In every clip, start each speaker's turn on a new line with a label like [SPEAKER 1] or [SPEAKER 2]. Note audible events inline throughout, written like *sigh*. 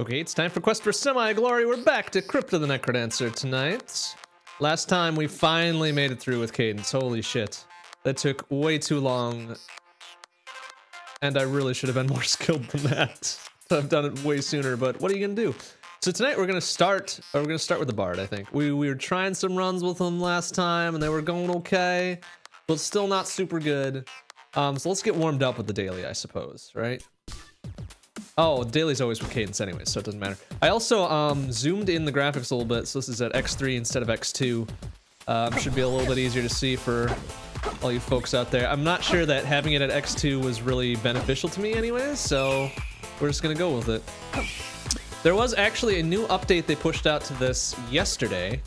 [SPEAKER 1] Okay, it's time for Quest for Semi-Glory. We're back to Crypt of the Necrodancer tonight. Last time we finally made it through with Cadence. Holy shit. That took way too long. And I really should have been more *laughs* skilled than that. I've done it way sooner, but what are you gonna do? So tonight we're gonna start, or we're gonna start with the Bard, I think. We, we were trying some runs with him last time and they were going okay, but still not super good. Um, so let's get warmed up with the daily, I suppose, right? Oh, daily's always with cadence anyway, so it doesn't matter. I also um, zoomed in the graphics a little bit, so this is at X3 instead of X2. Um, should be a little bit easier to see for all you folks out there. I'm not sure that having it at X2 was really beneficial to me anyway, so we're just gonna go with it. There was actually a new update they pushed out to this yesterday.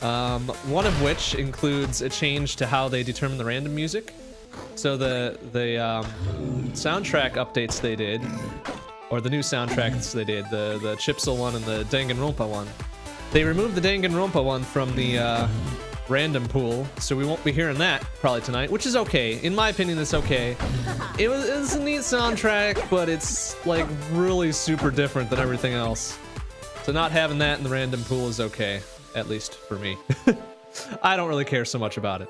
[SPEAKER 1] Um, one of which includes a change to how they determine the random music. So the the um, soundtrack updates they did, or the new soundtracks they did, the the Chipzel one and the Danganronpa one, they removed the Danganronpa one from the uh, random pool, so we won't be hearing that probably tonight, which is okay. In my opinion, it's okay. It was it's a neat soundtrack, but it's like really super different than everything else. So not having that in the random pool is okay, at least for me. *laughs* I don't really care so much about it.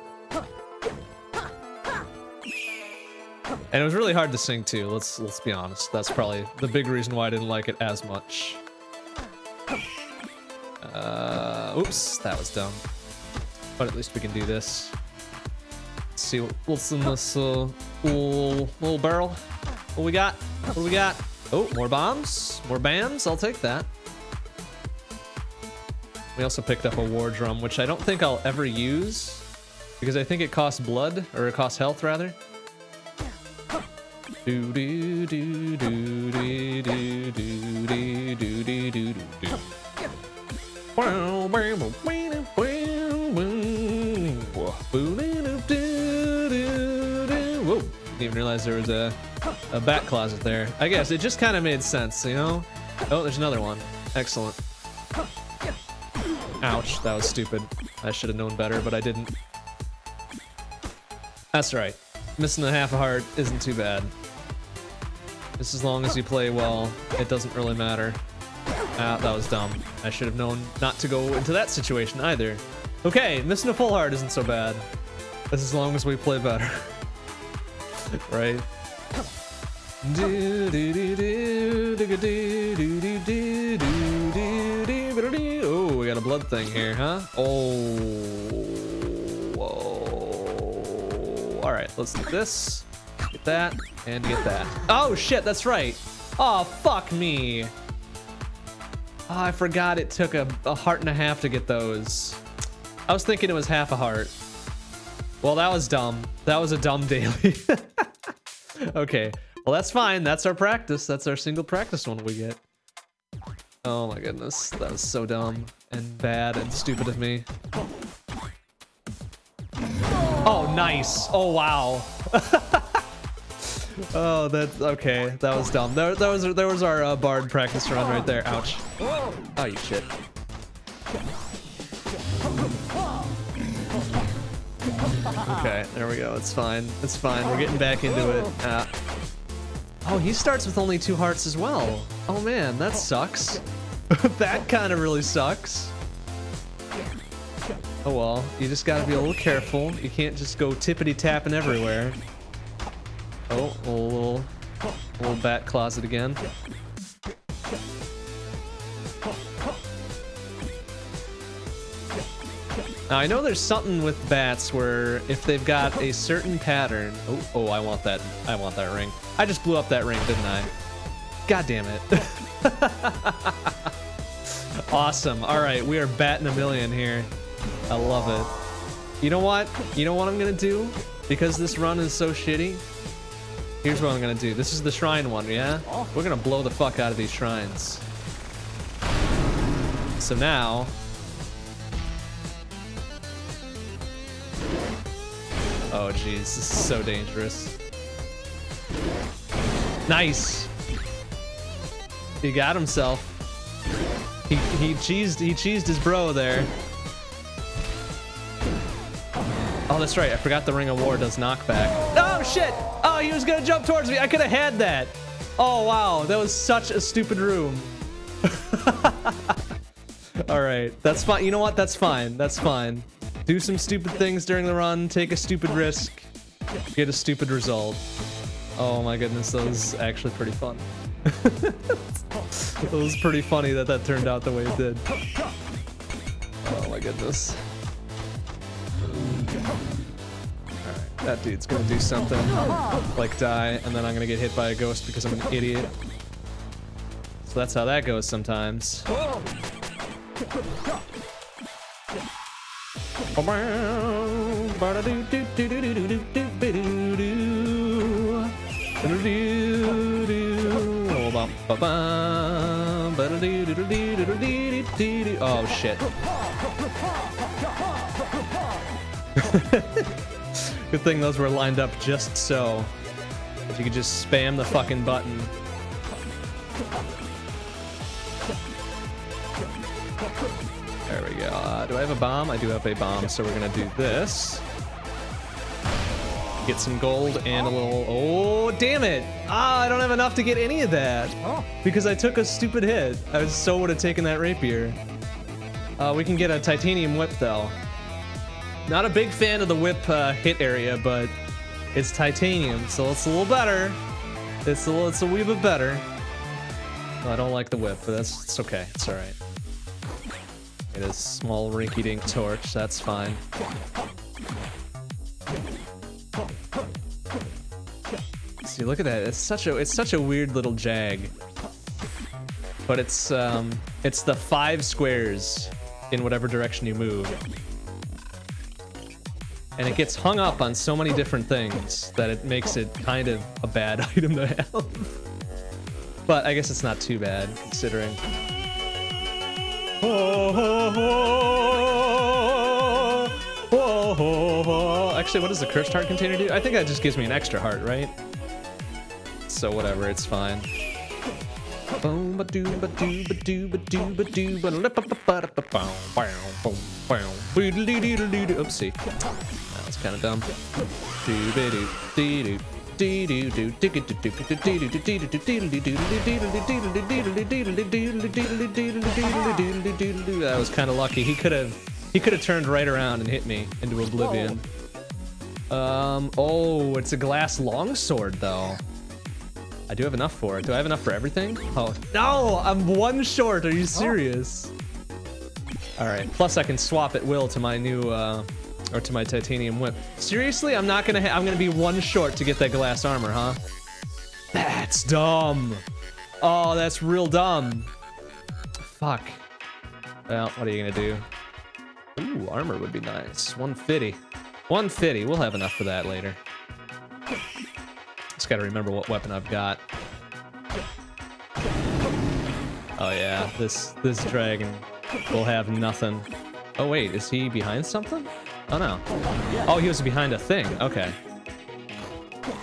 [SPEAKER 1] And it was really hard to sing too. Let's let's be honest. That's probably the big reason why I didn't like it as much. Uh, oops, that was dumb. But at least we can do this. Let's see what's in this uh, little little barrel. What we got? What do we got? Oh, more bombs, more bands. I'll take that. We also picked up a war drum, which I don't think I'll ever use because I think it costs blood or it costs health rather. Do do do do do do do do do do do do. Whoa! Didn't even realize there was a a bat closet there. I guess it just kind of made sense, you know. Oh, there's another one. Excellent. Ouch, that was stupid. I should have known better, but I didn't. That's right. Missing a half a heart isn't too bad. Just as long as you play well, it doesn't really matter. Ah, that was dumb. I should have known not to go into that situation either. Okay, missing a full heart isn't so bad. Just as long as we play better. right? Oh, we got a blood thing here, huh? Oh. All right, let's do this. Get that, and get that. Oh shit, that's right. Oh, fuck me. Oh, I forgot it took a, a heart and a half to get those. I was thinking it was half a heart. Well, that was dumb. That was a dumb *laughs* daily. okay, well that's fine. That's our practice. That's our single practice one we get. Oh my goodness, that was so dumb and bad and stupid of me. Oh, nice. Oh, wow. *laughs* Oh, that's okay. That was dumb. There, there was there was our uh, bard practice run right there. Ouch. Oh, you shit. Okay, there we go. It's fine. It's fine. We're getting back into it. Uh, oh, he starts with only two hearts as well. Oh man, that sucks. *laughs* that kind of really sucks. Oh well, you just gotta be a little careful. You can't just go tippity tapping everywhere. Oh, a little, little bat closet again. Now I know there's something with bats where if they've got a certain pattern. Oh, oh, I want that. I want that ring. I just blew up that ring, didn't I? God damn it. *laughs* awesome. All right, we are batting a million here. I love it. You know what? You know what I'm gonna do? Because this run is so shitty, Here's what I'm gonna do. This is the shrine one, yeah? We're gonna blow the fuck out of these shrines. So now... Oh jeez, this is so dangerous. Nice! He got himself. He, he cheesed he cheesed his bro there. Oh, that's right. I forgot the Ring of War does knockback. Oh, shit. Oh, he was to jump towards me. I could have had that. Oh, wow. That was such a stupid room. *laughs* All right. That's fine. You know what? That's fine. That's fine. Do some stupid things during the run. Take a stupid risk. Get a stupid result. Oh my goodness. That was actually pretty fun. *laughs* it was pretty funny that that turned out the way it did. Oh my goodness. That dude's gonna do something. Like die, and then I'm gonna get hit by a ghost because I'm an idiot. So that's how that goes sometimes. Oh shit. *laughs* Good thing those were lined up just so. If you could just spam the fucking button. There we go. Uh, do I have a bomb? I do have a bomb, so we're gonna do this. Get some gold and a little... Oh, damn it! Ah, I don't have enough to get any of that. Because I took a stupid hit. I so would have taken that rapier. Uh, we can get a titanium whip, though. Not a big fan of the whip uh, hit area, but it's titanium, so it's a little better. It's a, little, it's a wee bit better. I don't like the whip, but that's it's okay. It's all right. It is small rinky-dink torch. That's fine. See, look at that. It's such a it's such a weird little jag. But it's um it's the five squares in whatever direction you move. And it gets hung up on so many different things that it makes it kind of a bad *laughs* item to have. but I guess it's not too bad considering. Actually, what does the cursed heart container do? I think that just gives me an extra heart, right? So whatever, it's fine boom ba doo ba doo ba doo ba doo ba doo ba da ba ba ba ba ba ba ba Oopsie. That was kind of dumb. Doo ba doo dee doo. That was kind of lucky. He could have, he could have turned right around and hit me into oblivion. Um. Oh, it's a glass longsword though. I do have enough for it. Do I have enough for everything? Oh, no, I'm one short. Are you serious? All right, plus I can swap at will to my new, uh, or to my titanium whip. Seriously, I'm not gonna, I'm gonna be one short to get that glass armor, huh? That's dumb. Oh, that's real dumb. Fuck. Well, what are you gonna do? Ooh, armor would be nice. 150. 150. We'll have enough for that later. Just gotta remember what weapon I've got. Oh yeah, this this dragon will have nothing. Oh wait, is he behind something? Oh no. Oh, he was behind a thing. Okay.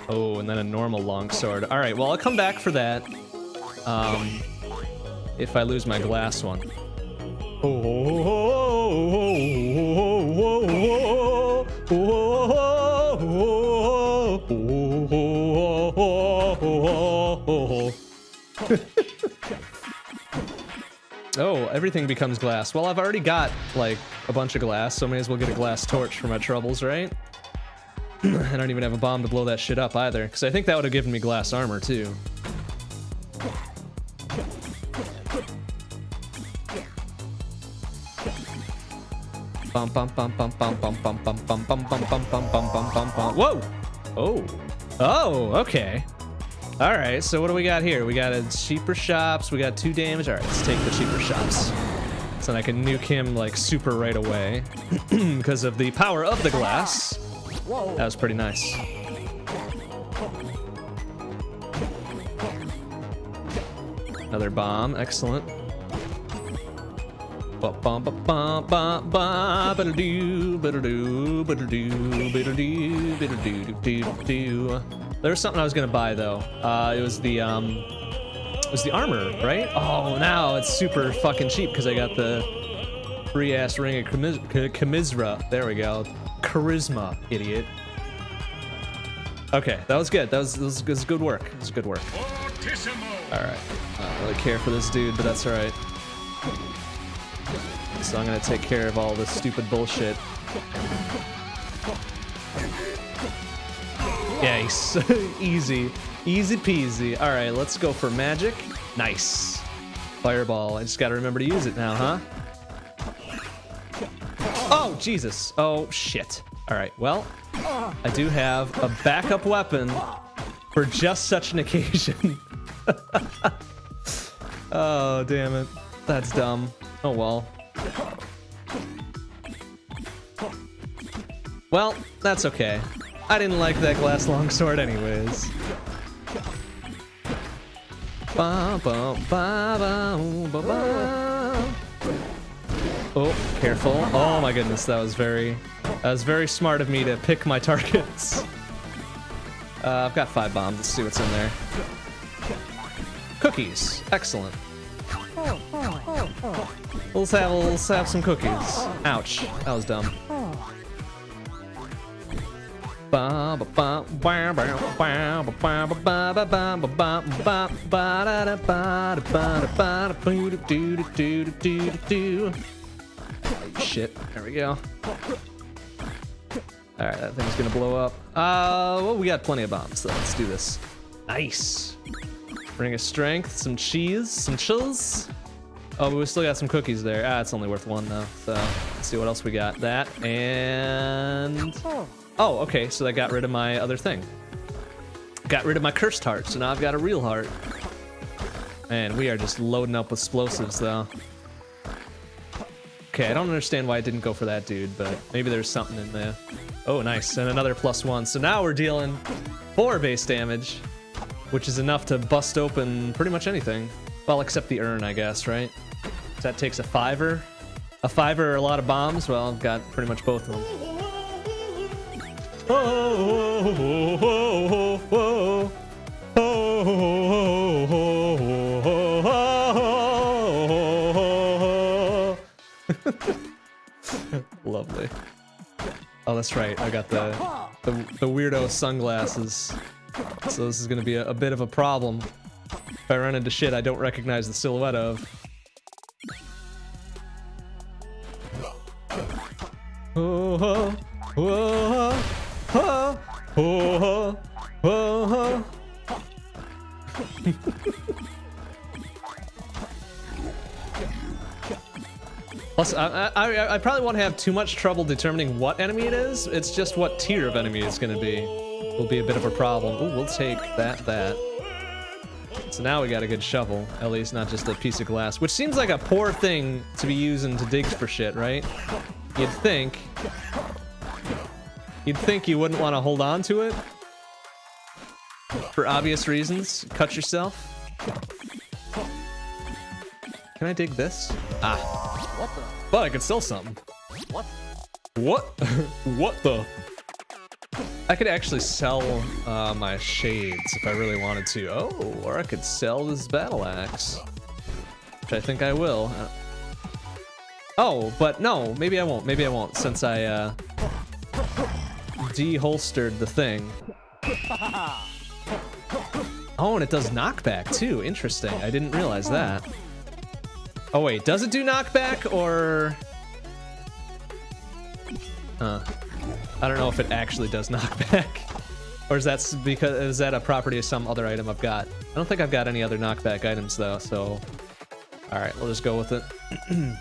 [SPEAKER 1] Oh, and then a normal longsword. All right, well I'll come back for that. Um, if I lose my glass one. oh, oh, everything becomes glass. Well, I've already got, like, a bunch of glass, so I may as well get a glass torch for my troubles, right? I don't even have a bomb to blow that shit up either, because I think that would have given me glass armor, too. Whoa! Oh! Oh, okay. All right, so what do we got here? We got a cheaper shops. We got two damage. All right, let's take the cheaper shops. So I can nuke him like super right away *clears throat* because of the power of the glass. That was pretty nice. Another bomb, excellent. There's something I was gonna buy though. Uh, it was the um, it was the armor, right? Oh, now it's super fucking cheap because I got the free ass ring of Chamisra. There we go. Charisma, idiot. Okay, that was good. That was, that was, that was good work. It was good work. Alright. I don't really care for this dude, but that's alright. So I'm gonna take care of all this stupid bullshit. Yeah, *laughs* easy. Easy peasy. Alright, let's go for magic. Nice. Fireball. I just gotta remember to use it now, huh? Oh, Jesus. Oh, shit. Alright, well, I do have a backup weapon for just such an occasion. *laughs* oh, damn it. That's dumb. Oh, well. Well, that's okay. I didn't like that glass longsword anyways. Oh, careful. Oh my goodness, that was very that was very smart of me to pick my targets. *laughs* Uh, I've got five bombs. Let's see what's in there. Cookies. Excellent. Let's have, let's have some cookies. Ouch. That was dumb. Shit. There we go. Alright, that thing's gonna blow up. Uh, well, we got plenty of bombs, so let's do this. Nice. Ring of strength, some cheese, some chills. Oh, but we still got some cookies there. Ah, it's only worth one though. So let's see what else we got. That and oh, okay. So that got rid of my other thing. Got rid of my cursed heart. So now I've got a real heart. Man, we are just loading up with explosives though. Okay, I don't understand why I didn't go for that dude, but maybe there's something in there. Oh, nice. And another plus one. So now we're dealing four base damage, which is enough to bust open pretty much anything. Well, except the urn, I guess, right? So that takes a fiver. A fiver or a lot of bombs? Well, I've got pretty much both of them. Lovely. Oh, that's right. I got the, the, the weirdo sunglasses. So this is to be a, a bit of a problem. If I run into shit I don't recognize the silhouette of. Oh, oh, oh, oh, oh, Plus, I, I, I probably won't have too much trouble determining what enemy it is. It's just what tier of enemy it's going to be. Will be a bit of a problem. Ooh, we'll take that, that. So now we got a good shovel, at least not just a piece of glass, which seems like a poor thing to be using to dig for shit, right? You'd think. You'd think you wouldn't want to hold on to it. For obvious reasons. Cut yourself. Can I dig this? Ah. What the? But I could sell something. What? What? *laughs* what the? I could actually sell uh, my shades if I really wanted to. Oh, or I could sell this battle axe. Which I think I will. Uh, oh, but no, maybe I won't. Maybe I won't since I uh, deholstered the thing. Oh, and it does knockback too. Interesting. I didn't realize that. Oh wait, does it do knockback or... Huh. I don't know if it actually does *laughs* knockback. or is that because is that a property of some other item I've got? I don't think I've got any other knockback items though, so all right, we'll just go with it. *clears throat*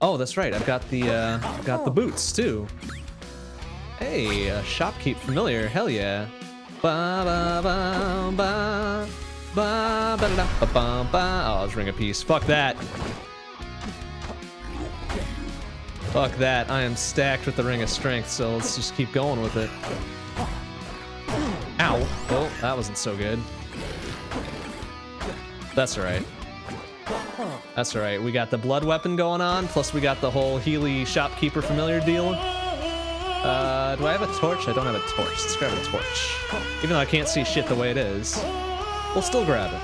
[SPEAKER 1] Oh, that's right. I've got the uh, got the boots too. Hey, a shopkeep familiar. Hell yeah. Ba ba ba ba. Ba, ba, da, ba, ba, ba. Oh, ring a peace. Fuck that. Fuck that. I am stacked with the Ring of Strength, so let's just keep going with it. Ow. Oh, that wasn't so good. That's alright. That's alright. We got the blood weapon going on, plus we got the whole Healy shopkeeper familiar deal. Uh, do I have a torch? I don't have a torch. Let's grab a torch. Even though I can't see shit the way it is. We'll still grab it.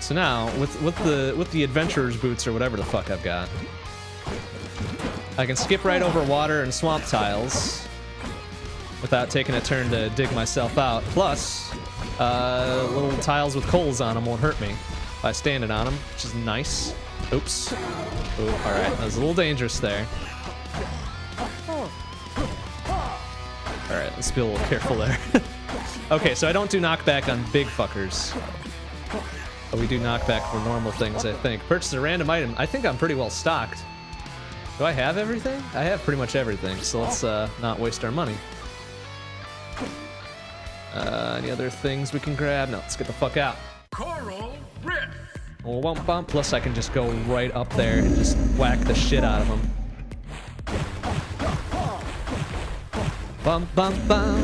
[SPEAKER 1] So now, with with the with the adventurer's boots or whatever the fuck I've got, I can skip right over water and swamp tiles without taking a turn to dig myself out. Plus, uh, little tiles with coals on them won't hurt me by standing on them, which is nice. Oops. Ooh, all right, that was a little dangerous there. All right, let's be a little careful there. *laughs* okay, so I don't do knockback on big fuckers. But we do knockback for normal things, I think. Purchase a random item. I think I'm pretty well stocked. Do I have everything? I have pretty much everything, so let's uh, not waste our money. Uh, any other things we can grab? No, let's get the fuck out.
[SPEAKER 2] Coral Riff.
[SPEAKER 1] Oh, bump, bump. Plus, I can just go right up there and just whack the shit out of them. Bum, bum, bum.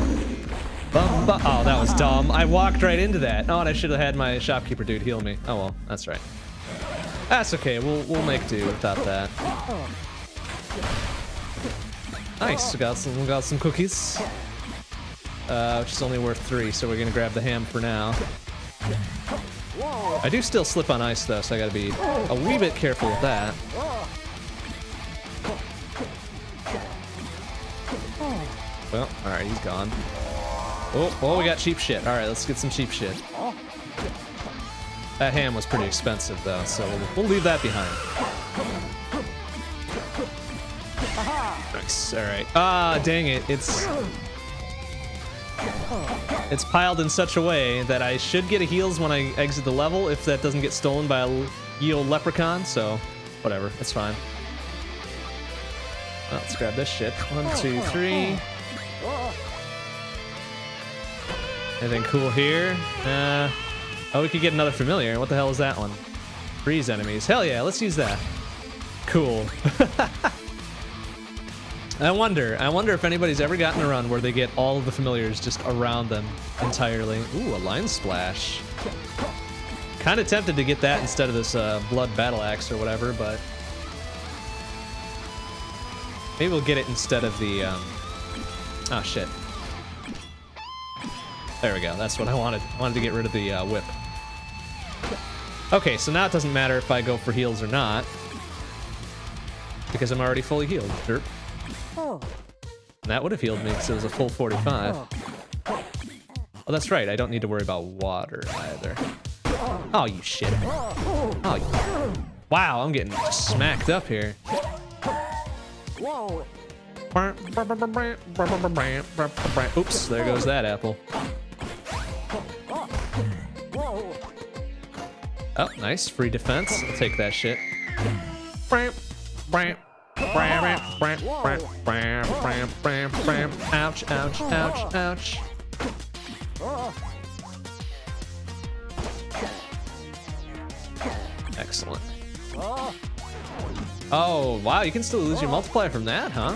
[SPEAKER 1] Bum, bum. Oh, that was dumb. I walked right into that. Oh, and I should have had my shopkeeper dude heal me. Oh, well, that's right. That's okay. We'll, we'll make do without that. Nice. We got some, we got some cookies. Uh, which is only worth three, so we're gonna grab the ham for now. I do still slip on ice though, so I gotta be a wee bit careful with that. Well, alright, he's gone. Oh, oh, we got cheap shit. Alright, let's get some cheap shit. That ham was pretty expensive though, so we'll, we'll leave that behind. Nice, alright. Ah, dang it, it's... It's piled in such a way that I should get a heals when I exit the level if that doesn't get stolen by a ye old leprechaun, so whatever, it's fine. Well, let's grab this shit. One, two, three. Anything cool here? Uh, oh, we could get another familiar. What the hell is that one? Freeze enemies. Hell yeah, let's use that. Cool. *laughs* I wonder, I wonder if anybody's ever gotten a run where they get all of the familiars just around them entirely. Ooh, a line splash. Kind of tempted to get that instead of this uh, blood battle axe or whatever, but maybe we'll get it instead of the. Um... Oh shit. There we go. That's what I wanted. I wanted to get rid of the uh, whip. Okay, so now it doesn't matter if I go for heals or not because I'm already fully healed. Derp. That would have healed me because it was a full 45. Oh, that's right. I don't need to worry about water either. Oh, you shit. Oh, you... wow. I'm getting smacked up here. Oops, there goes that apple. Oh, nice. Free defense. I'll take that shit. Ouch, ouch, ouch, ouch. Excellent. Oh, wow, you can still lose your multiplier from that, huh?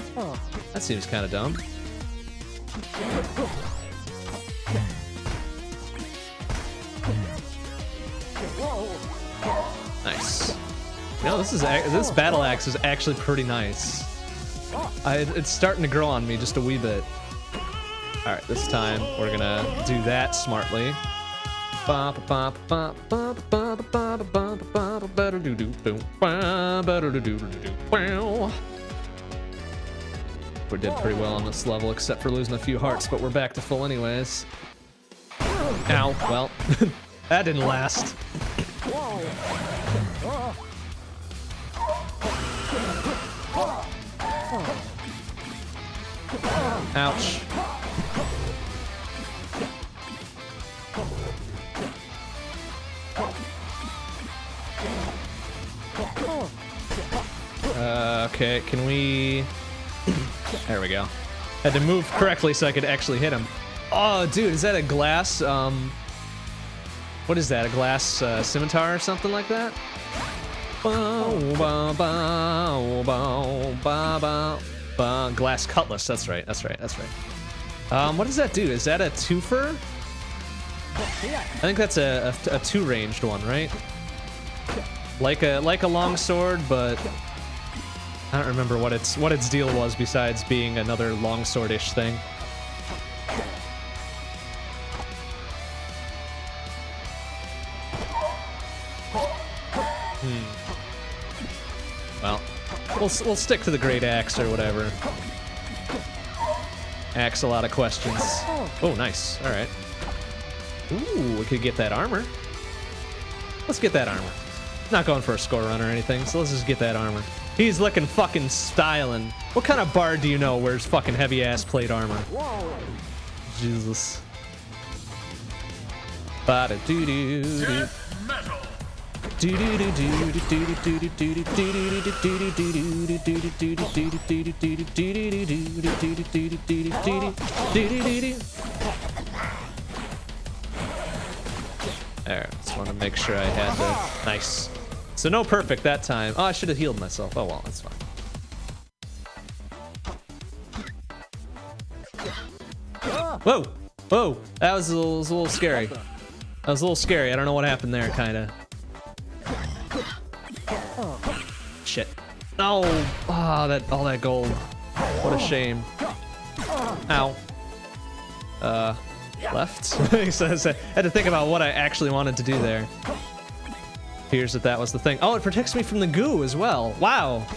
[SPEAKER 1] That seems kind of dumb. Nice. Know, this is this battle axe is actually pretty nice. I, it's starting to grow on me just a wee bit. All right, this time we're gonna do that smartly. We did pretty well on this level, except for losing a few hearts, but we're back to full anyways. Ow, well, *laughs* that didn't last. Ouch. Uh, okay, can we... there we go. Had to move correctly so I could actually hit him. Oh, dude, is that a glass, um... What is that, a glass uh, scimitar or something like that? glass cutlass, that's right, that's right, that's right. Um, what does that do? Is that a twofer? I think that's a, a, a two-ranged one, right? Like a like a long sword, but I don't remember what its what its deal was besides being another longswordish thing. Hmm. Well, we'll we'll stick to the great axe or whatever. Axe a lot of questions. Oh, nice. All right. Ooh, we could get that armor. Let's get that armor. Not going for a score run or anything, so let's just get that armor. He's looking fucking styling. What kind of bard do you know wears fucking heavy ass plate armor? Jesus. Bada doo doo doo. Just want to make sure I had the nice. So no perfect that time. Oh, I should have healed myself. Oh well, that's fine. Whoa, whoa, that was a little, was a little scary. That was a little scary. I don't know what happened there, kinda. Shit. No. Oh, that all that gold. What a shame. Ow. Uh, left. *laughs* I had to think about what I actually wanted to do there. Appears that that was the thing. Oh, it protects me from the goo as well. Wow.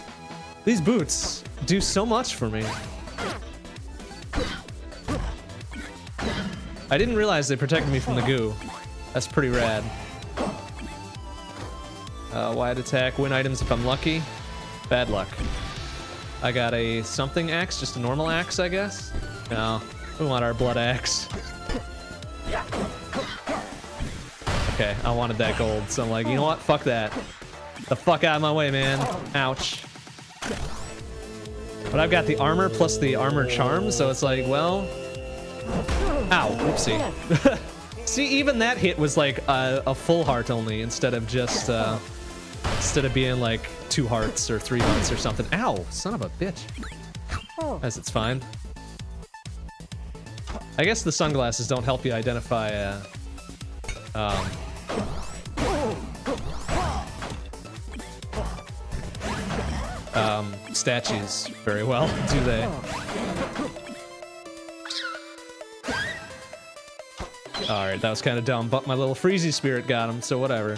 [SPEAKER 1] These boots do so much for me. I didn't realize they protected me from the goo. That's pretty rad. Uh, wide attack, win items if I'm lucky. Bad luck. I got a something axe, just a normal axe, I guess? No, we want our blood axe. Okay, I wanted that gold, so I'm like, you know what? Fuck that. The fuck out of my way, man. Ouch. But I've got the armor plus the armor charm, so it's like, well... Ow, whoopsie. *laughs* See, even that hit was like a, a full heart only instead of just, uh, instead of being like two hearts or three hearts or something. Ow, son of a bitch. As it's fine. I guess the sunglasses don't help you identify, uh, um, um, statues very well, *laughs* do they? Alright, that was kind of dumb, but my little freezy spirit got him, so whatever.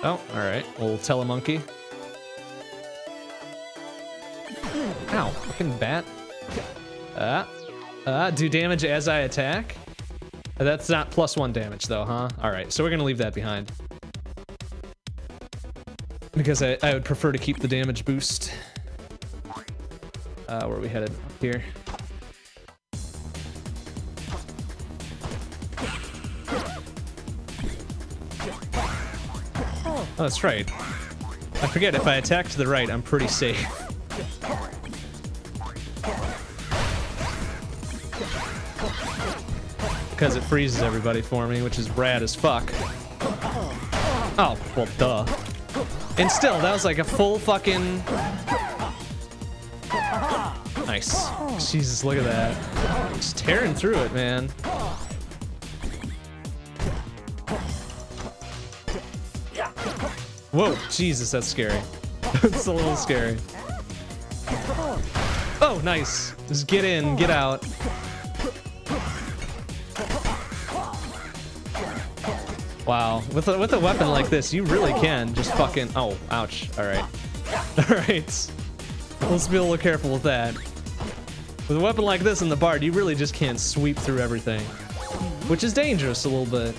[SPEAKER 1] Oh, alright. We'll tell a monkey. Ow, fucking bat. Ah. Uh, do damage as I attack? That's not plus one damage though, huh? Alright, so we're gonna leave that behind. Because I, I would prefer to keep the damage boost. Uh, where are we headed? Here. Oh, that's right. I forget, if I attack to the right, I'm pretty safe. Because it freezes everybody for me, which is rad as fuck. Oh, well, duh. And still, that was like a full fucking... Nice. Jesus, look at that. Just tearing through it, man. Whoa, Jesus, that's scary. *laughs* It's a little scary. Oh, nice. Just get in, get out. Wow, with a, with a weapon like this, you really can just fucking... Oh, ouch. Alright. *laughs* Alright. Let's be a little careful with that. With a weapon like this in the Bard, you really just can't sweep through everything. Which is dangerous a little bit.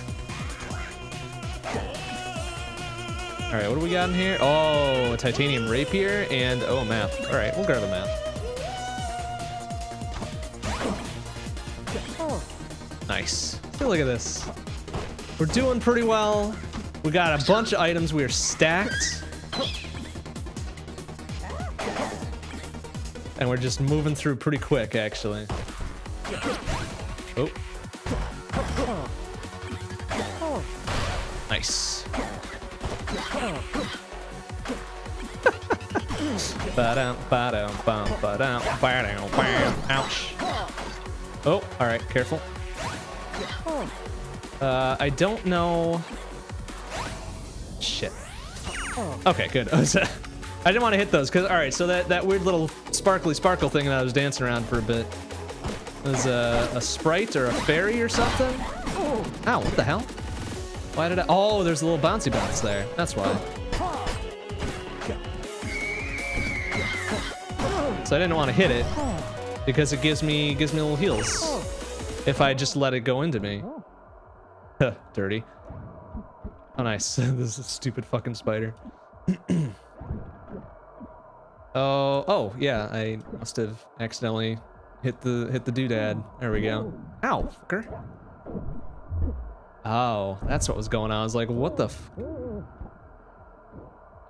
[SPEAKER 1] All right, what do we got in here? Oh, a titanium rapier and oh, a map. All right, we'll grab a map. Nice. Look at this. We're doing pretty well. We got a bunch of items. We are stacked. And we're just moving through pretty quick, actually. Oh. Nice. *laughs* Ouch. Oh, alright, careful. Uh, I don't know. Shit. Okay, good. *laughs* I didn't want to hit those because all right. So that that weird little sparkly sparkle thing that I was dancing around for a bit was a, a sprite or a fairy or something. Ow! What the hell? Why did I? Oh, there's a little bouncy bounce there. That's why. So I didn't want to hit it because it gives me gives me little heals if I just let it go into me. *laughs* Dirty. Oh, nice. *laughs* this is a stupid fucking spider. *clears throat* oh, oh, yeah. I must have accidentally hit the hit the doodad. There we go. Ow, fucker. Oh, that's what was going on. I was like, what the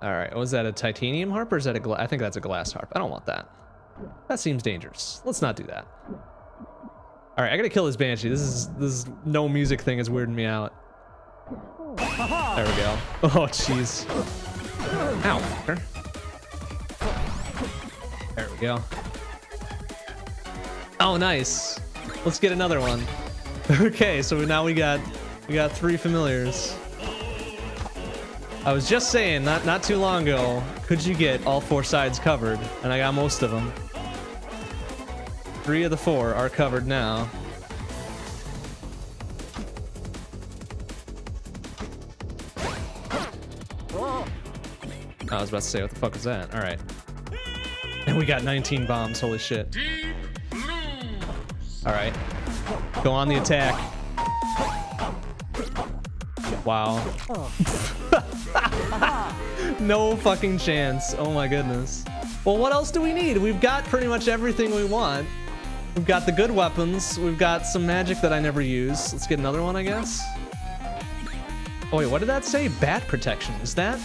[SPEAKER 1] All right, was that a titanium harp or is that a glass? I think that's a glass harp. I don't want that. That seems dangerous. Let's not do that. All right, I gotta kill this banshee. This is this no music thing is weirding me out. There we go. *laughs* Oh, jeez. Ow. There we go. Oh, nice. Let's get another one. *laughs* Okay, so now we got we got three familiars. I was just saying, not not too long ago, could you get all four sides covered? And I got most of them. Three of the four are covered now. I was about to say, what the fuck was that? All right. And we got 19 bombs, holy shit. All right. Go on the attack. Wow. *laughs* no fucking chance. Oh my goodness. Well, what else do we need? We've got pretty much everything we want. We've got the good weapons. We've got some magic that I never use. Let's get another one, I guess. Oh wait, what did that say? Bat protection. Is that...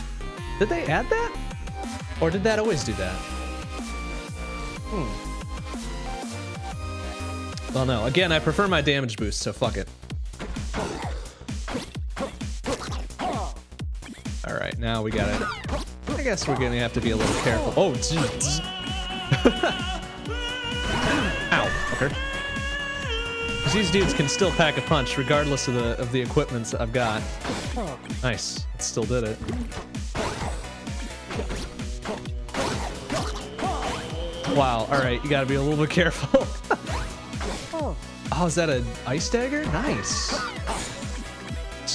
[SPEAKER 1] Did they add that? Or did that always do that? Hmm. Well, no. Again, I prefer my damage boost, so fuck it. Alright, now we got it. I guess we're gonna have to be a little careful. Oh, *laughs* jeez. Okay. These dudes can still pack a punch regardless of the of the equipments I've got. Nice. It still did it. Wow. All right, you gotta be a little bit careful. *laughs* oh, is that an ice dagger? Nice.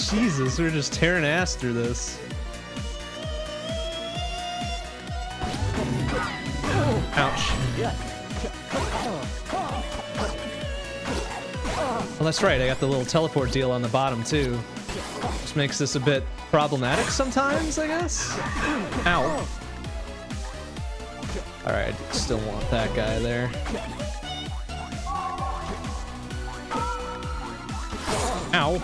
[SPEAKER 1] Jesus, we're just tearing ass through this. Ouch. Well, that's right. I got the little teleport deal on the bottom, too. Which makes this a bit problematic sometimes, I guess? Ow. Alright, still want that guy there. Ow.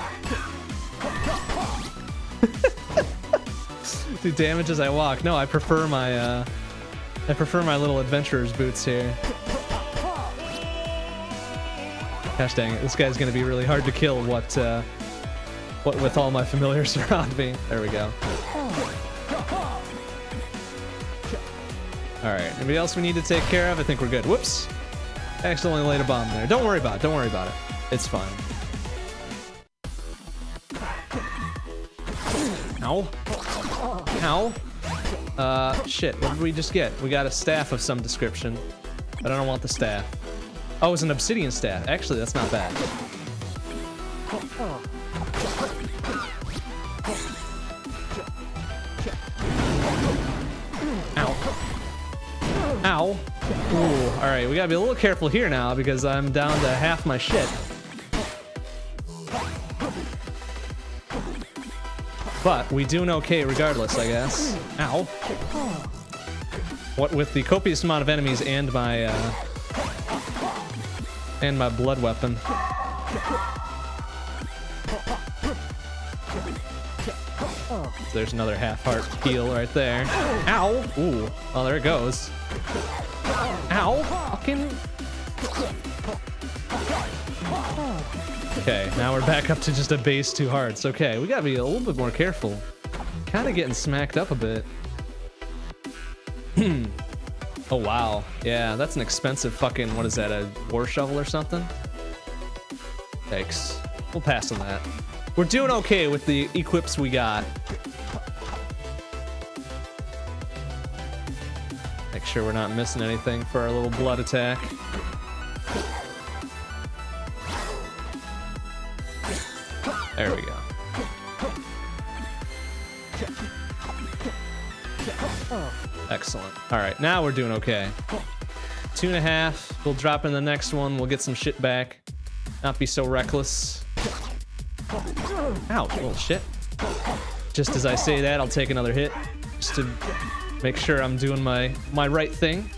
[SPEAKER 1] *laughs* Do damage as I walk. No, I prefer my, uh... I prefer my little adventurer's boots here. Gosh dang it, this guy's gonna be really hard to kill what, uh... What with all my familiars *laughs* around me. There we go. Alright, anybody else we need to take care of? I think we're good. Whoops! Accidentally laid a bomb there. Don't worry about it, don't worry about it. It's fine. Ow. Ow. Uh, shit, what did we just get? We got a staff of some description. But I don't want the staff. Oh, it's an obsidian staff. Actually, that's not bad. Ow. Ow. Ooh, alright, we gotta be a little careful here now because I'm down to half my shit. But we doing okay regardless, I guess. Ow. What with the copious amount of enemies and my uh and my blood weapon. There's another half heart heal right there. Ow! Ooh. Oh, there it goes. Ow! Fucking... Okay, now we're back up to just a base two hearts. Okay, we gotta be a little bit more careful. Kind of getting smacked up a bit. Hmm. Oh, wow. Yeah, that's an expensive fucking... What is that, a war shovel or something? Thanks. We'll pass on that. We're doing okay with the equips we got. Make sure we're not missing anything for our little blood attack. There we go. Excellent. All right, now we're doing okay. Two and a half. We'll drop in the next one. We'll get some shit back. Not be so reckless. Ow, little shit. Just as I say that, I'll take another hit. Just to make sure I'm doing my, my right thing.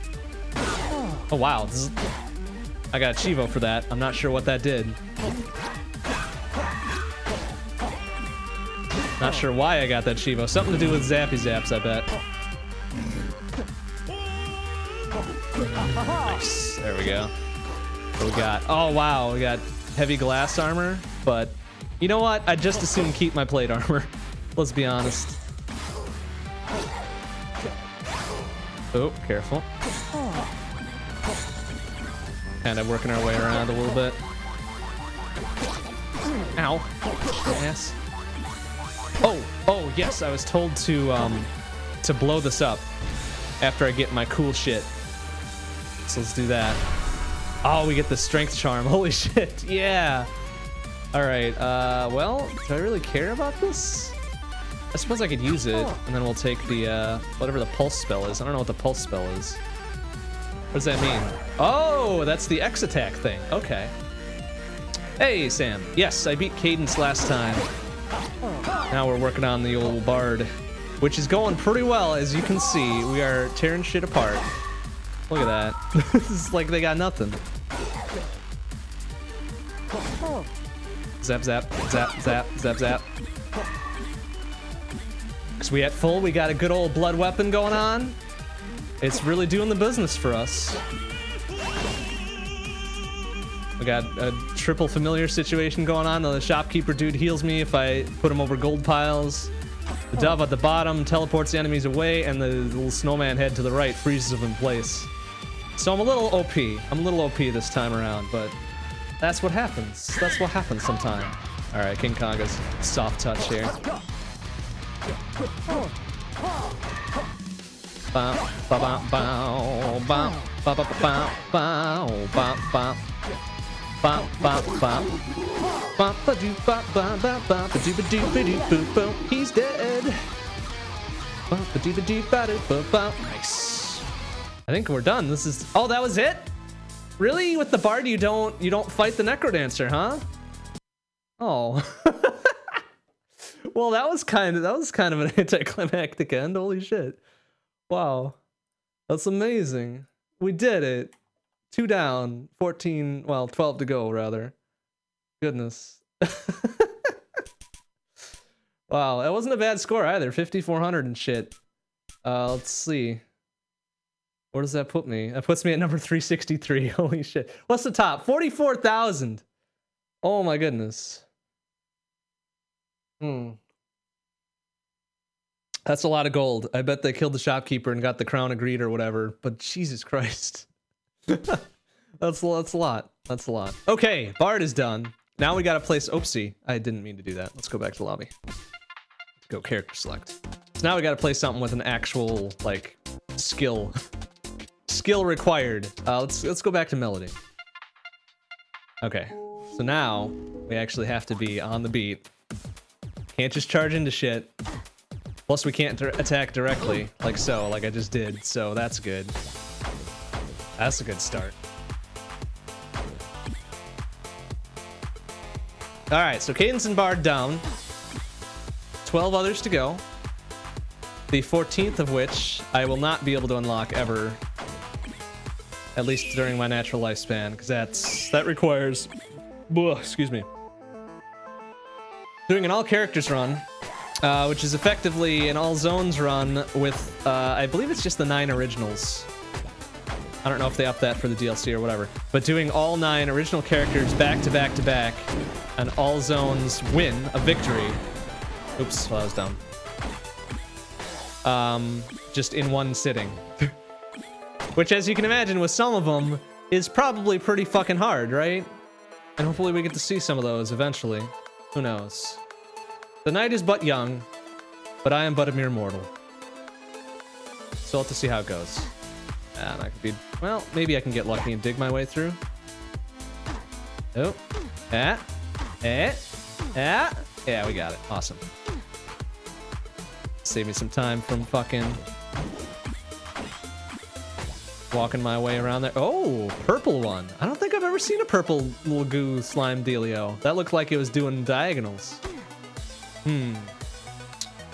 [SPEAKER 1] Oh, wow. Is, I got a Chivo for that. I'm not sure what that did. Not sure why I got that Chivo. Something to do with Zappy Zaps, I bet. Nice. There we go. We got? Oh, wow. We got heavy glass armor, but you know what? I'd just as soon keep my plate armor. *laughs* Let's be honest. Oh, careful. Kind of working our way around a little bit. Ow. Yes. Oh, oh, yes, I was told to, um, to blow this up after I get my cool shit. Let's do that. Oh, we get the strength charm. *laughs* Holy shit. Yeah. All right. Uh, well, do I really care about this? I suppose I could use it, and then we'll take the, uh, whatever the pulse spell is. I don't know what the pulse spell is. What does that mean? Oh, that's the X attack thing. Okay. Hey, Sam. Yes, I beat Cadence last time. Now we're working on the old Bard, which is going pretty well, as you can see. We are tearing shit apart. Look at that. *laughs* this is like they got nothing. Zap, zap, zap, zap, zap, zap. Because we at full, we got a good old blood weapon going on. It's really doing the business for us. We got a triple familiar situation going on. The shopkeeper dude heals me if I put him over gold piles. The dove at the bottom teleports the enemies away, and the little snowman head to the right freezes them in place. So I'm a little OP. I'm a little OP this time around, but that's what happens. That's what happens sometime. All right, King Conga's soft touch here. He's dead. Nice. I think we're done. This is. Oh, that was it. Really? With the bard, you don't you don't fight the necrodancer, huh? Oh. *laughs* well, that was kind of that was kind of an *laughs* anticlimactic end. Holy shit! Wow, that's amazing. We did it. Two down, 14, well, 12 to go, rather. Goodness. *laughs* wow, that wasn't a bad score either. 5,400 and shit. Uh, let's see. Where does that put me? That puts me at number 363. *laughs* Holy shit. What's the top? 44,000. Oh my goodness. Hmm. That's a lot of gold. I bet they killed the shopkeeper and got the crown of greed or whatever, but Jesus Christ. *laughs* that's that's a lot. That's a lot. Okay, Bard is done. Now we gotta place. Oopsie, I didn't mean to do that. Let's go back to the lobby. Let's go character select. So now we gotta play something with an actual like skill, *laughs* skill required. Uh, let's let's go back to melody. Okay, so now we actually have to be on the beat. Can't just charge into shit. Plus we can't attack directly like so, like I just did. So that's good. That's a good start. All right, so Cadence and Bard down. 12 others to go. The 14th of which I will not be able to unlock ever. At least during my natural lifespan, because that's that requires ugh, excuse me. Doing an all characters run, uh, which is effectively an all zones run with uh, I believe it's just the nine originals. I don't know if they up that for the DLC or whatever. But doing all nine original characters back to back to back, and all zones win a victory. Oops, well, I was dumb. Um, just in one sitting. *laughs* Which, as you can imagine, with some of them, is probably pretty fucking hard, right? And hopefully we get to see some of those eventually. Who knows? The night is but young, but I am but a mere mortal. So we'll have to see how it goes. And I could be... Well, maybe I can get lucky and dig my way through. Oh. Eh. Eh. Eh. Yeah, we got it. Awesome. Save me some time from fucking... Walking my way around there. Oh, purple one. I don't think I've ever seen a purple little goo slime dealio. That looked like it was doing diagonals. Hmm.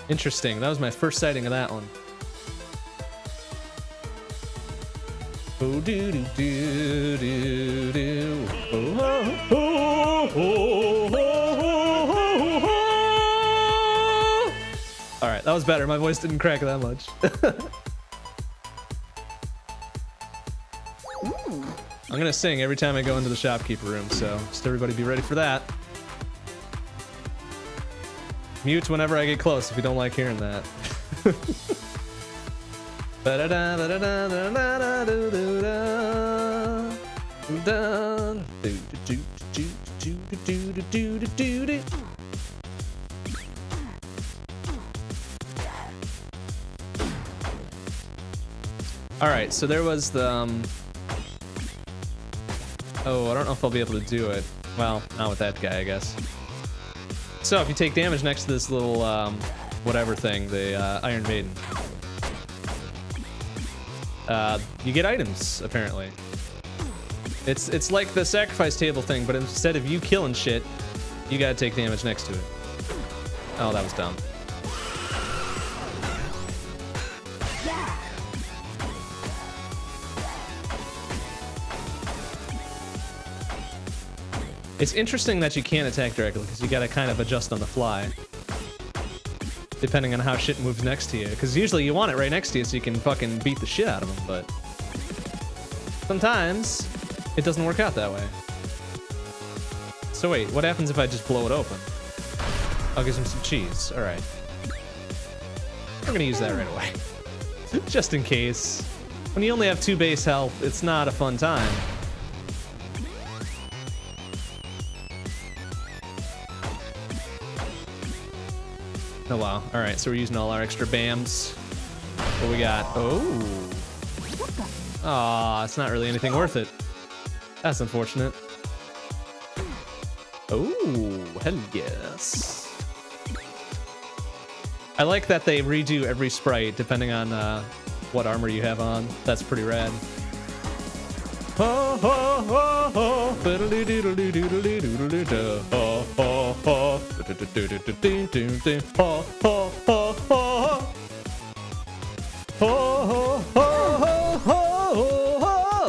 [SPEAKER 1] Interesting. That was my first sighting of that one. Oh, do do do do do. Oh, oh, oh, oh. All right, that was better. My voice didn't crack that much. *laughs* I'm gonna sing every time I go into the shopkeeper room, so just everybody be ready for that. Mute whenever I get close if you don't like hearing that. *laughs* All right, so there was the. Um... Oh, I don't know if I'll be able to do it. Well, not with that guy, I guess. So if you take damage next to this little um, whatever thing, the uh, Iron Maiden, uh, you get items apparently. It's it's like the sacrifice table thing, but instead of you killing shit, you gotta take damage next to it. Oh, that was dumb. It's interesting that you can't attack directly because you gotta kind of adjust on the fly. Depending on how shit moves next to you. Because usually you want it right next to you so you can fucking beat the shit out of them, but... Sometimes, it doesn't work out that way. So wait, what happens if I just blow it open? I'll give him some cheese. Alright. We're gonna use that right away. *laughs* just in case. When you only have two base health, it's not a fun time. Oh wow. Alright, so we're using all our extra BAMs. What we got? Oh. Aw, it's not really anything worth it. That's unfortunate. Oh, hell yes. I like that they redo every sprite depending on uh, what armor you have on. That's pretty rad. Oh, oh, oh,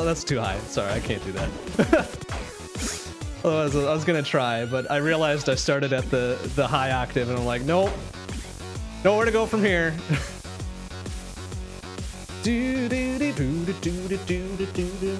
[SPEAKER 1] That's too high. Sorry, I can't do that. *laughs* Otherwise, I was gonna try, but I realized I started at the the high octave, and I'm like, nope, nowhere to go from here. do do do do do do do do do.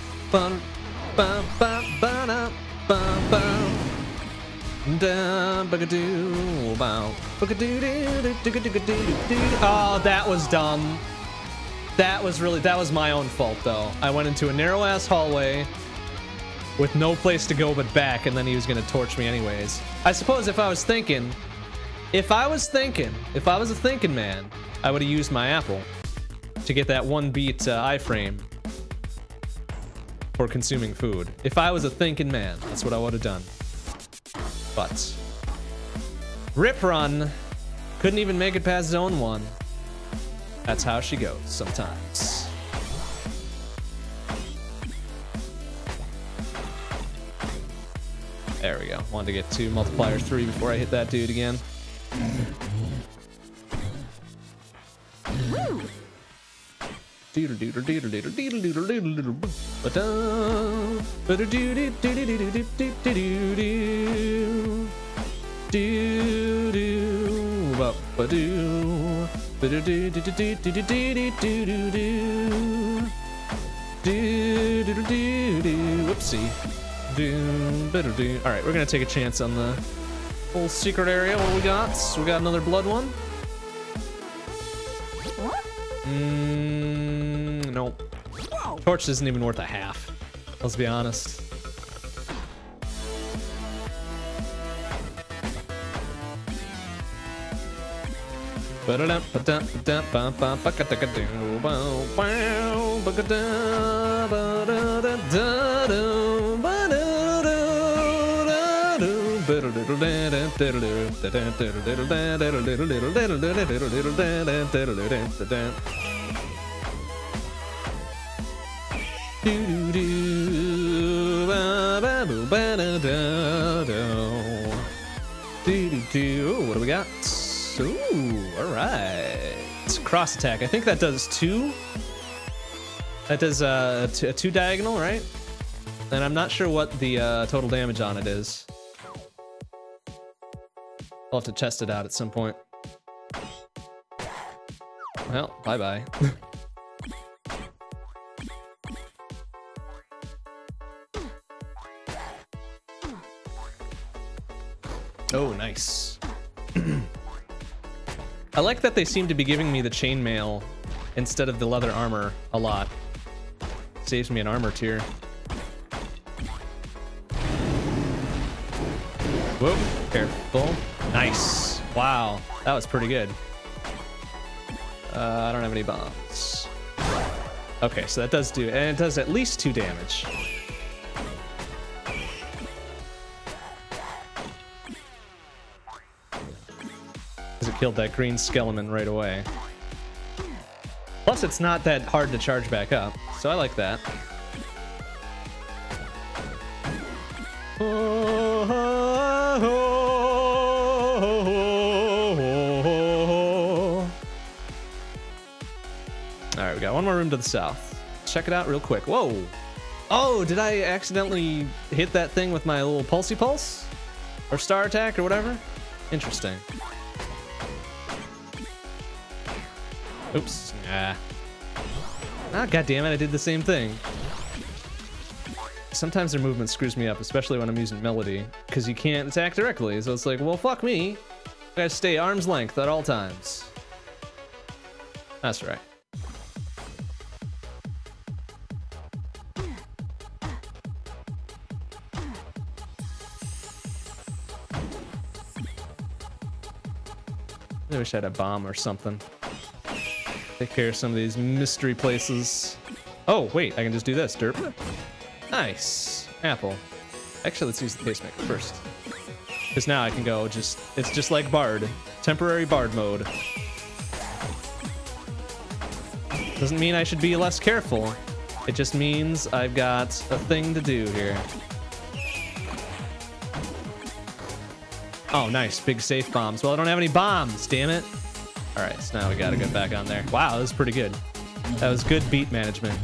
[SPEAKER 1] doo, doo, doo, doo, doo, doo. Oh, that was dumb. That was really, that was my own fault though. I went into a narrow ass hallway with no place to go but back, and then he was gonna torch me anyways. I suppose if I was thinking, if I was thinking, if I was a thinking man, I would have used my apple to get that one beat uh, iframe for consuming food. If I was a thinking man, that's what I would have done. But Rip Run couldn't even make it past zone one. That's how she goes sometimes. There we go. Wanted to get two multiplier three before I hit that dude again. Whoopsie. All right, we're gonna take a chance on the whole secret area. What we got? So we got another blood one. Mm, nope. Torch isn't even worth a half. Let's be honest. What do we got? Ooh, all right. It's cross attack. I think that does two. That does uh, a two diagonal, right? And I'm not sure what the uh, total damage on it is. I'll have to test it out at some point. Well, bye-bye. Oh, nice. *clears throat* I like that they seem to be giving me the chainmail instead of the leather armor a lot. Saves me an armor tier. Whoop, careful. Nice. Wow, that was pretty good. Uh, I don't have any bombs. Okay, so that does do, and it does at least two damage. Because it killed that green skeleton right away. Plus, it's not that hard to charge back up, so I like that. All right, we got one more room to the south. Check it out real quick. Whoa. Oh, did I accidentally hit that thing with my little pulsey pulse? Or star attack or whatever? Interesting. Oops. Ah. Ah, god damn it, I did the same thing. Sometimes their movement screws me up, especially when I'm using Melody, because you can't attack directly, so it's like, well, fuck me. I gotta stay arm's length at all times. That's right. I wish I had a bomb or something. Take care of some of these mystery places. Oh, wait, I can just do this. Derp. Nice. Apple. Actually, let's use the pacemaker first. Because now I can go just... It's just like Bard. Temporary Bard mode. Doesn't mean I should be less careful. It just means I've got a thing to do here. Oh, nice. Big safe bombs. Well, I don't have any bombs, damn it. All right, so now we gotta get back on there. Wow, that was pretty good. That was good beat management.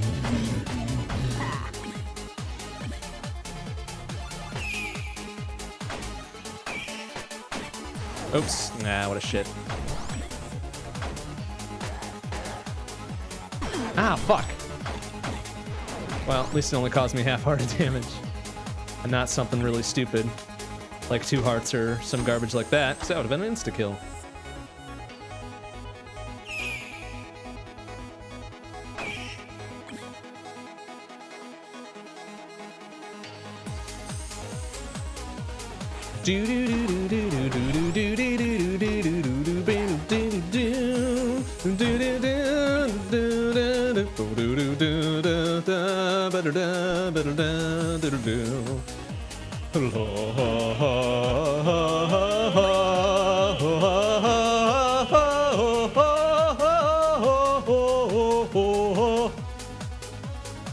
[SPEAKER 1] Oops. Nah, what a shit. Ah, fuck. Well, at least it only caused me half-hearted *laughs* damage. And not something really stupid. Like two hearts or some garbage like that, because that would have been an insta-kill.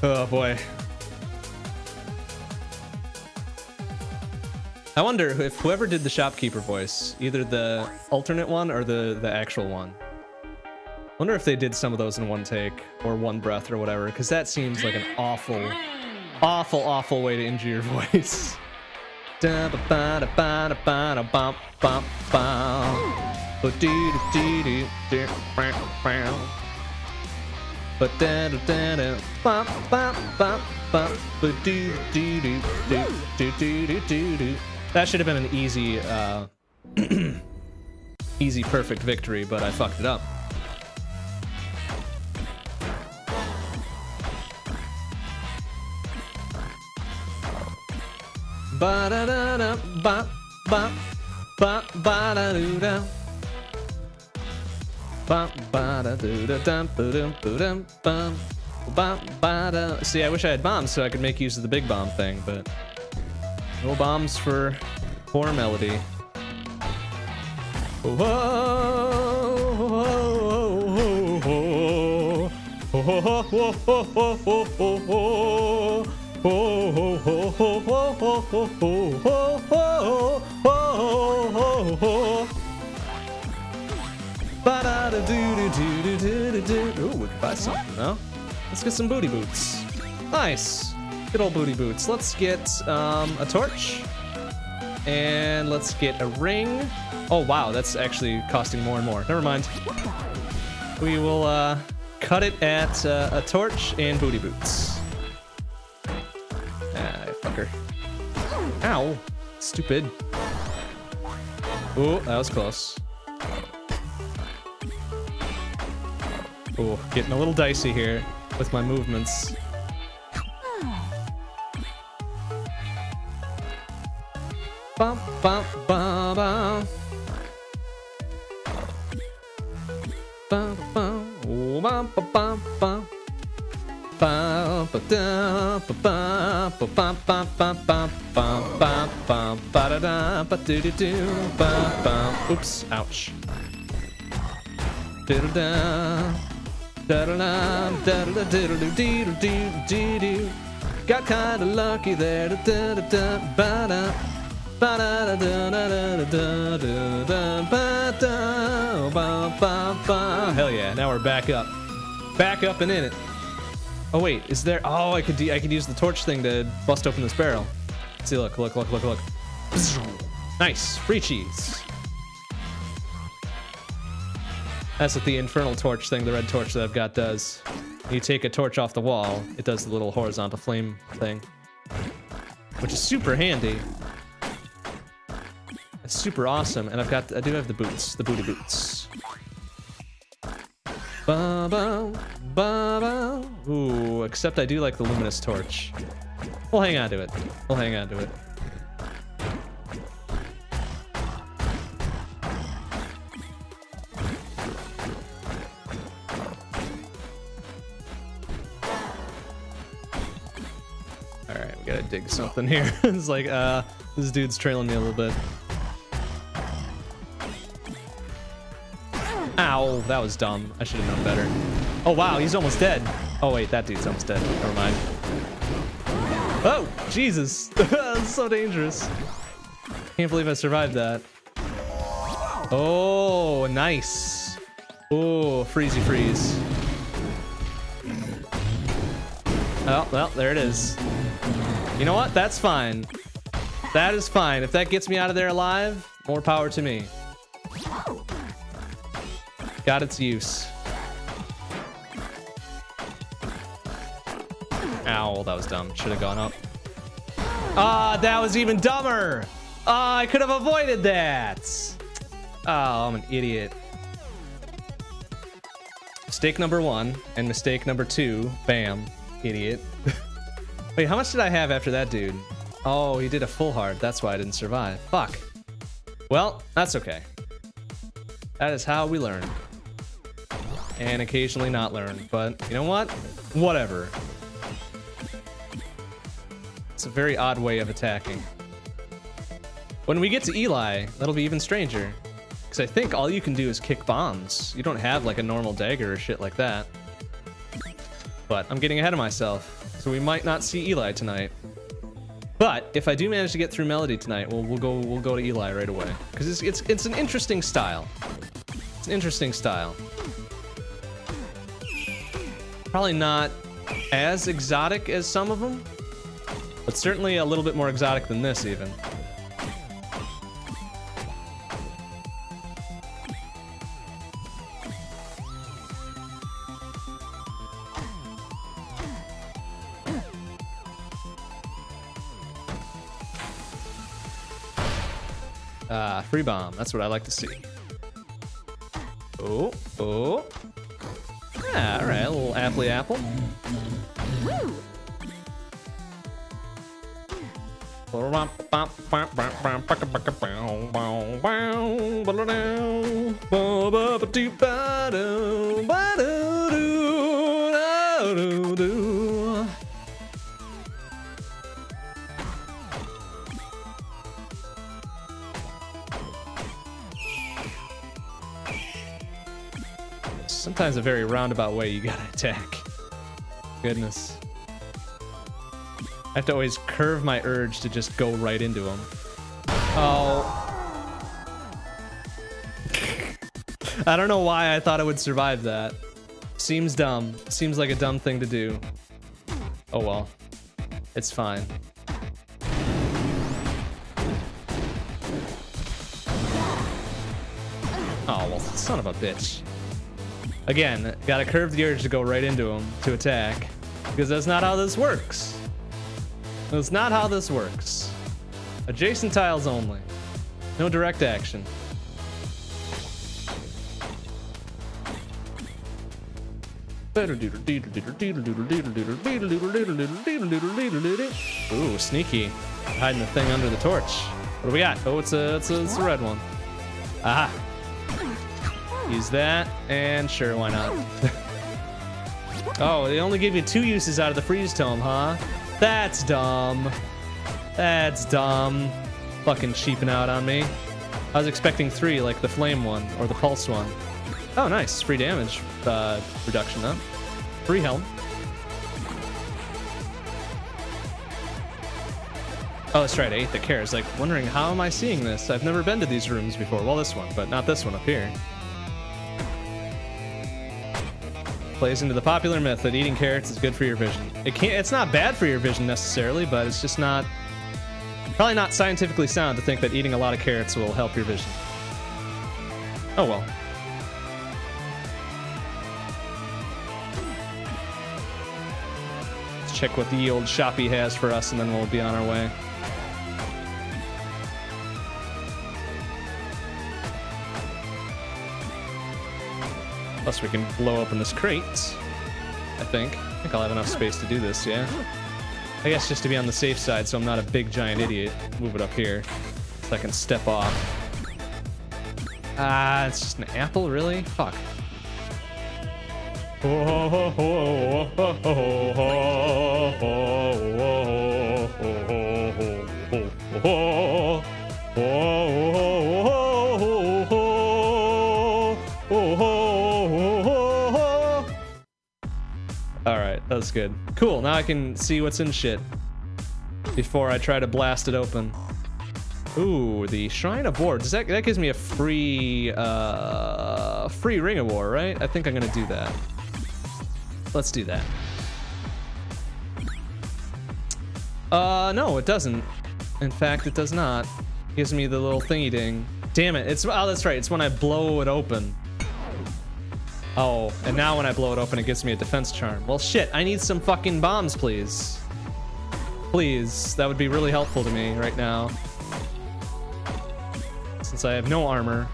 [SPEAKER 1] Oh boy. I wonder if whoever did the shopkeeper voice, either the alternate one or the, the actual one. I wonder if they did some of those in one take or one breath or whatever, because that seems like an awful, awful, awful way to injure your *laughs* voice. That should have been an easy, uh, *clears throat* easy perfect victory, but I fucked it up. Ba da da da ba ba ba ba da do da. Ba ba da do da dum ba dum ba dum. Ba ba da. See, I wish I had bombs so I could make use of the big bomb thing, but. No bombs for poor Melody. Whoa! Ooh, we can buy something now. Let's get some booty boots. Nice. Good old booty boots. Let's get um, a torch. And let's get a ring. Oh, wow, that's actually costing more and more. Never mind. We will uh, cut it at uh, a torch and booty boots. Ah, fucker. Ow. Stupid. Oh, that was close. Oh, getting a little dicey here with my movements. Bum, bum, bum, bum. Bum, bum, oh, bum, bum, bum, bum. Ba, ba, da, ba, ba, ba, ba, ba, ba, ba, ba, ba, ba, ba, da, da, ba, do, do, do, ba, ba. Oops, ouch. Da, da, da. Da, da, da, da, da, da, da, da, dee, da, dee, dee, dee. Got kinda lucky there. Da, da, Hell yeah, now we're back up. Back up and in it. Oh wait, is there oh I could I could use the torch thing to bust open this barrel. Let's see look, look, look, look, look. Nice, free cheese. That's what the infernal torch thing, the red torch that I've got does. You take a torch off the wall, it does the little horizontal flame thing. Which is super handy it's super awesome, and I've got I do have the boots, the booty boots. Ba ba ba ba. Ooh, except I do like the luminous torch. We'll hang on to it. We'll hang on to it. All right, we gotta dig something here. *laughs* it's like, uh, this dude's trailing me a little bit. Ow, that was dumb. I should have known better. Oh, wow, he's almost dead. Oh, wait, that dude's almost dead. Never mind. Oh, Jesus. *laughs* That's so dangerous. Can't believe I survived that. Oh, nice. Oh, freezy freeze. Oh, well, there it is. You know what? That's fine. That is fine. If that gets me out of there alive, more power to me. Got its use. Ow, that was dumb. Should have gone up. Ah, that was even dumber. Ah, I could have avoided that. Oh, I'm an idiot. Mistake number one and mistake number two. Bam. Idiot. *laughs* Wait, how much did I have after that dude? Oh, he did a full heart. That's why I didn't survive. Fuck. Well, that's okay. That is how we learn. And occasionally not learn. But you know what? Whatever. It's a very odd way of attacking. When we get to Eli, that'll be even stranger. Because I think all you can do is kick bombs. You don't have like a normal dagger or shit like that. But I'm getting ahead of myself. So we might not see Eli tonight. But if I do manage to get through Melody tonight, we'll, we'll go we'll go to Eli right away. Because it's, it's, it's an interesting style. It's an interesting style. Probably not as exotic as some of them, but certainly a little bit more exotic than this even. Ah, free bomb. That's what I like to see. Oh, oh. Alright, a little apple apple. Sometimes a very roundabout way you gotta attack. Goodness. I have to always curve my urge to just go right into him. Oh. I don't know why I thought I would survive that. Seems dumb. Seems like a dumb thing to do. Oh well. It's fine. Oh, well, son of a bitch. Again, gotta curve the urge to go right into him to attack. Because that's not how this works. That's not how this works. Adjacent tiles only. No direct action. Ooh, sneaky. Hiding the thing under the torch. What do we got? Oh, it's a, it's a, it's a red one. Aha. Use that, and sure, why not? oh, they only give you two uses out of the freeze tome, huh? That's dumb. That's dumb. Fucking cheaping out on me. I was expecting three, like the flame one or the pulse one. Oh, nice. Free damage uh, reduction, though. Free helm. Oh, that's right. I ate the cares. Like, wondering how am I seeing this? I've never been to these rooms before. Well, this one, but not this one up here. Plays into the popular myth that eating carrots is good for your vision. It can't. It's not bad for your vision necessarily, but it's just not. Probably not scientifically sound to think that eating a lot of carrots will help your vision. Oh well. Let's check what the old shoppy has for us, and then we'll be on our way. Plus we can blow open this crate. I think. I think I'll have enough space to do this, yeah? I guess just to be on the safe side so I'm not a big giant idiot. Move it up here. So I can step off. Ah, it's just an apple, really? Fuck. *laughs* that was good. Cool, now I can see what's in shit. Before I try to blast it open. Ooh, the Shrine of War. Does that, that gives me a free, uh, free Ring of War, right? I think I'm gonna do that. Let's do that. Uh, no, it doesn't. In fact, it does not. It gives me the little thingy ding. Damn it, it's, oh, that's right. It's when I blow it open. Oh, and now when I blow it open, it gives me a defense charm. Well, shit, I need some fucking bombs, please. Please, that would be really helpful to me right now. Since I have no armor.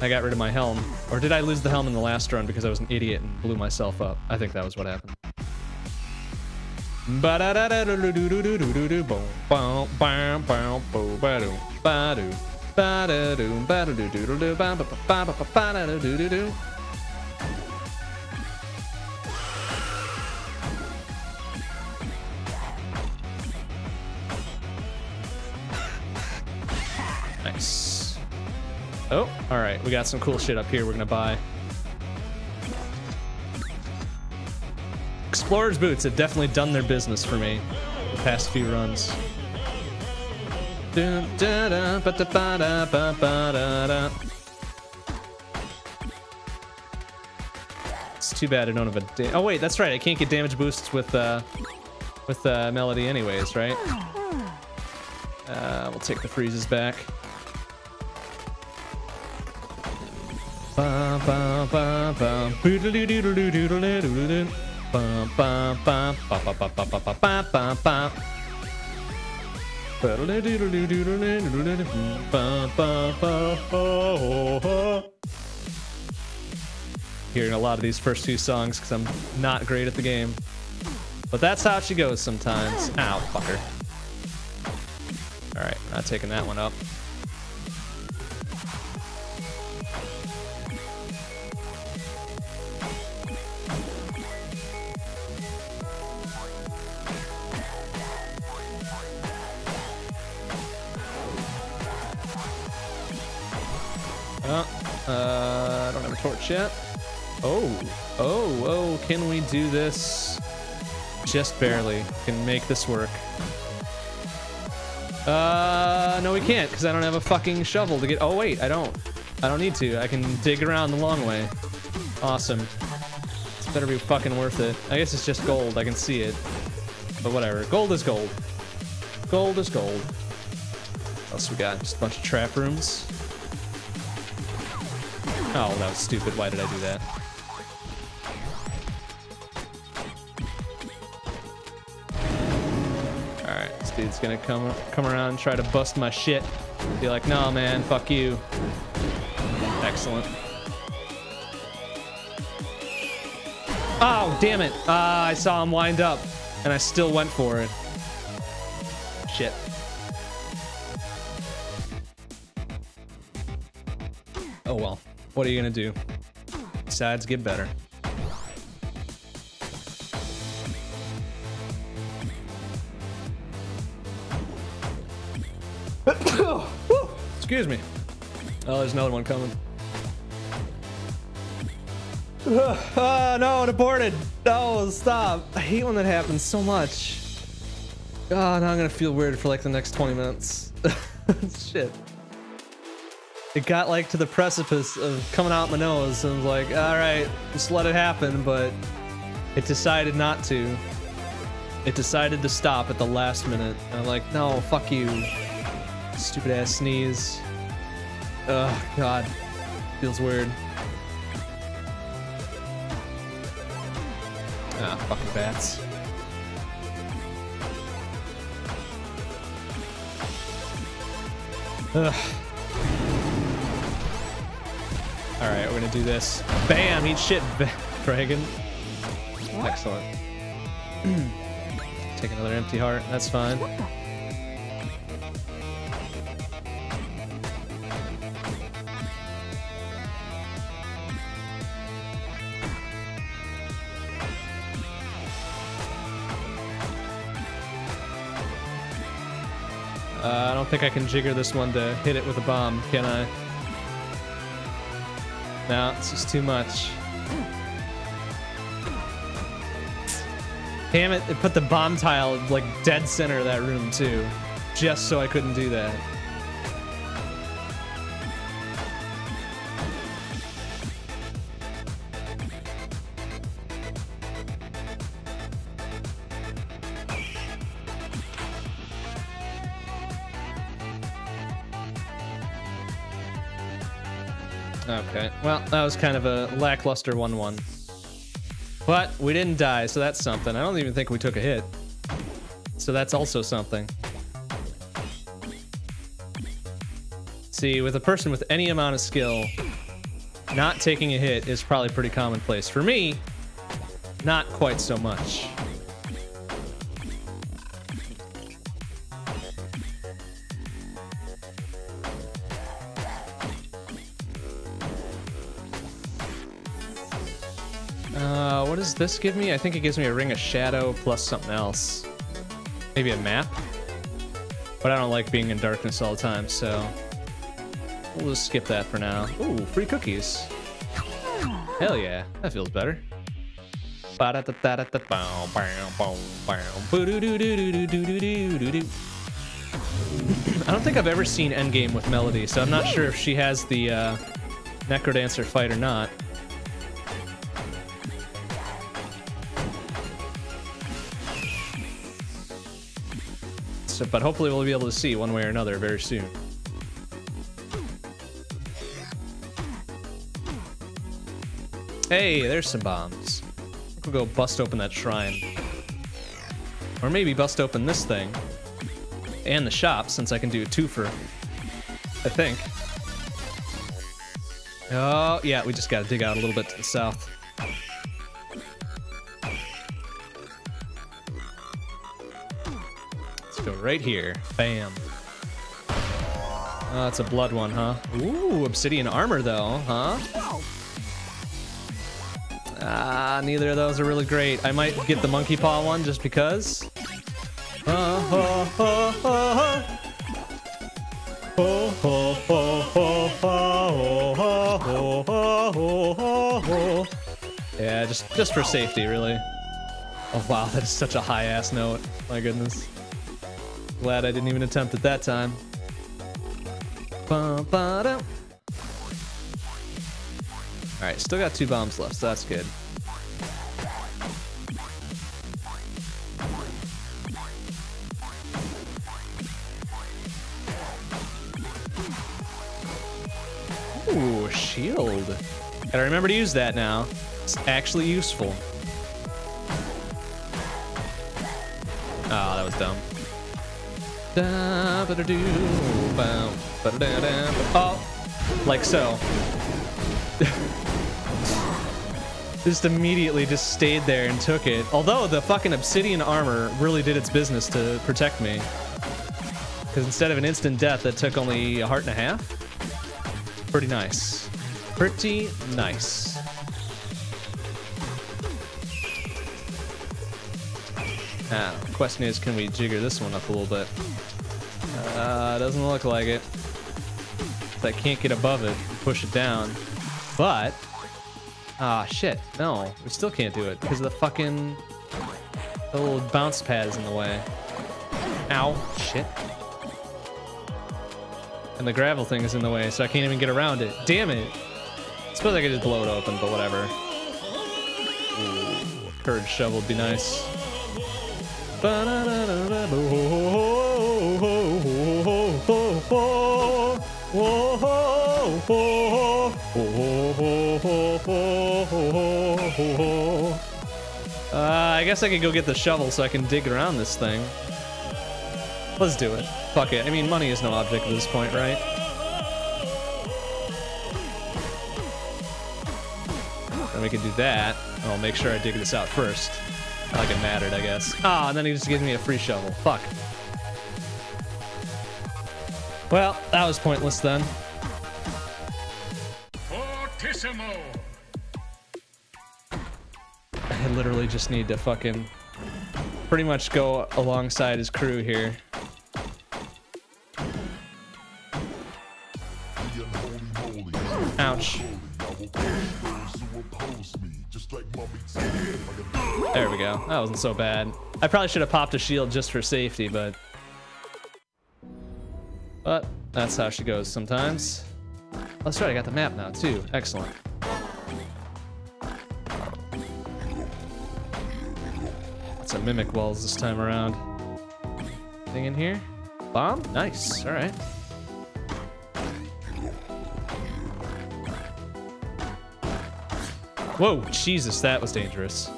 [SPEAKER 1] I got rid of my helm. Or did I lose the helm in the last run because I was an idiot and blew myself up? I think that was what happened. Nice. Oh, all right. We got some cool shit up here we're gonna buy. Explorer's boots have definitely done their business for me the past few runs. It's too bad I don't have a. oh wait, that's right. I can't get damage boosts with uh, with uh, melody, anyways, right? Uh, we'll take the freezes back. *laughs* Hearing a lot of these first two songs because I'm not great at the game. But that's how she goes sometimes. Ow, fucker. All right, not taking that one up. Torch yet. Oh, oh, oh, can we do this? Just barely. Can make this work. Uh, no we can't, because I don't have a fucking shovel to get- oh wait, I don't. I don't need to. I can dig around the long way. Awesome. It's better be fucking worth it. I guess it's just gold, I can see it. But whatever. Gold is gold. Gold is gold. What else we got? Just a bunch of trap rooms. Oh, that was stupid. Why did I do that? Alright, this dude's gonna come come around try to bust my shit. Be like, nah man, fuck you. Excellent. Oh, damn it. Ah, I saw him wind up, and I still went for it. Shit. What are you gonna do? Besides, get better. Excuse me. Oh, there's another one coming. Ah, no, it aborted. No, stop. I hate when that happens so much. God, now I'm gonna feel weird for like the next 20 minutes. *laughs* Shit. It got like to the precipice of coming out my nose and was like, all right, just let it happen, but it decided not to. It decided to stop at the last minute. And I'm like, no, fuck you. Stupid ass sneeze. Ugh, God. Feels weird. Ah, fucking bats. Ugh. Alright, we're gonna do this. Bam! Eat shit, *laughs* dragon. Excellent. *clears throat* Take another empty heart, that's fine. Uh, I don't think I can jigger this one to hit it with a bomb, can I? No, it's just too much. Damn it, it put the bomb tile like dead center of that room too. Just so I couldn't do that. Okay, well, that was kind of a lackluster 1-1. But we didn't die, so that's something. I don't even think we took a hit. So that's also something. See, with a person with any amount of skill, not taking a hit is probably pretty commonplace. For me, not quite so much. This give me? I think it gives me a Ring of Shadow plus something else. Maybe a map? But I don't like being in darkness all the time, so... We'll just skip that for now. Ooh, free cookies. Hell yeah, that feels better. I don't think I've ever seen Endgame with Melody, so I'm not sure if she has the uh, Necrodancer fight or not. But hopefully we'll be able to see one way or another very soon. Hey, there's some bombs. We'll go bust open that shrine. Or maybe bust open this thing. And the shop, since I can do a twofer. I think. Oh, yeah, we just gotta dig out a little bit to the south. Go right here. Bam. Oh, that's a blood one, huh? Ooh, obsidian armor though, huh? Ah, neither of those are really great. I might get the monkey paw one just because. Yeah, just just for safety, really. Oh wow, *laughs* that is such a high ass note. My goodness. Glad I didn't even attempt it that time. Alright, still got two bombs left, so that's good. Ooh, shield. Gotta remember to use that now. It's actually useful. Oh, that was dumb. Oh, like so. *laughs* just immediately just stayed there and took it. Although the fucking obsidian armor really did its business to protect me. Because instead of an instant death, that took only a heart and a half. Pretty nice. Pretty nice. Question is, can we jigger this one up a little bit? Uh, doesn't look like it. I can't get above it, push it down. But, ah, shit, no, we still can't do it because of the fucking the little bounce pad is in the way. Ow, shit. And the gravel thing is in the way, so I can't even get around it. Damn it. I suppose I could just blow it open, but whatever. Ooh, shovel would be nice. Uh, I guess I could go get the shovel so I can dig around this thing. Let's do it. Fuck it. I mean, money is no object at this point, right? And we can do that. I'll make sure I dig this out first. Not like it mattered, I guess. Ah, oh, and then he just gives me a free shovel. Fuck. Well, that was pointless then. Fortissimo. I literally just need to fucking pretty much go alongside his crew here. Ouch. There we go. That wasn't so bad. I probably should have popped a shield just for safety, but... But that's how she goes sometimes. That's right, I got the map now too. Excellent. Some mimic walls this time around. Thing in here? Bomb? Nice. All Whoa, Jesus, that was dangerous.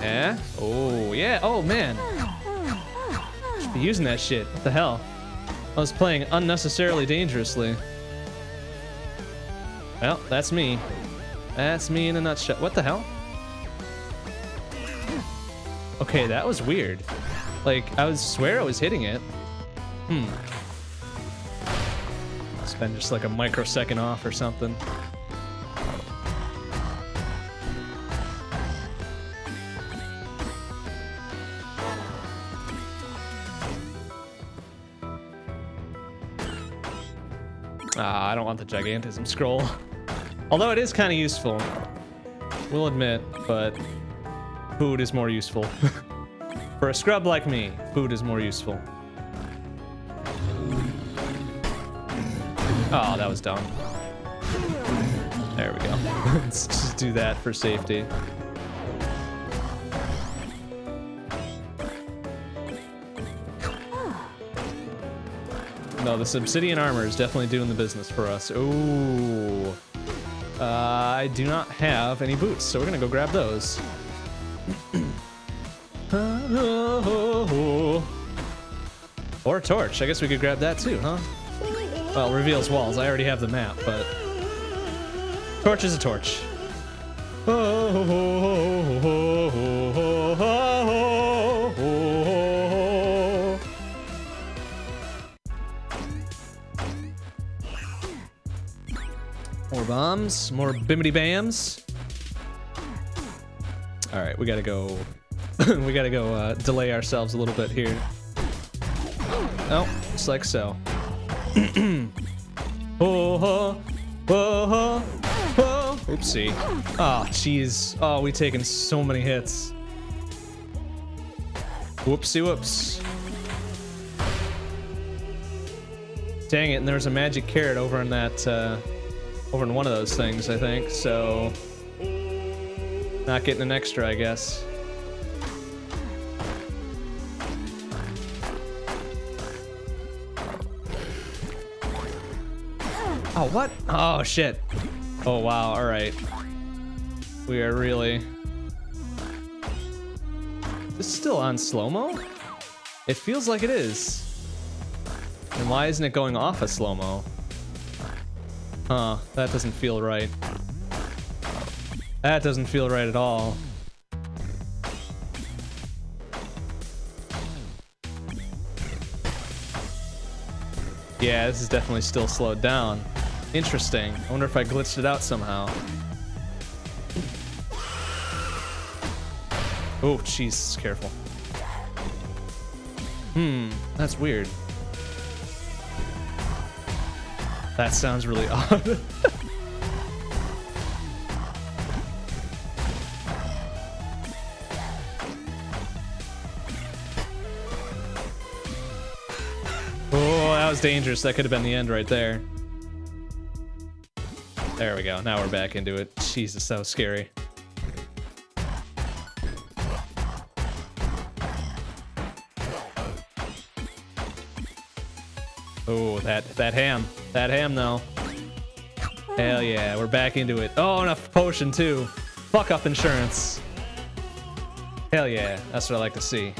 [SPEAKER 1] Yeah? Oh, yeah. Oh, man. Should be using that shit. What the hell? I was playing unnecessarily dangerously. Well, that's me. That's me in a nutshell. What the hell? Okay, that was weird. Like, I was swear I was hitting it. Hmm. It's just like a microsecond off or something. Ah, I don't want the gigantism scroll. *laughs* Although it is kind of useful. We'll admit, but food is more useful. *laughs* For a scrub like me, food is more useful. Oh, that was dumb. There we go. *laughs* Let's just do that for safety. No, this obsidian armor is definitely doing the business for us. Ooh. Uh, I do not have any boots, so we're gonna go grab those. *coughs* or a torch. I guess we could grab that too, huh? Well, reveals walls. I already have the map, but... Torch is a torch. More bombs, more bimity bams. All right, we gotta go. *laughs* we gotta go uh, delay ourselves a little bit here. Oh, just like so. Oh, oh, oh. Oopsie. Oh, jeez. Oh, we taken so many hits. Whoopsie whoops. Dang it, and there's a magic carrot over in that, uh, over in one of those things, I think, so... Not getting an extra, I guess. Oh, what? Oh, shit. Oh, wow, alright. We are really... This is still on slow-mo? It feels like it is. And why isn't it going off a slow-mo? Huh, that doesn't feel right. That doesn't feel right at all. Yeah, this is definitely still slowed down. Interesting. I wonder if I glitched it out somehow. Oh, jeez, careful. Hmm, that's weird. That sounds really *laughs* odd. oh, that was dangerous. That could have been the end right there. There we go. Now we're back into it. Jesus, that was scary. Oh, that that ham. That ham though. Hell yeah, we're back into it. Oh, enough potion too. Fuck up insurance. Hell yeah, that's what I like to see.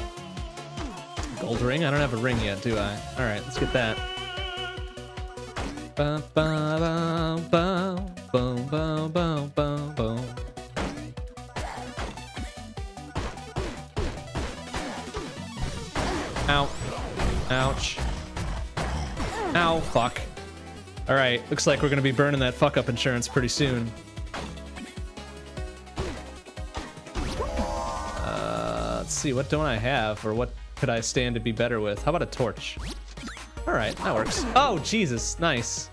[SPEAKER 1] Gold ring? I don't have a ring yet, do I? Alright, let's get that. Ow. Ouch. Ow, fuck. Alright, looks like we're gonna be burning that fuck up insurance pretty soon. Uh, let's see, what don't I have, or what could I stand to be better with? How about a torch? Alright, that works. Oh, Jesus, nice.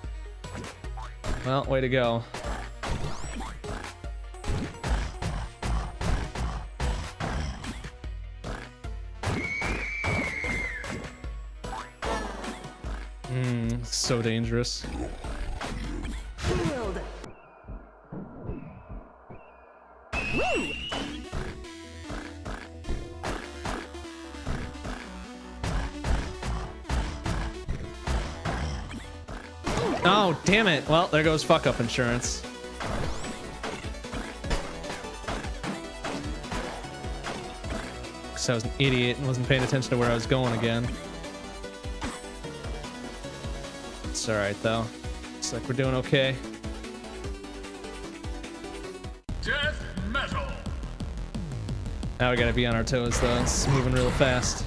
[SPEAKER 1] Well, way to go. Mmm, so dangerous. Damn it. Well, there goes fuck up insurance. Because I was an idiot and wasn't paying attention to where I was going again. It's alright, though. Looks like we're doing okay. Death metal. Now we gotta be on our toes, though. It's moving real fast.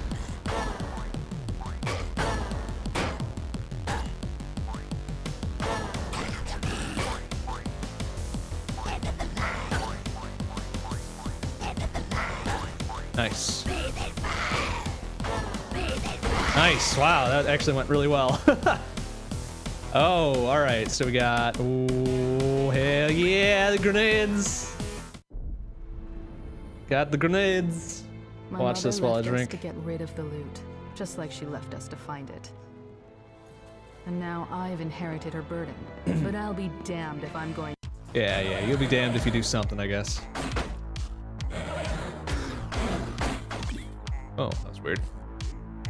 [SPEAKER 1] Nice. Wow, that actually went really well. *laughs* oh, all right. So we got. Oh, hell yeah, the grenades. Got the grenades.
[SPEAKER 2] My
[SPEAKER 1] Watch this while I drink.
[SPEAKER 2] To get rid of the loot, just like she left us to find it. And now I've inherited her burden. *clears throat* but I'll be damned if I'm going.
[SPEAKER 1] Yeah, yeah. You'll be damned if you do something, I guess. Oh, that was weird.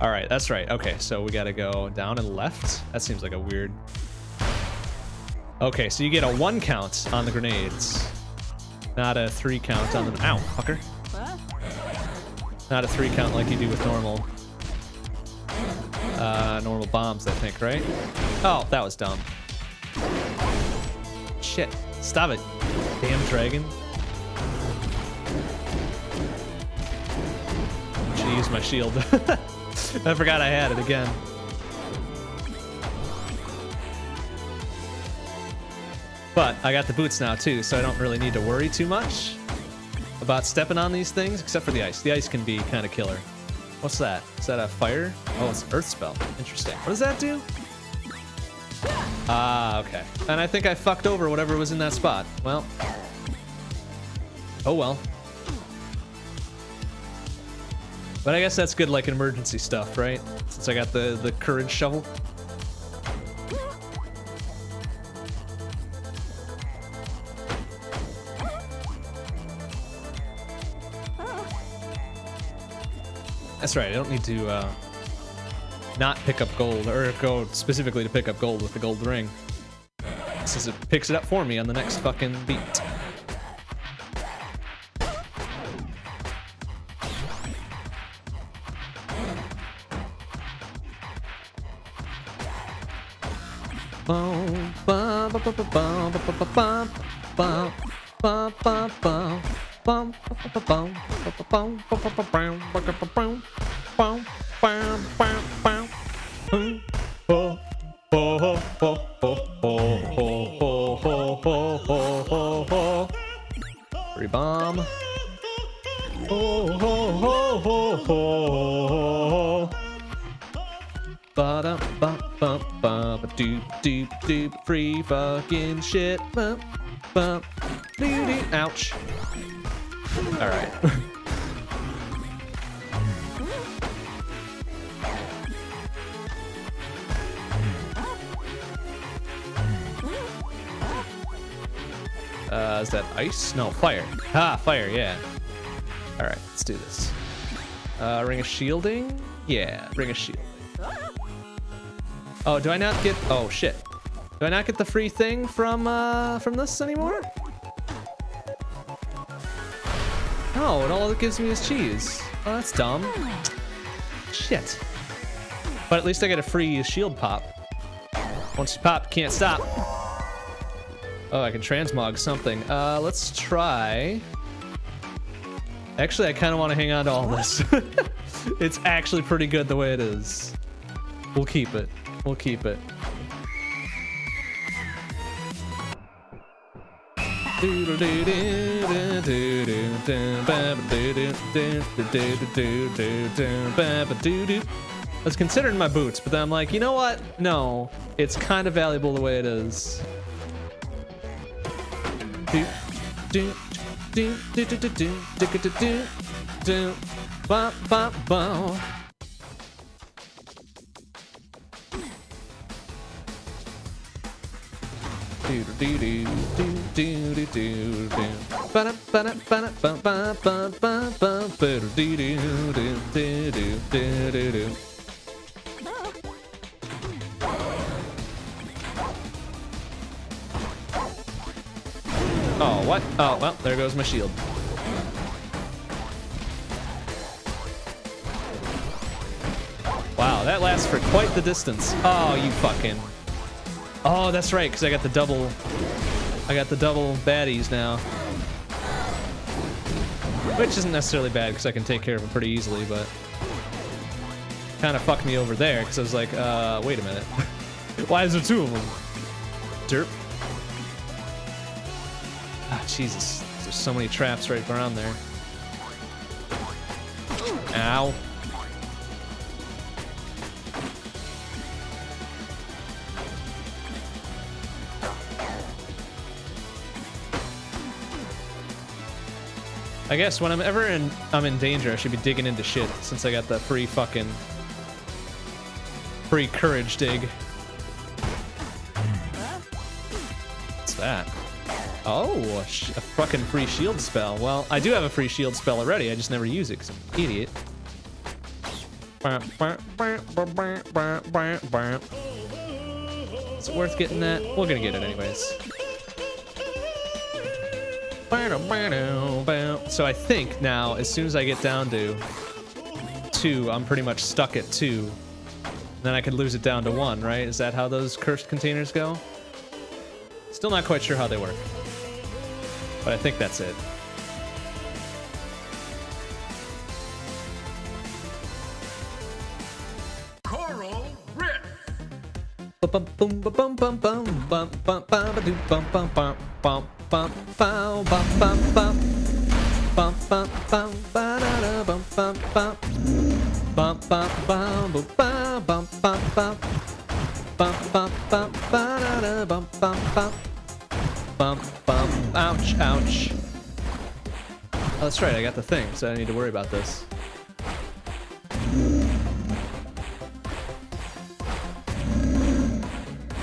[SPEAKER 1] All right, that's right. Okay, so we gotta go down and left. That seems like a weird... Okay, so you get a one count on the grenades. Not a three count on the... Ow, fucker. Not a three count like you do with normal... Uh, normal bombs, I think, right? Oh, that was dumb. Shit. Stop it. Damn dragon. Should use my shield. *laughs* I forgot I had it again. But I got the boots now too, so I don't really need to worry too much about stepping on these things, except for the ice. The ice can be kind of killer. What's that? Is that a fire? Oh, it's earth spell. Interesting. What does that do? Ah, okay. And I think I fucked over whatever was in that spot. Well. Oh well. But I guess that's good like emergency stuff, right? Since I got the, the courage shovel. That's right, I don't need to uh, not pick up gold, or go specifically to pick up gold with the gold ring. Since it picks it up for me on the next fucking beat. Free bomb. Oh, ho, ho, ho, ho. Ba-da-ba. Ba ba doop doop doop free fucking shit. bump bump doo doo. Ouch. All right. uh, is that ice? No, fire. Ah, fire, yeah. All right, let's do this. Uh, ring of shielding? Yeah, ring of shielding. Oh, do I not get... Oh, shit. Do I not get the free thing from, uh, from this anymore? Oh, and all it gives me is cheese. Oh, that's dumb. Shit. But at least I get a free shield pop. Once you pop, can't stop. Oh, I can transmog something. Uh, let's try... Actually, I kind of want to hang on to all this. *laughs* it's actually pretty good the way it is. We'll keep it. We'll keep it. I was considering my boots, but then I'm like, you know what? No, it's kind of valuable the way it is. Do, do, do, do, do, do, do, do, do, do, do, ba, ba, ba. Do do do do do do do do. Oh, what? Oh, well, there goes my shield. Wow, that lasts for quite the distance. Oh, you fucking... Oh, that's right, because I got the double... I got the double baddies now. Which isn't necessarily bad, because I can take care of them pretty easily, but... Kind of fucked me over there, because I was like, uh, wait a minute. *laughs* Why is there two of them? Derp. Ah, Jesus. There's so many traps right around there. Ow. I guess when I'm ever in I'm in danger, I should be digging into shit since I got the free fucking free courage dig. What's that? Oh, a, a fucking free shield spell. Well, I do have a free shield spell already. I just never use it because I'm an idiot. Is it worth getting that? We're gonna get it anyways. So I think now, as soon as I get down to two, I'm pretty much stuck at two. Then I could lose it down to one, right? Is that how those cursed containers go? Still not quite sure how they work. But I think that's it. Coral Riff bum bum bum bum bum. Bum bum bum bum bum bum. Bum bum bum bum bum bum bum bum. Bum bum bum bum bum bum. Bum bum bum bum bum bum bum bum ouch ouch. Oh, that's right I got the thing so I need to worry about this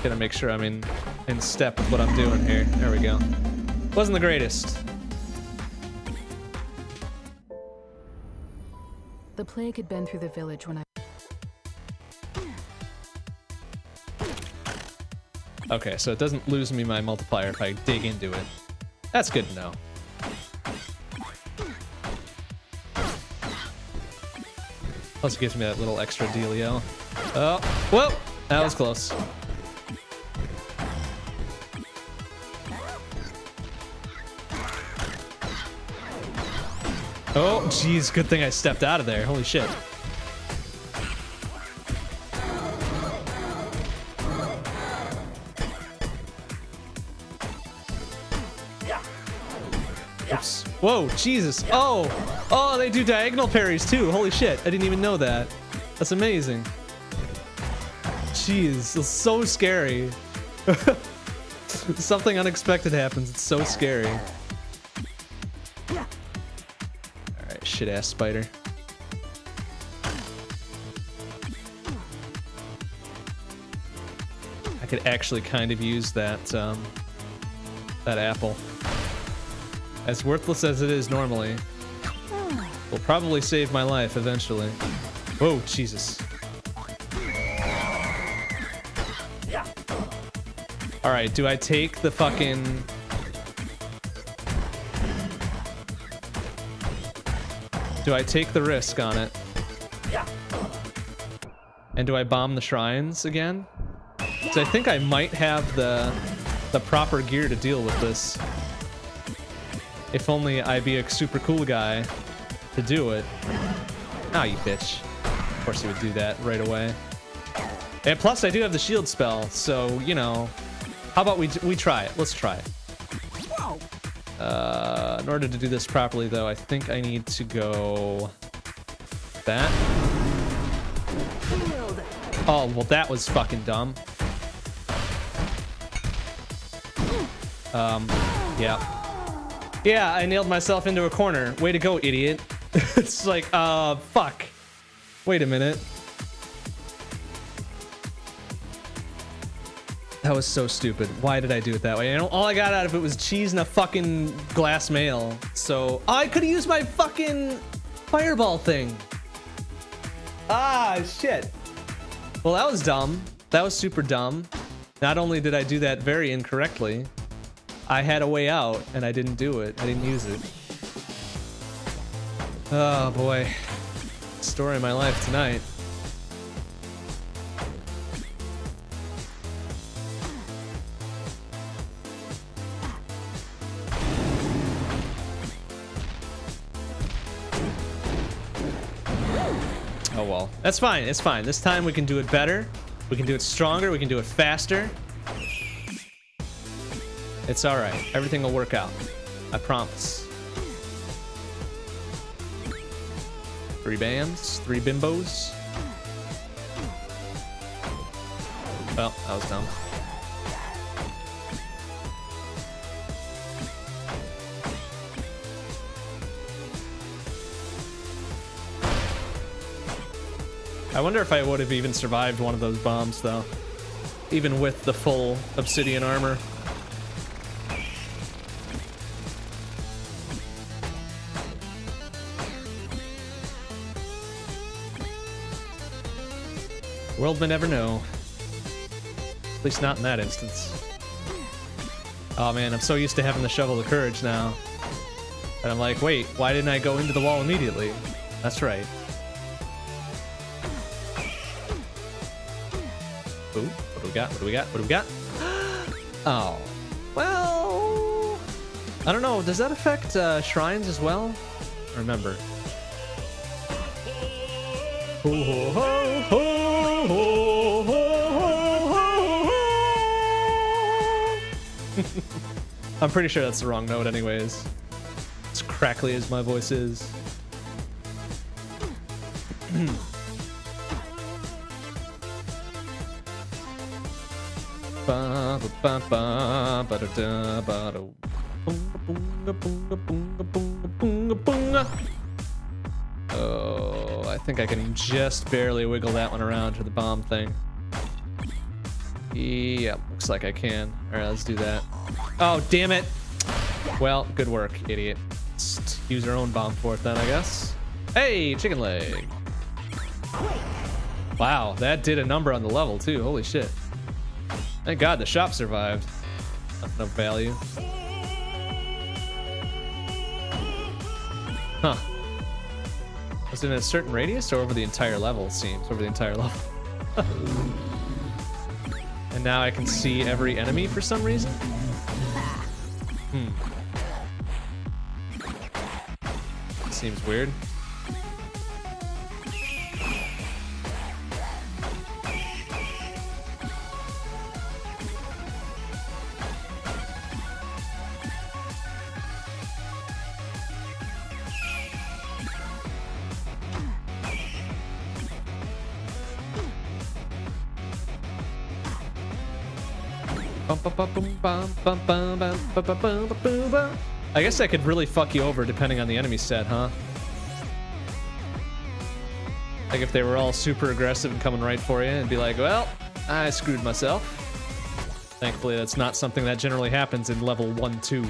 [SPEAKER 1] Gonna make sure I'm in in step with what I'm doing here. There we go. Wasn't the greatest.
[SPEAKER 2] The plague had been through the village when I.
[SPEAKER 1] Okay, so it doesn't lose me my multiplier if I dig into it. That's good to know. Plus it gives me that little extra dealio. Oh, whoa! That was close. Oh, jeez, good thing I stepped out of there. Holy shit. Oops. Whoa, Jesus. Oh, oh, they do diagonal parries too. Holy shit, I didn't even know that. That's amazing. Jeez, it's so scary. *laughs* Something unexpected happens. It's so scary. Shit ass spider. I could actually kind of use that um, that apple. As worthless as it is normally, will probably save my life eventually. Whoa, Jesus. All right, do I take the fucking... Do I take the risk on it? And do I bomb the shrines again? So I think I might have the the proper gear to deal with this. If only I be a super cool guy to do it. Oh, you bitch. Of course he would do that right away. And plus I do have the shield spell, so, you know, how about we we try it? Let's try it. Uh, in order to do this properly, though, I think I need to go that. Oh, well, that was fucking dumb. Um, yeah. Yeah, I nailed myself into a corner. Way to go, idiot. *laughs* it's like, uh, fuck. Wait a minute. That was so stupid. Why did I do it that way? And all I got out of it was cheese and a fucking glass mail. So I could have used my fucking fireball thing. Ah, shit. Well, that was dumb. That was super dumb. Not only did I do that very incorrectly, I had a way out and I didn't do it. I didn't use it. Oh boy. Story of my life tonight. That's fine. It's fine. This time we can do it better. We can do it stronger. We can do it faster. It's alright. Everything will work out. I promise. Three bands, three bimbos. Well, that was dumb. I wonder if I would have even survived one of those bombs, though. Even with the full obsidian armor. World may never know. At least not in that instance. Oh man, I'm so used to having the shovel of courage now. And I'm like, wait, why didn't I go into the wall immediately? That's right. we got? What do we got? What do we got? *gasps* oh. Well... I don't know. Does that affect uh, shrines as well? Remember. I'm pretty sure that's the wrong note anyways. As crackly as my voice is. *clears throat* Oh, I think I can just barely wiggle that one around to the bomb thing. Yep, looks like I can. All right, let's do that. Oh, damn it. Well, good work, idiot. Just use our own bomb for it then, I guess. Hey, chicken leg. Wow, that did a number on the level too. Holy shit. Thank God the shop survived. Nothing of value. Huh. Was it in a certain radius or over the entire level, it seems? Over the entire level. *laughs* and now I can see every enemy for some reason? Hmm. Seems weird. I guess I could really fuck you over depending on the enemy set, huh? Like if they were all super aggressive and coming right for you and be like, well, I screwed myself. Thankfully, that's not something that generally happens in level 1, 2.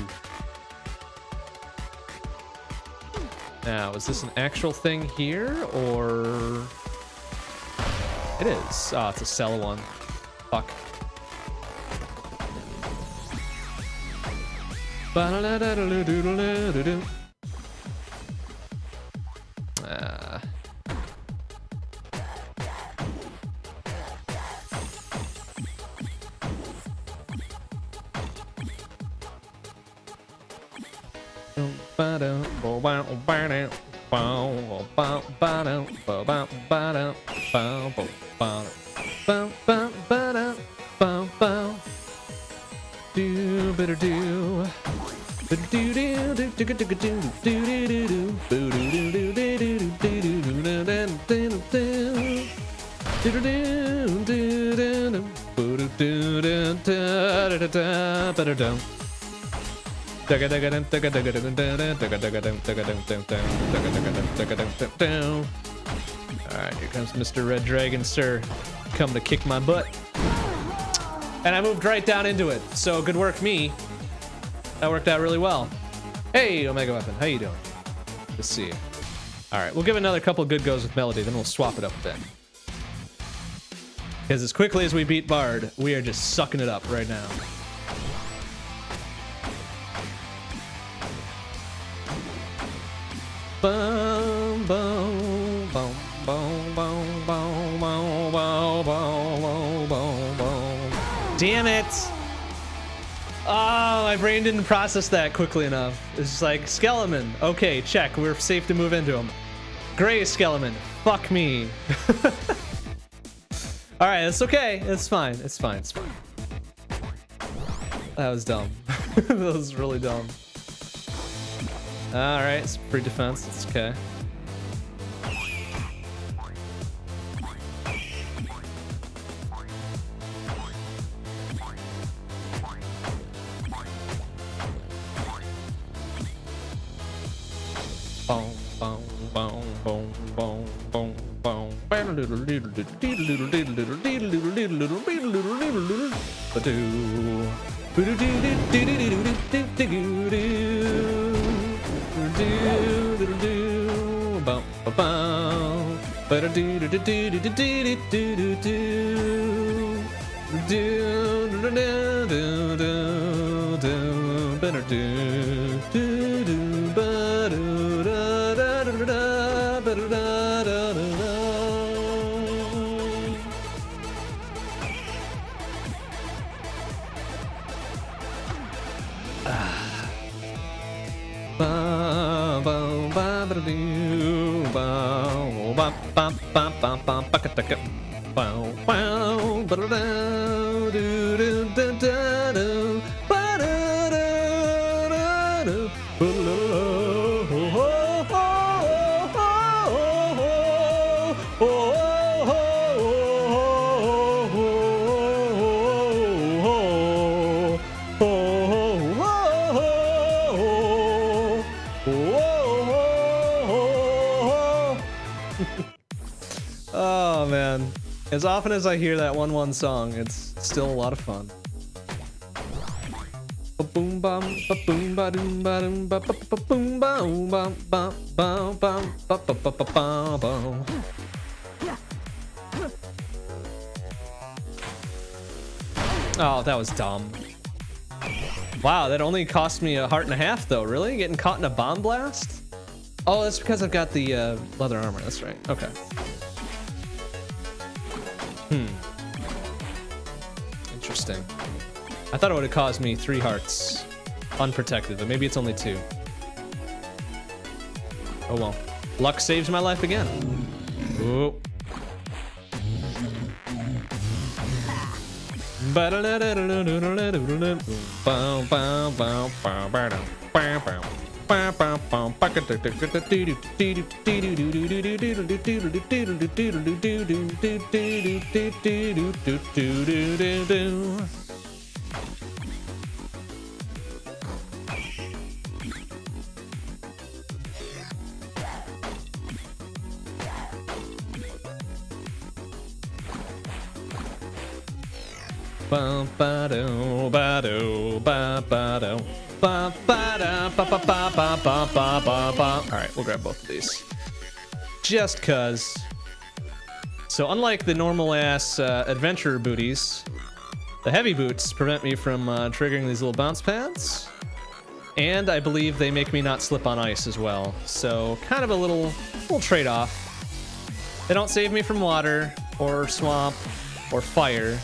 [SPEAKER 1] Now, is this an actual thing here, or... It is. Ah, oh, it's a cell one. Fuck. Uh. Bow, bow, bow, bow, bow. Do better do. Alright, here comes Mr. Red Dragon, sir. Come to kick my butt. And I moved right down into it, so good work me. That worked out really well. Hey, Omega Weapon, how you doing? Let's see. All right, we'll give another couple good goes with Melody, then we'll swap it up a bit. Because as quickly as we beat Bard, we are just sucking it up right now. Boom, boom, boom, boom, boom, boom, boom, boom, boom. Damn it! Oh, my brain didn't process that quickly enough. It's just like, Skeleman. Okay, check. We're safe to move into him. Gray Skeleman. Fuck me. *laughs* Alright, it's okay. It's fine. It's fine. It's fine. That was dumb. *laughs* that was really dumb. Alright, it's free defense. It's okay. boom, boom, boom, boom, boom, boom. Do do do do do Wow, wow, As often as I hear that 1-1 song, it's still a lot of fun. Oh, that was dumb. Wow, that only cost me a heart and a half though. Really? Getting caught in a bomb blast? Oh, that's because I've got the uh, leather armor. That's right. Okay. Hmm. Interesting. I thought it would have caused me three hearts. Unprotected, but maybe it's only two. Oh well. Luck saves my life again. Ooh. Ba ba do ba do ba ba do All right, we'll grab both of these. Just cause. So unlike the normal ass uh, adventurer booties, the heavy boots prevent me from uh, triggering these little bounce pads. And I believe they make me not slip on ice as well. So kind of a little, little trade-off. They don't save me from water or swamp or fire,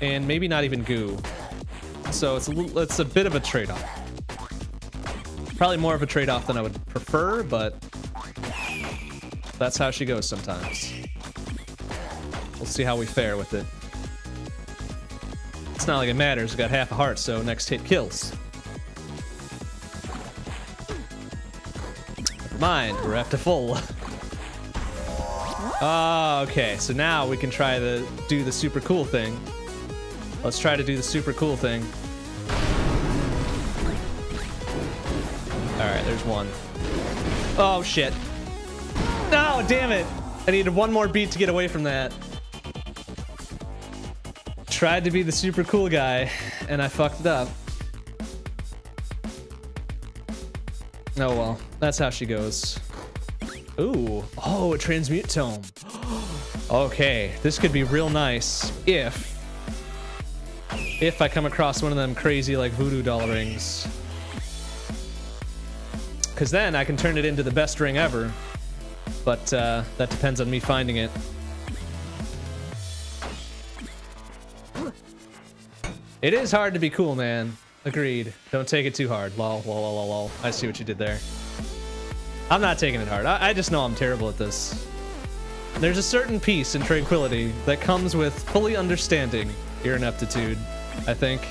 [SPEAKER 1] and maybe not even goo. So it's a little, it's a bit of a trade-off. Probably more of a trade-off than I would prefer, but that's how she goes sometimes. We'll see how we fare with it. It's not like it matters. We got half a heart, so next hit kills. Never mind, we're up to full. *laughs* Ah, okay. So now we can try to do the super cool thing. Let's try to do the super cool thing. Alright, there's one. Oh, shit. No, damn it! I needed one more beat to get away from that. Tried to be the super cool guy, and I fucked it up. Oh well, that's how she goes. Ooh, oh, a transmute tome. *gasps* okay, this could be real nice if if I come across one of them crazy like voodoo doll rings. Cause then I can turn it into the best ring ever. But uh, that depends on me finding it. It is hard to be cool, man. Agreed. Don't take it too hard. Lol, lol, lol, lol, lol. I see what you did there. I'm not taking it hard. I, I just know I'm terrible at this. There's a certain peace and tranquility that comes with fully understanding your ineptitude, I think.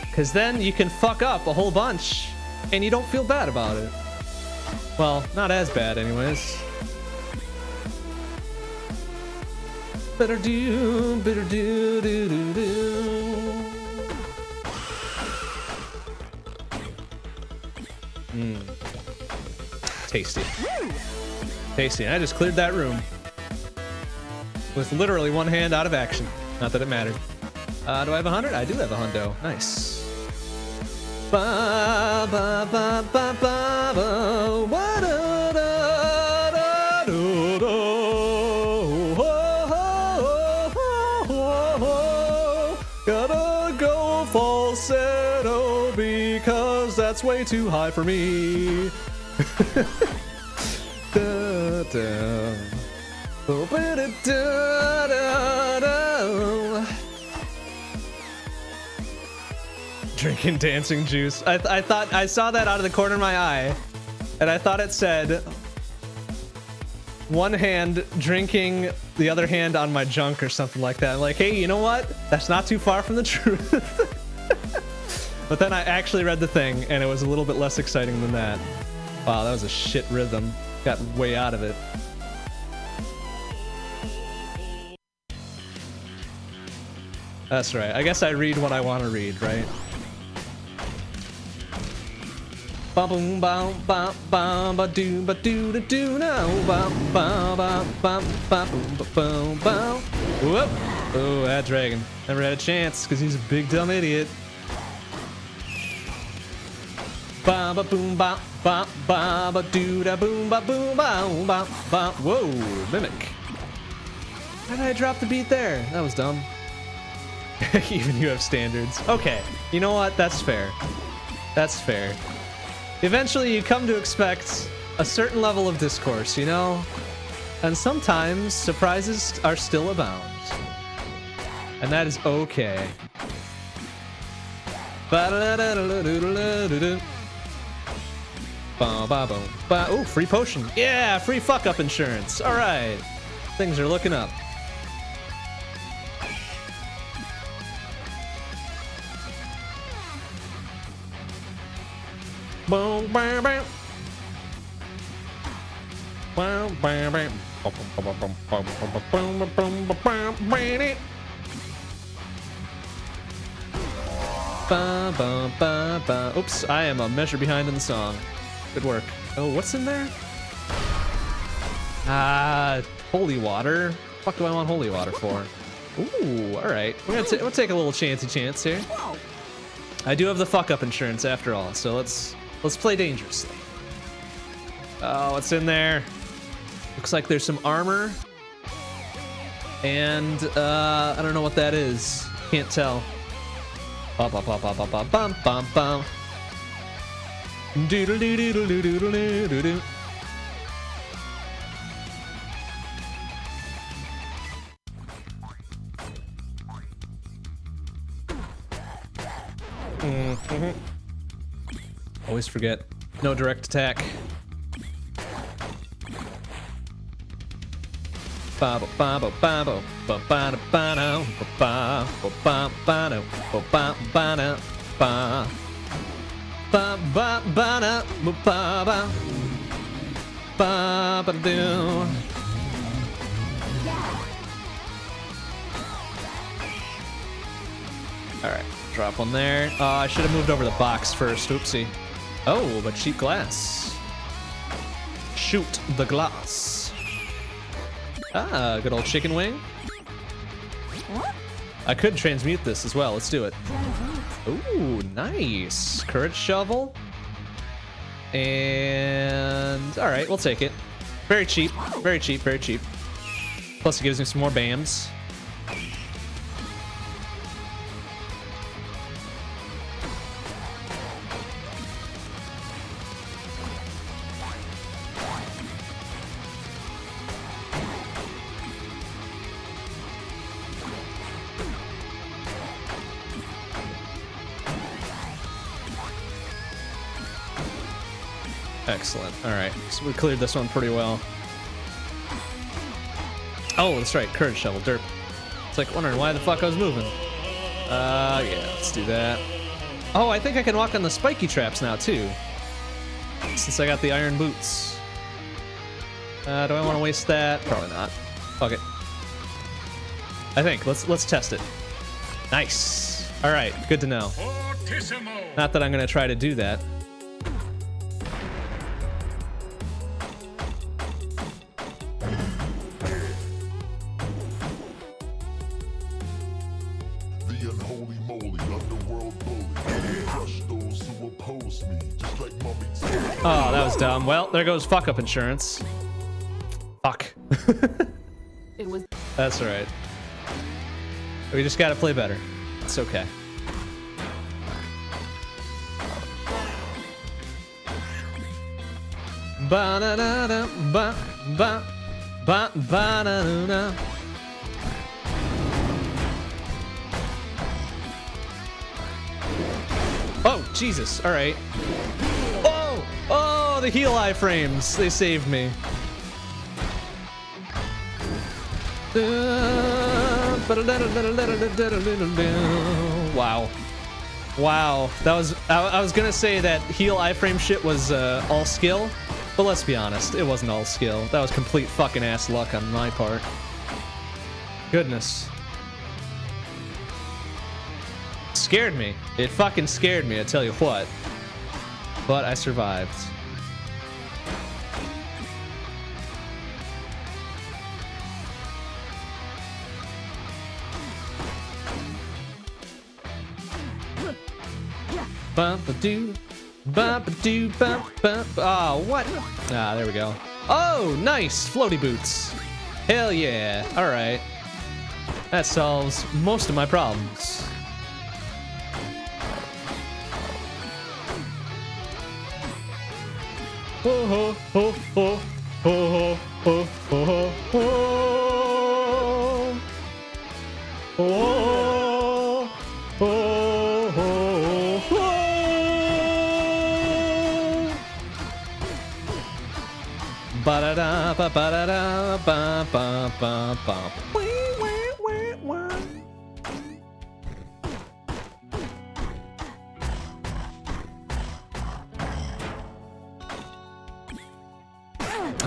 [SPEAKER 1] Because then you can fuck up a whole bunch, and you don't feel bad about it. Well, not as bad anyways. Better do, better do, do, do, do. Mmm. Tasty. Tasty. I just cleared that room. With literally one hand out of action. Not that it mattered. Uh, do I have a hundred? I do have a hundo. Nice. Ba ba ba ba ba ba ho Gotta go falsetto because that's way too high for me. *laughs* da, da. Drinking dancing juice. I, th I thought I saw that out of the corner of my eye, and I thought it said one hand drinking, the other hand on my junk or something like that. I'm like, hey, you know what? That's not too far from the *laughs* truth. but then I actually read the thing, and it was a little bit less exciting than that. Wow, that was a shit rhythm. Got way out of it. That's right. I guess I read what I want to read, right? Ba boom ba ba ba ba do ba do da do now ba ba ba ba ba boom ba boom ba. Whoop! Oh, that dragon never had a chance because he's a big dumb idiot. Ba ba boom ba ba ba ba do da boom ba boom ba ba ba. Whoa, mimic. How did I drop the beat there? That was dumb. *laughs* Even you have standards. Okay, you know what? That's fair. That's fair. Eventually, you come to expect a certain level of discourse, you know? And sometimes surprises are still abound. And that is okay. Oh, free potion. Yeah, free fuck up insurance. All right. Things are looking up. Boom, bam, bam. Bam, bam, bam. Ba, ba, ba, ba. Oops, I am a measure behind in the song. Good work. Oh, what's in there? Ah, uh, holy water. What the fuck do I want holy water for? Ooh, all right. We're gonna we'll take a little chancy chance here. I do have the fuck up insurance after all, so let's Let's play dangerously. Oh, what's in there? Looks like there's some armor. And uh, I don't know what that is. Can't tell. Bum bum bum bum bum bum bum bum. Mm-hmm. Always forget. No direct attack. Ba ba ba ba ba ba ba ba ba ba ba ba ba ba ba ba da ba ba ba ba da ba ba ba ba ba do. All right, drop one there. I should have moved over the box first. Oopsie. Oh, but cheap glass. Shoot the glass. Ah, good old chicken wing. I could transmute this as well. Let's do it. Ooh, nice. Courage shovel. And all right, we'll take it. Very cheap, very cheap, very cheap. Plus it gives me some more BAMs. Excellent. All right, so we cleared this one pretty well. Oh, that's right, courage shovel, derp. It's like wondering why the fuck I was moving. Uh, yeah, let's do that. Oh, I think I can walk on the spiky traps now too. Since I got the iron boots. Uh, do I want to waste that? Probably not. Fuck it. I think let's let's test it. Nice. All right, good to know. Not that I'm gonna try to do that. There goes fuck up insurance. Fuck. *laughs*
[SPEAKER 2] It was
[SPEAKER 1] That's all right. We just gotta play better. It's okay. Ba da da da ba ba ba ba da da da. Oh, Jesus. All right. Oh, the heal iframes. They saved me. Wow. Wow. That was I, I was gonna say that heal iframe shit was uh, all skill, but let's be honest, it wasn't all skill. That was complete fucking ass luck on my part. Goodness. Scared me. It fucking scared me, I tell you what. But I survived. Bump a doo, bump a doo, bump bump. Ah, what? Ah, there we go. Oh, nice floaty boots. Hell yeah! All right, that solves most of my problems. Ho ho ho ho ho ho ho ho. Oh, oh,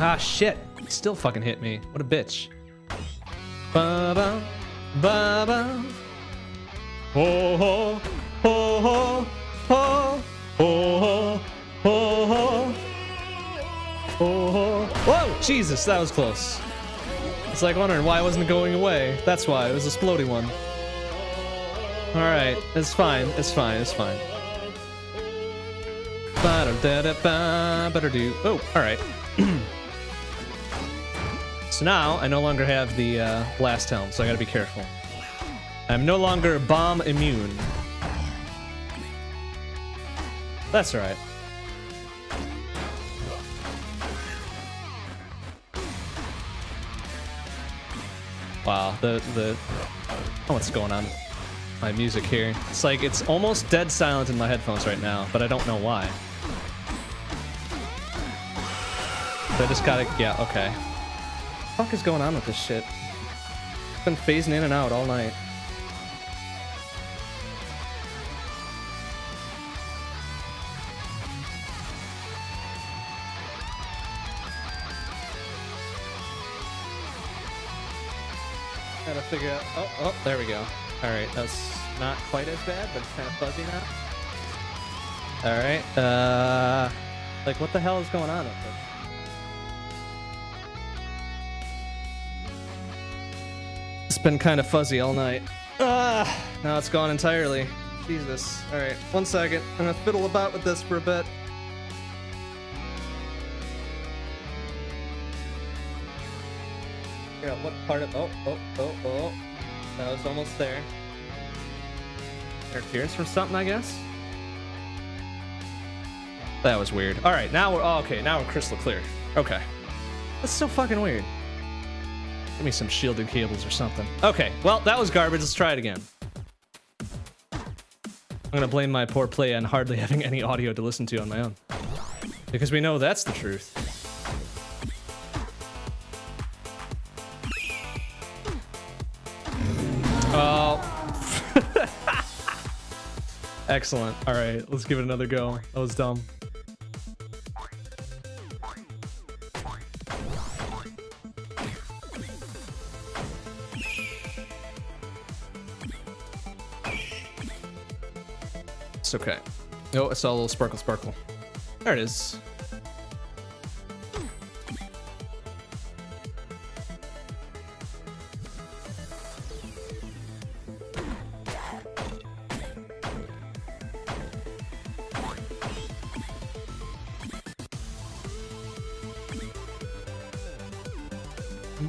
[SPEAKER 1] Ah, shit. Still fucking hit me. What a bitch. Ba-ba, ba-ba. Ho, ho, ho, ho, ho, ho, ho, ho, ho, ho. Whoa, Jesus, that was close. It's like wondering why it wasn't going away. That's why, it was a splody one. Alright, it's fine, it's fine, it's fine. Ba-da-da-da-ba, better do. Oh, alright. *clears throat* So now I no longer have the uh, blast helm, so I gotta be careful. I'm no longer bomb immune. That's right. Wow, the the oh, what's going on? My music here. It's like it's almost dead silent in my headphones right now, but I don't know why. I just gotta yeah, okay What the fuck is going on with this shit? It's been phasing in and out all night. Figure out. Oh, oh, there we go. All right, that's not quite as bad, but it's kind of fuzzy now. All right. Uh, like, what the hell is going on with this? It's been kind of fuzzy all night. Ah, now it's gone entirely. Jesus. All right, one second. I'm gonna fiddle about with this for a bit. Yeah, what part of? Oh, oh, oh, oh. That was almost there. Interference from something, I guess. That was weird. All right, now we're oh, okay. Now we're crystal clear. Okay, that's so fucking weird. Give me some shielded cables or something. Okay, well, that was garbage. Let's try it again. I'm gonna blame my poor play on hardly *laughs* having any audio to listen to on my own. Because we know that's the truth. Oh. *laughs* Excellent. All right, let's give it another go. That was dumb. It's okay. Oh, I saw a little sparkle sparkle. There it is.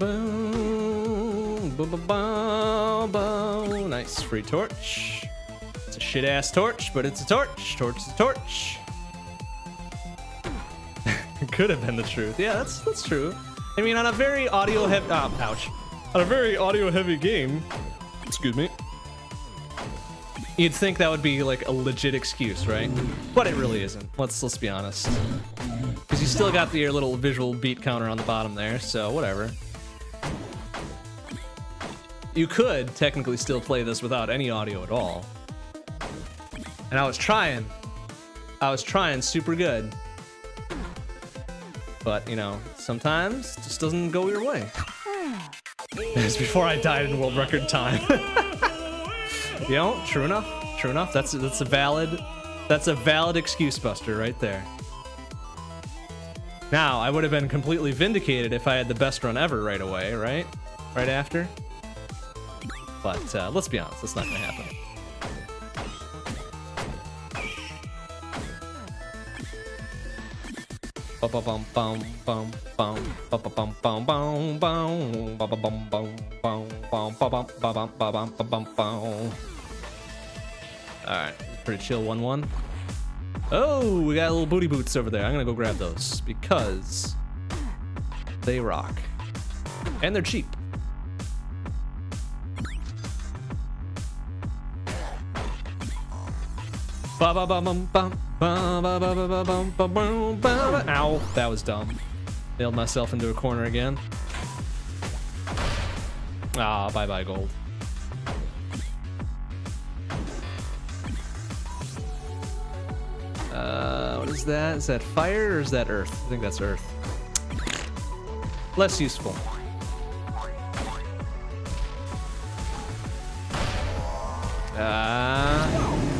[SPEAKER 1] Boom, boom, boom, boom, boom. Nice free torch. It's a shit ass torch, but it's a torch. Torch is a torch. Could have been the truth. Yeah, that's that's true. I mean, on a very audio heavy, oh, ouch, on a very audio heavy game. Excuse me. You'd think that would be like a legit excuse, right? But it really isn't. Let's let's be honest. Because you still got your little visual beat counter on the bottom there, so whatever. You could technically still play this without any audio at all. And I was trying. I was trying super good. But, you know, sometimes just doesn't go your way. It's before I died in world record time. *laughs* you know, true enough. True enough. That's that's a valid That's a valid excuse buster right there. Now, I would have been completely vindicated if I had the best run ever right away, right? Right after. But uh, let's be honest, that's not going to happen. Alright, pretty chill 1-1. Oh, we got little booty boots over there. I'm gonna go grab those because they rock. And they're cheap. Ow, that was dumb. Nailed myself into a corner again. Ah, bye bye gold. Uh, what is that? Is that fire or is that earth? I think that's earth. Less useful. Ah.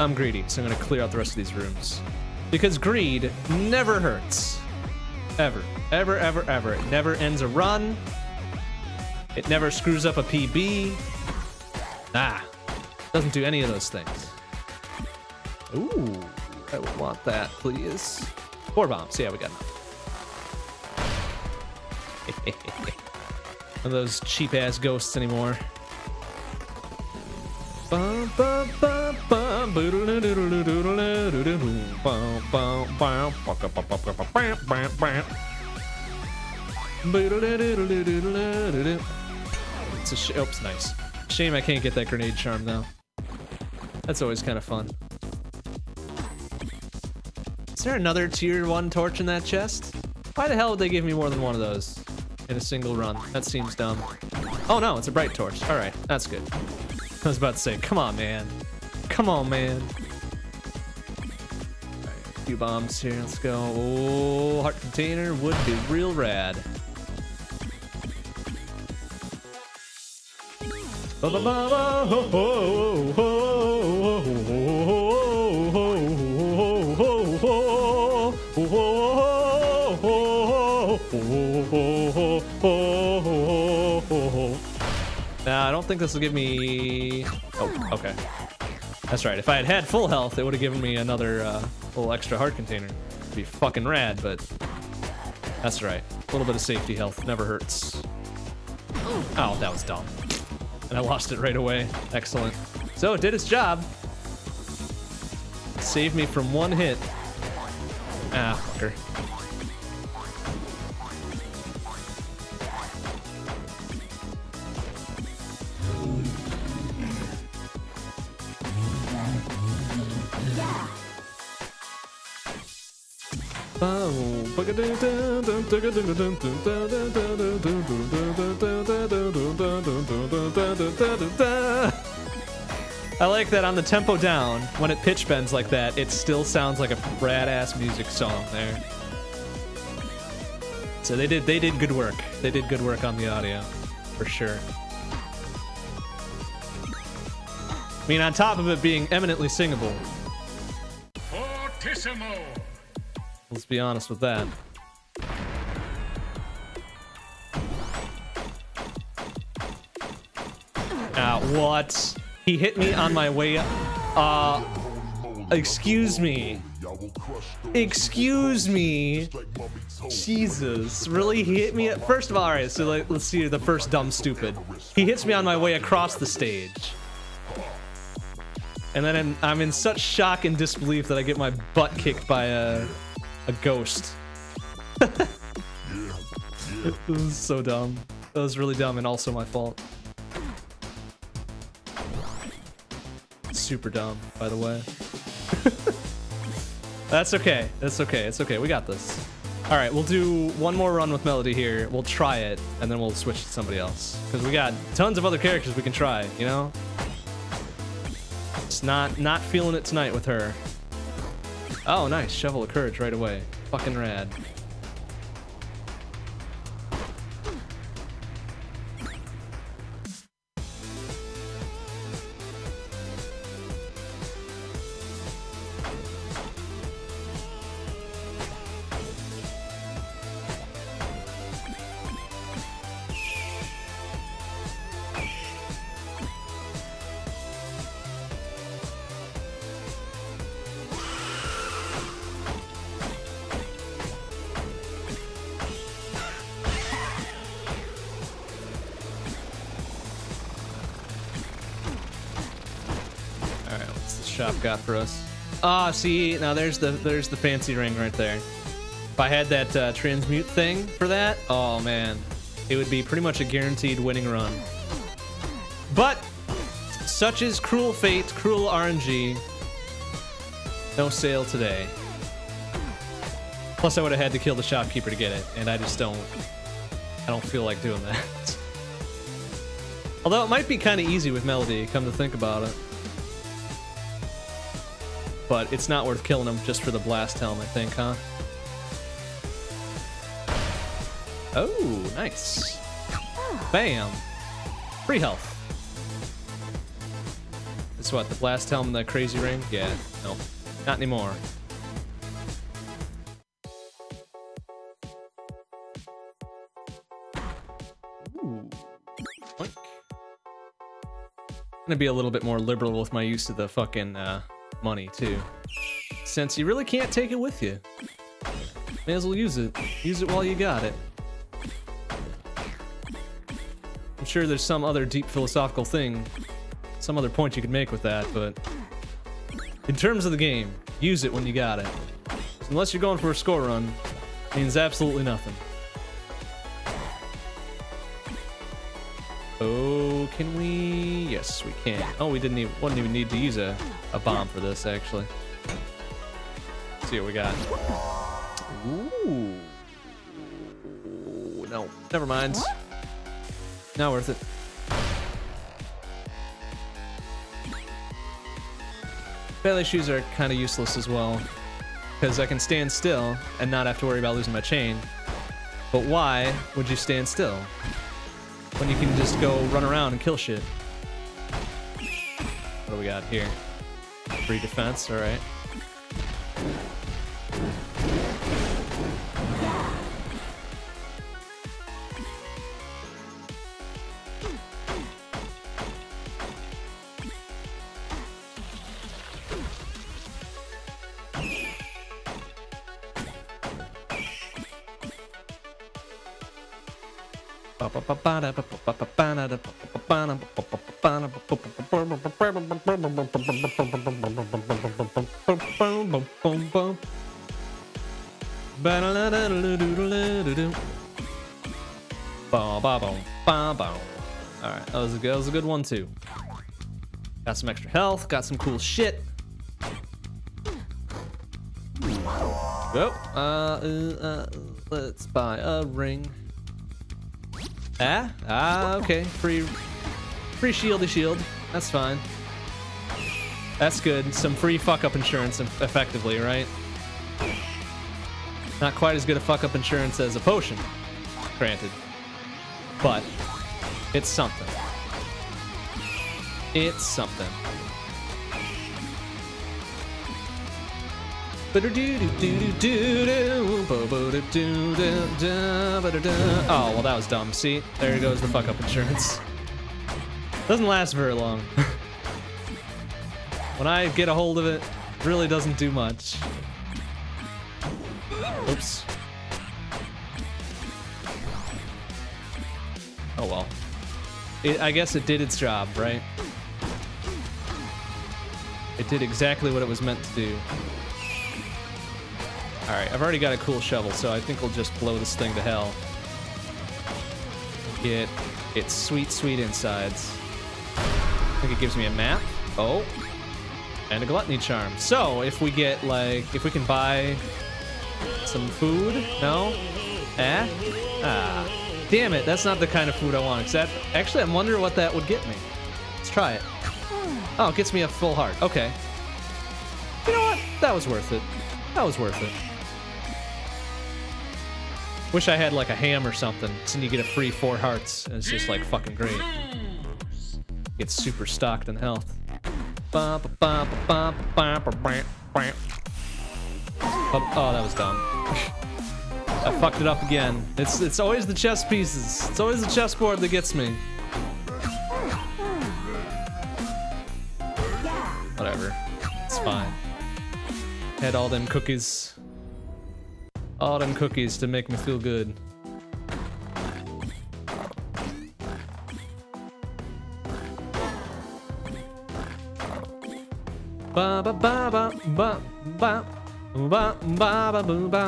[SPEAKER 1] I'm greedy, so I'm gonna clear out the rest of these rooms. Because greed never hurts. Ever. Ever, ever, ever. It never ends a run. It never screws up a PB. Ah. Doesn't do any of those things. Ooh. I would want that, please. Four bombs. Yeah, we got enough. One of those cheap ass ghosts anymore. It's a sh oops, nice. Shame I can't get that grenade charm though. That's always kind of fun. Is there another tier one torch in that chest? Why the hell would they give me more than one of those in a single run? That seems dumb. Oh no, it's a bright torch. All right, that's good. I was about to say, come on, man. Come on, man. Alright, a few bombs here. Let's go. Oh, heart container would be real rad. Nah, I don't think this will give me... Oh, okay. That's right. If I had had full health, it would have given me another uh, little extra heart container. It'd be fucking rad, but that's right. A little bit of safety health never hurts. Oh, that was dumb. And I lost it right away. Excellent. So it did its job. Saved me from one hit. Ah, fucker. I like that on the tempo down, when it pitch bends like that, it still sounds like a rad-ass music song there. So they did they did good work. They did good work on the audio, for sure. I mean, on top of it being eminently singable,
[SPEAKER 3] Fortissimo!
[SPEAKER 1] let's be honest with that. Ah, what? He hit me on my way. Uh, excuse me. Excuse me. Jesus, really? He hit me at first of all. All right, so like, let's see the first dumb stupid. He hits me on my way across the stage, and then I'm, I'm in such shock and disbelief that I get my butt kicked by a a ghost. *laughs* It was so dumb. That was really dumb and also my fault. super dumb, by the way. *laughs* That's okay. That's okay. It's okay. We got this. All right, we'll do one more run with Melody here. We'll try it, and then we'll switch to somebody else. Because we got tons of other characters we can try, you know? It's not, not feeling it tonight with her. Oh, nice. Shovel of Courage right away. Fucking rad. For us? Ah, see, now there's the there's the fancy ring right there. If I had that uh, transmute thing for that, oh man, it would be pretty much a guaranteed winning run. But such is cruel fate, cruel RNG. No sale today. Plus, I would have had to kill the shopkeeper to get it, and I just don't. I don't feel like doing that. *laughs* Although it might be kind of easy with Melody, come to think about it. But it's not worth killing him just for the blast helm, I think, huh? Oh, nice. Bam. Free health. It's what, the blast helm and the crazy ring? Yeah, no, not anymore. Ooh. Boink. gonna be a little bit more liberal with my use of the fucking uh, money too, since you really can't take it with you. May as well use it. Use it while you got it. I'm sure there's some other deep philosophical thing, some other point you could make with that, but in terms of the game, use it when you got it. Unless you're going for a score run, means absolutely nothing. Oh, can we? Yes, we can. Oh, we didn't even wouldn't even need to use a, a bomb for this actually. Let's see what we got. Ooh. No, never mind. Not worth it. Ballet shoes are kind of useless as well, because I can stand still and not have to worry about losing my chain. But why would you stand still? When you can just go run around and kill shit. What do we got here? Free defense, alright. Alright, that was a good that was a good one too. Got some extra health, got some cool shit. Oh, uh, uh, uh, let's buy a ring. Ah, ah, okay. Free, free shieldy shield. That's fine. That's good. Some free fuck up insurance, effectively, right? Not quite as good a fuck up insurance as a potion, granted. But it's something. It's something. Oh, well, that was dumb. See? There goes the fuck up insurance. Doesn't last very long. when I get a hold of it, it really doesn't do much. Oops. Oh well. It, I guess it did its job, right? It did exactly what it was meant to do. Alright, I've already got a cool shovel, so I think we'll just blow this thing to hell. Get its sweet, sweet insides. I think it gives me a map. Oh. And a gluttony charm. So if we get like, if we can buy some food, no? Eh? Ah. Damn it, that's not the kind of food I want. That, actually, I'm wondering what that would get me. Let's try it. Oh, it gets me a full heart. Okay. You know what? That was worth it. That was worth it. Wish I had like a ham or something. So you get a free four hearts. And it's just like fucking great. Get super stocked in health. Oh, oh, that was dumb. *laughs* I fucked it up again. It's it's always the chess pieces. It's always the chessboard that gets me. Whatever. It's fine. Had all them cookies. All them cookies to make me feel good. Ba ba ba ba ba ba ba ba ba ba.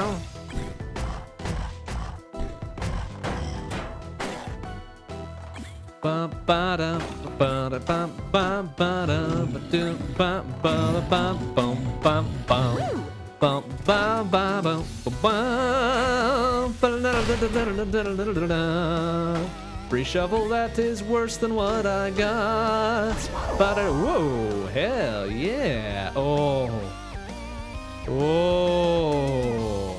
[SPEAKER 1] Ba ba da ba da ba ba ba da ba do ba ba da ba bum ba Bum, bum, bum, bum, bum, bum. Free shovel that is worse than what I got. But I, whoa, hell yeah. Oh. Oh.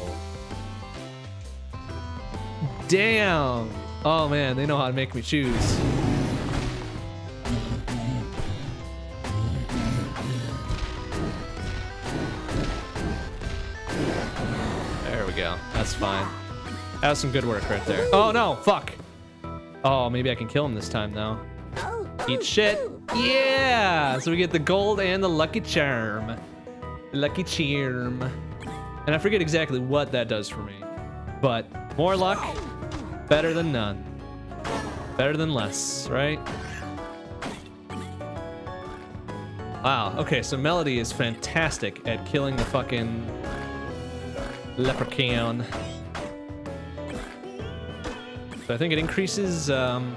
[SPEAKER 1] Damn. Oh man, they know how to make me choose. Go. That's fine. That was some good work right there. Oh no, fuck. Oh, maybe I can kill him this time though. Eat shit. Yeah! So we get the gold and the lucky charm. Lucky charm. And I forget exactly what that does for me. But more luck, better than none. Better than less, right? Wow, okay, so Melody is fantastic at killing the fucking leprechaun. So I think it increases um,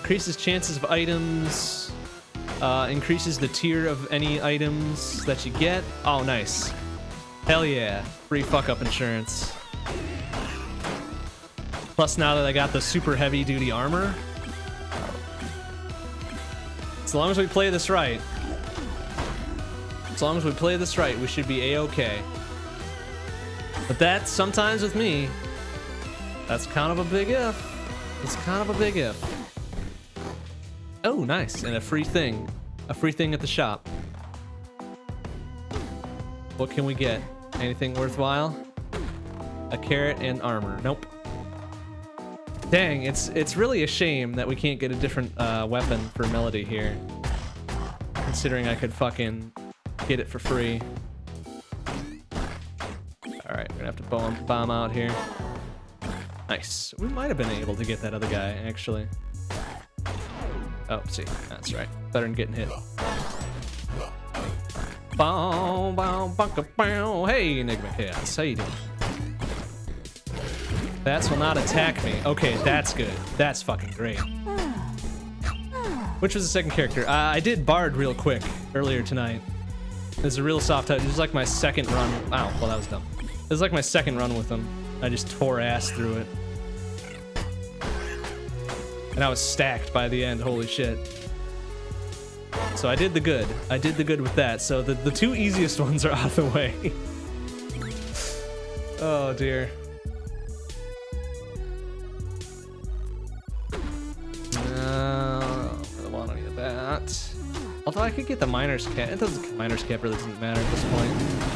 [SPEAKER 1] increases chances of items, uh, increases the tier of any items that you get. Oh, nice. Hell yeah. Free fuck up insurance. Plus now that I got the super heavy duty armor. As long as we play this right. As long as we play this right, we should be a-okay. But that, sometimes with me, that's kind of a big if. It's kind of a big if. Oh, nice. And a free thing. A free thing at the shop. What can we get? Anything worthwhile? A carrot and armor. Nope. Dang, it's it's really a shame that we can't get a different uh, weapon for Melody here. Considering I could fucking get it for free. Alright, we're gonna have to bomb, bomb out here. Nice. We might have been able to get that other guy, actually. Oh, see, that's right. Better than getting hit. Bow, bow, bunka, bow. Hey, Enigma Chaos, how you doing? Bats will not attack me. Okay, that's good. That's fucking great. Which was the second character? Uh, I did Bard real quick earlier tonight. It was a real soft touch. It was like my second run. Ow, well that was dumb. It was like my second run with him. I just tore ass through it. And I was stacked by the end, holy shit. So I did the good. I did the good with that. So the, the two easiest *laughs* ones are out of the way. *laughs* oh dear. No, I don't want any of that. Although I could get the miner's cap. It doesn't. Miner's cap really doesn't matter at this point.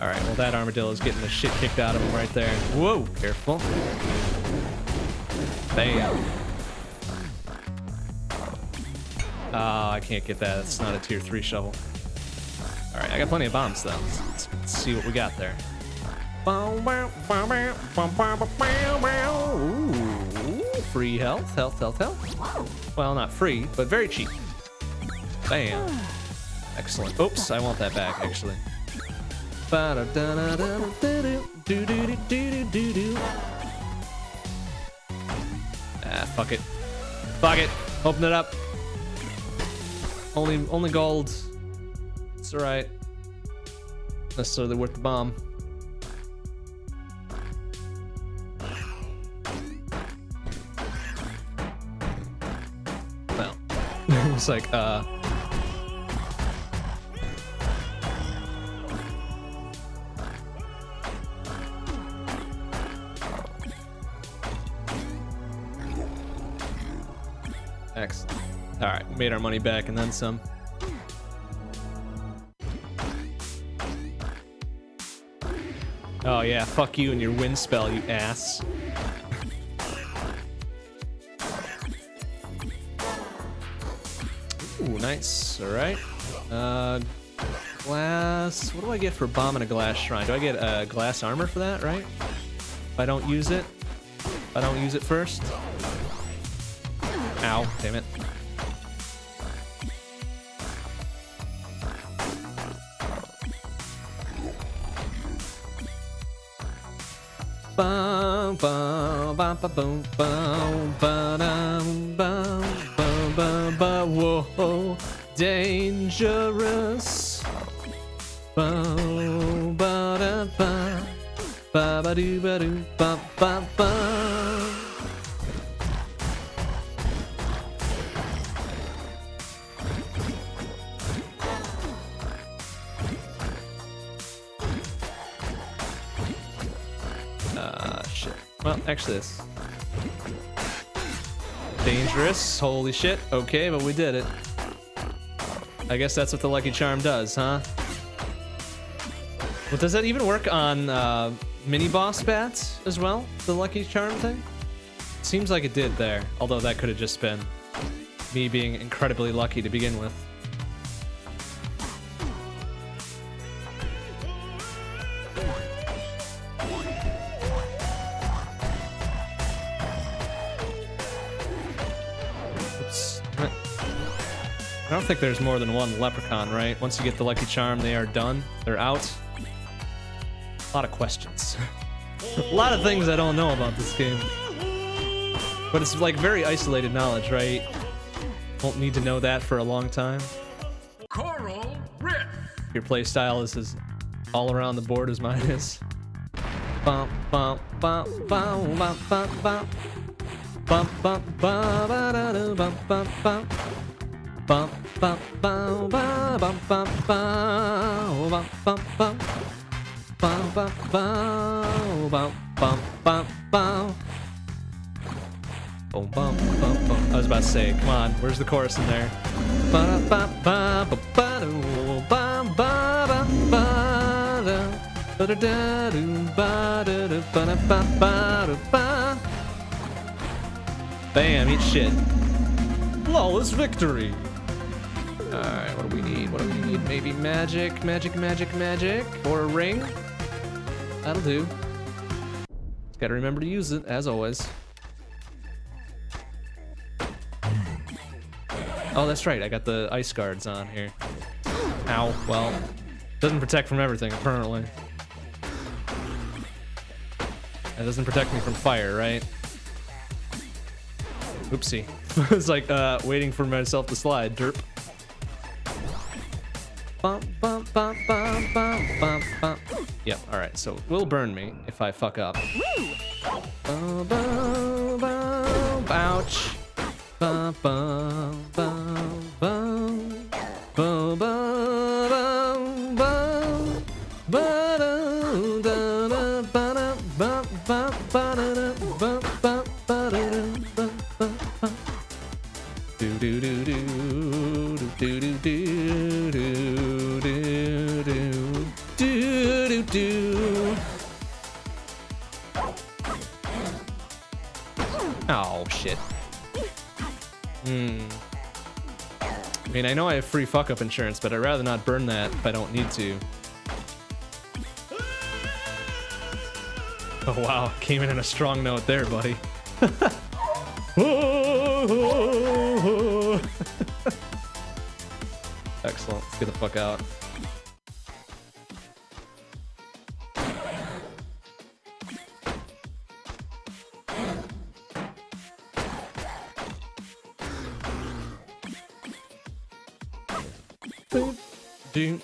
[SPEAKER 1] All right. Well, that armadillo is getting the shit kicked out of him right there. Whoa! Careful. Bam. Oh, I can't get that. It's not a tier three shovel. All right. I got plenty of bombs though. Let's, let's see what we got there. Ooh, free health, health, health, health. Well, not free, but very cheap. Bam. Excellent. Oops, I want that back, actually. Ah, fuck it. Fuck it. Open it up. Only only gold. It's alright. Necessarily worth the bomb. Well, it's like uh. Excellent. All right, made our money back and then some. Oh yeah, fuck you and your wind spell, you ass. Ooh, nice. All right. Uh, glass. What do I get for bombing a glass shrine? Do I get a uh, glass armor for that? Right? If I don't use it. If I don't use it first. Ow! Damn it. Bum, bum, bum, bum, bum, bum, ba-dum, bum, bum, bum, bum, whoa, dangerous. Bum, ba-da, ba, ba-ba-doo, ba-doo, ba, ba, ba. Ah, Dangerous. Holy shit. Okay, but we did it. I guess that's what the Lucky Charm does, huh? Well, does that even work on uh, mini boss bats as well? The Lucky Charm thing? Seems like it did there, although that could have just been me being incredibly lucky to begin with. Think there's more than one leprechaun, right? Once you get the lucky charm, they are done. They're out. A lot of questions. *laughs* a lot of things I don't know about this game. But it's like very isolated knowledge, right? Won't need to know that for a long time.
[SPEAKER 3] Coral Riff.
[SPEAKER 1] Your playstyle is as all around the board as mine is. Bum, bum, bum, bum, bum, bum, bum. Bum, bum, bum, ba, da, da, bum, bum, bum. Bum, bum, bum, bum, bum, bum, bum, bum, bum. Bum, bum, bum, bum, bum, bum, bum. Boom, bum, bum, bum. I was about to say, come on, where's the chorus in there? Bam, eat shit. Flawless victory. Alright, what do we need? What do we need? Maybe magic, magic, magic, magic, or a ring? That'll do. Just gotta remember to use it, as always. Oh, that's right. I got the ice guards on here. Ow. Well, doesn't protect from everything, apparently. That doesn't protect me from fire, right? Oopsie. *laughs* it's like uh, waiting for myself to slide. Derp. Bum, bum, bum, bum, bum, bum, bum. Yep, alright, so it will burn me if I fuck up. Bum, bum, bum, ouch. Bum, bum, bum, bum. Bum, bum, bum, bum. Ba-dum, da-da, ba-dum, bum, bum, ba-da-dum, bum, bum, ba-da-dum, bum, bum, bum. Do do do. Oh shit. Hmm. I mean, I know I have free fuck up insurance, but I'd rather not burn that if I don't need to. Oh wow, came in on a strong note there, buddy. *laughs* Excellent. Let's get the fuck out. Do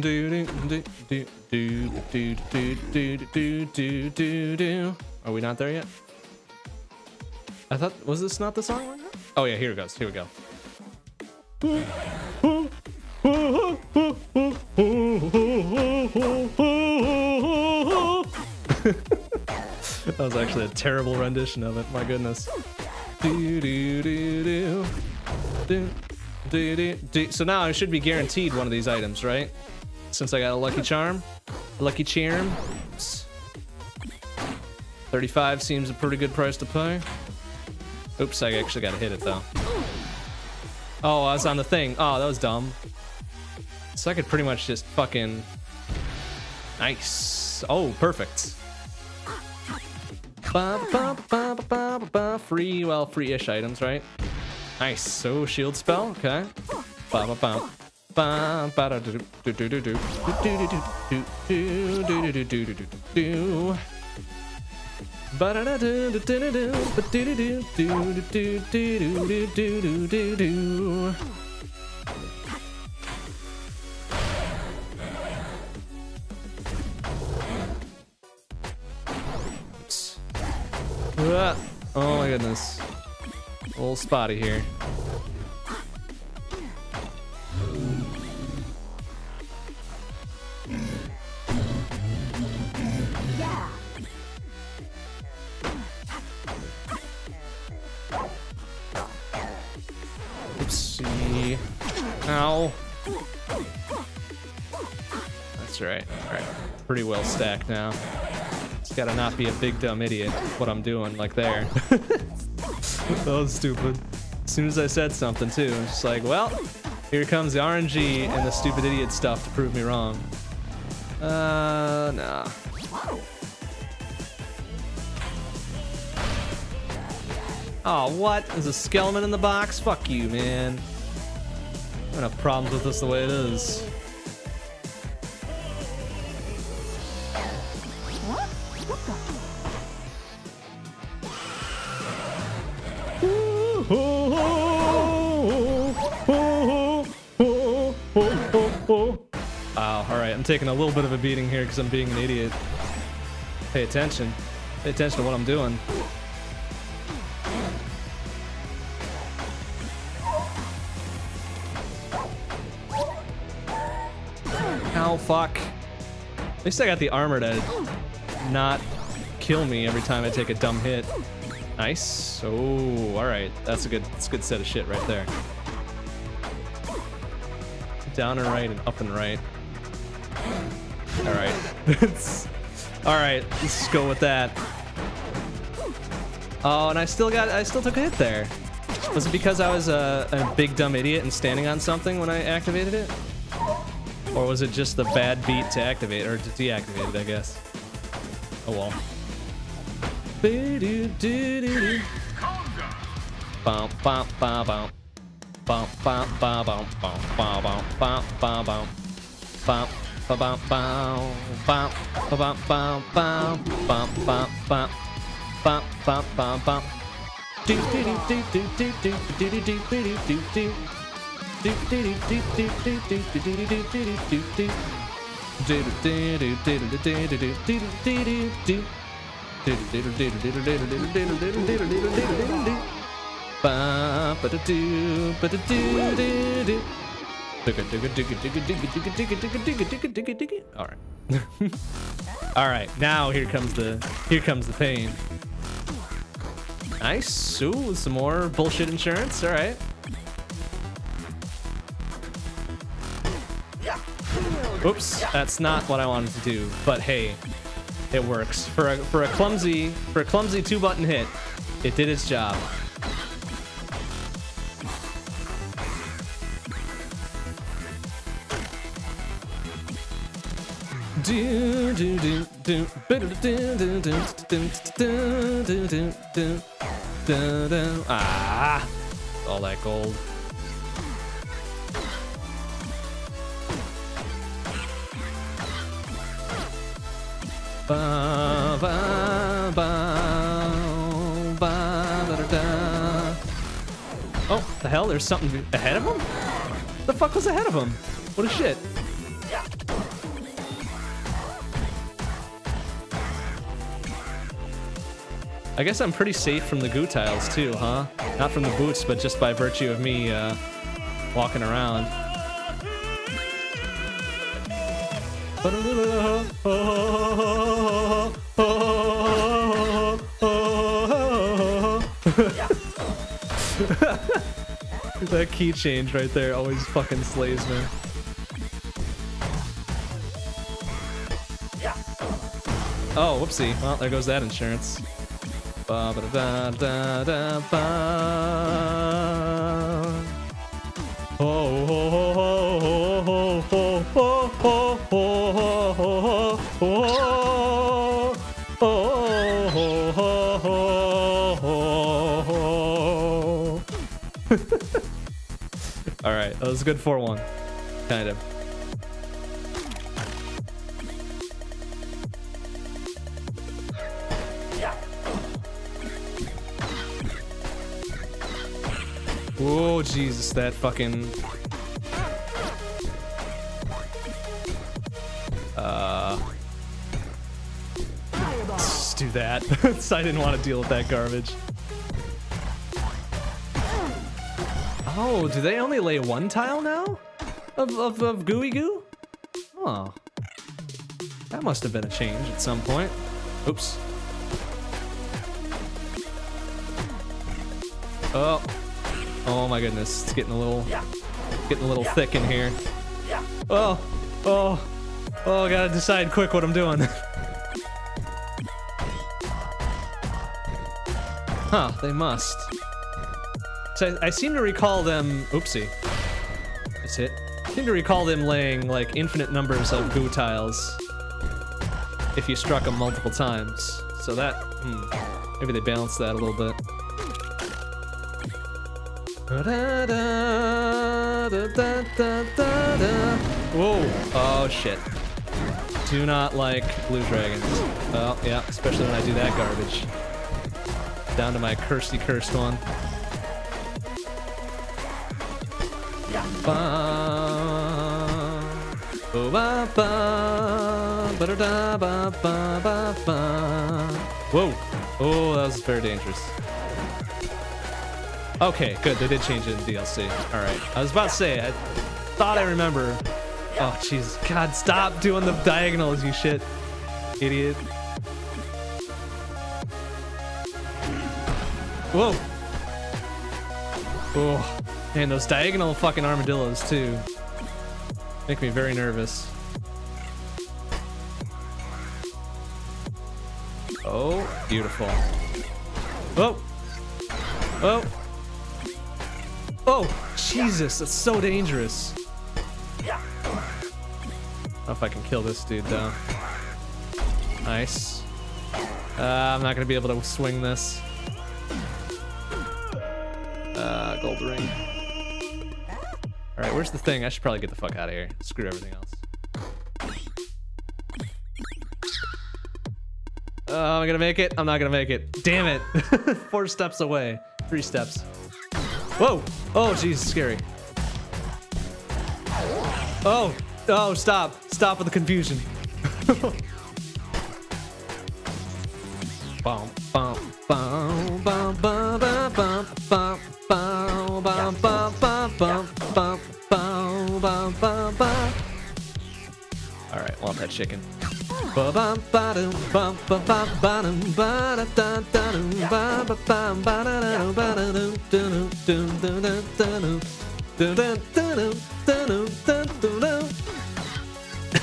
[SPEAKER 1] do do do do do do do do do do do. Are we not there yet? I thought was this not the song? Oh yeah, here it goes. Here we go. that was actually a terrible rendition of it. My goodness. Do, do, do, do. Do, So now I should be guaranteed one of these items, right? Since I got a lucky charm. Lucky charm. 35 seems a pretty good price to pay. Oops, I actually gotta hit it though. Oh, I was on the thing. Oh, that was dumb. So I could pretty much just fucking... Nice. Oh, perfect. Ba, ba, ba. Free, well, free-ish items, right? Nice. So, shield spell, okay. Ba, ba, ba. Ba, da, da, da. Ah, Oh my goodness. Little spotty here. Oopsie. Ow. That's right. Alright. Pretty well stacked now. Just gotta not be a big dumb idiot. What I'm doing, like there. *laughs* *laughs* that was stupid. As soon as I said something too, I'm just like, well, here comes the RNG and the stupid idiot stuff to prove me wrong. Uh, nah. Oh, what? There's a skeleton in the box? Fuck you, man. I have problems with this the way it is. I'm taking a little bit of a beating here because I'm being an idiot. Pay attention. Pay attention to what I'm doing. Ow, fuck. At least I got the armor to not kill me every time I take a dumb hit. Nice. Oh, all right. That's a good. That's a good set of shit right there. Down and right and up and right. All right. *laughs* All right. Let's go with that. Oh, and I still got. I still took a hit there. Was it because I was a, a big dumb idiot and standing on something when I activated it? Or was it just the bad beat to activate or to deactivate it, I guess? Oh well. Bum, bum, bum, bum, bum, bum, bum, bum, bum, bum. Bum, bum, bum, do, do, do, do, do, do, do, do, do, do, do, do. Ba, ba, da, do, ba, da, do, do, do. All right. All right. Now here comes the here comes the pain. Nice. Ooh, some more bullshit insurance. All right. Oops, that's not what I wanted to do. But hey, it works for a for a clumsy for a clumsy two button hit. It did its job. Ah all that gold. Ba, ba, ba, ba, da, da. Oh, the hell? There's something ahead of him? The fuck was ahead of him? What a shit. I guess I'm pretty safe from the goo tiles too, huh? Not from the boots, but just by virtue of me uh, walking around. *laughs* that key change right there always fucking slays me. Oh, whoopsie. Well, there goes that insurance. Ba ba da da da ba. Oh. All right, that was a good 4-1. Kind of. Oh Jesus, that fucking. Uh. Do that. *laughs* I didn't want to deal with that garbage. Oh, do they only lay one tile now? Of, of, of gooey goo? Oh. That must have been a change at some point. Oops. Oh. Oh my goodness, it's getting a little getting a little thick in here. Oh, oh, oh, I gotta decide quick what I'm doing. *laughs* huh, they must. So I, I seem to recall them, oopsie. That's it. I seem to recall them laying like infinite numbers of goo tiles if you struck them multiple times. So that, hmm, maybe they balanced that a little bit. Whoa. Oh, shit. Do not like blue dragons. Oh, yeah, especially when I do that garbage. Down to my cursey cursed one. Whoa. Oh, that was very dangerous. Okay, good. They did change it in DLC. All right. I was about to say, I thought I remember. Oh, jeez. God, stop doing the diagonals, you shit. Idiot. Whoa. Oh, man, those diagonal fucking armadillos, too. Make me very nervous. Oh, beautiful. Oh. Oh. Oh, Jesus, that's so dangerous. I don't know if I can kill this dude, though. Nice. Uh, I'm not gonna be able to swing this. Uh, gold ring. Alright, where's the thing? I should probably get the fuck out of here. Screw everything else. Oh, am I gonna make it? I'm not gonna make it. Damn it. *laughs* Four steps away. Three steps. Whoa! Oh, jeez, scary. Oh! Oh, stop. Stop with the confusion. Bum, bum, bum, bum, bum, bum, bum, bum, bum, bum, bum, bum, bum, bum, bum, bum, want that chicken.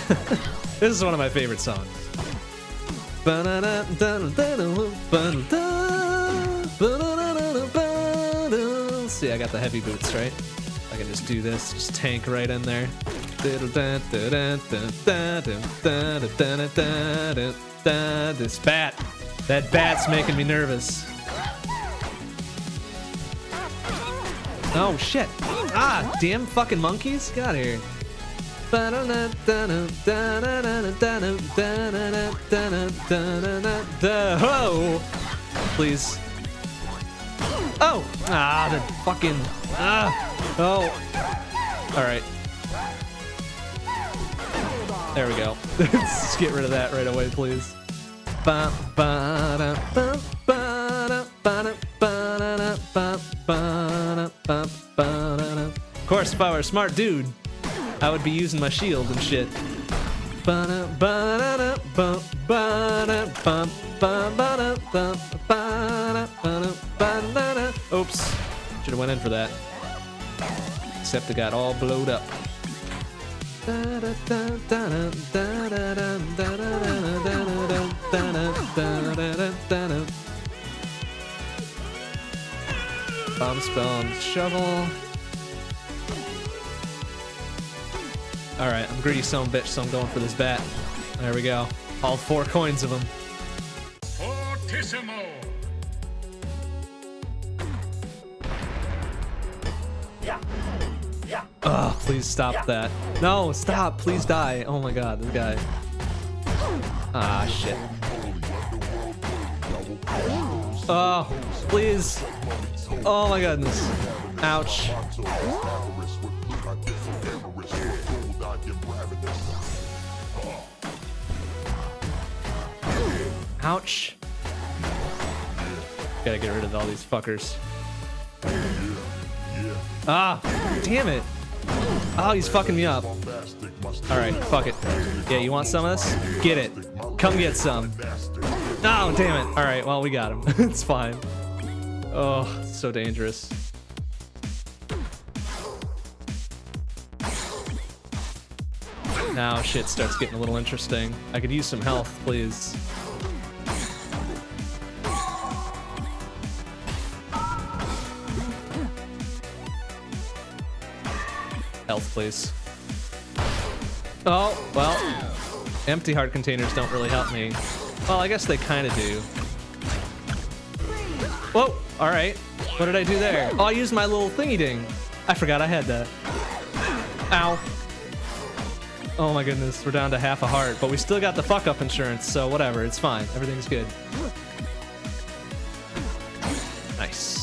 [SPEAKER 1] *laughs* this is one of my favorite songs. See, I got the heavy boots, right? I can just do this, just tank right in there. This bat. That bat's making me nervous. Oh shit. Ah, damn fucking monkeys. Of here. Oh! Please. Oh! Ah, the fucking. Ah! Oh! Alright. There we go. *laughs* Let's get rid of that right away, please. Of course, if I were a smart dude, I would be using my shield and shit. Oops. Should have went in for that. Except it got all blowed up. Bomb spell shovel. Alright, I'm greedy son of a bitch, so I'm going for this bat. There we go. All four coins of them.
[SPEAKER 3] Fortissimo.
[SPEAKER 1] Oh, please stop that. No, stop. Please die. Oh my god, this guy. Ah, shit. Oh, please. Oh my goodness. Ouch. Ouch. Gotta get rid of all these fuckers. Ah, damn it. Oh, he's fucking me up. All right, fuck it. Yeah, you want some of this? Get it. Come get some. No, damn it. All right, well, we got him. *laughs* it's fine. Oh, so dangerous. Now shit starts getting a little interesting. I could use some health, please. Health, please. Oh, well. Empty heart containers don't really help me. Well, I guess they kind of do. Whoa, all right. What did I do there? Oh, I used my little thingy ding. I forgot I had that. Ow. Oh my goodness, we're down to half a heart, but we still got the fuck up insurance, so whatever, it's fine. Everything's good. Nice.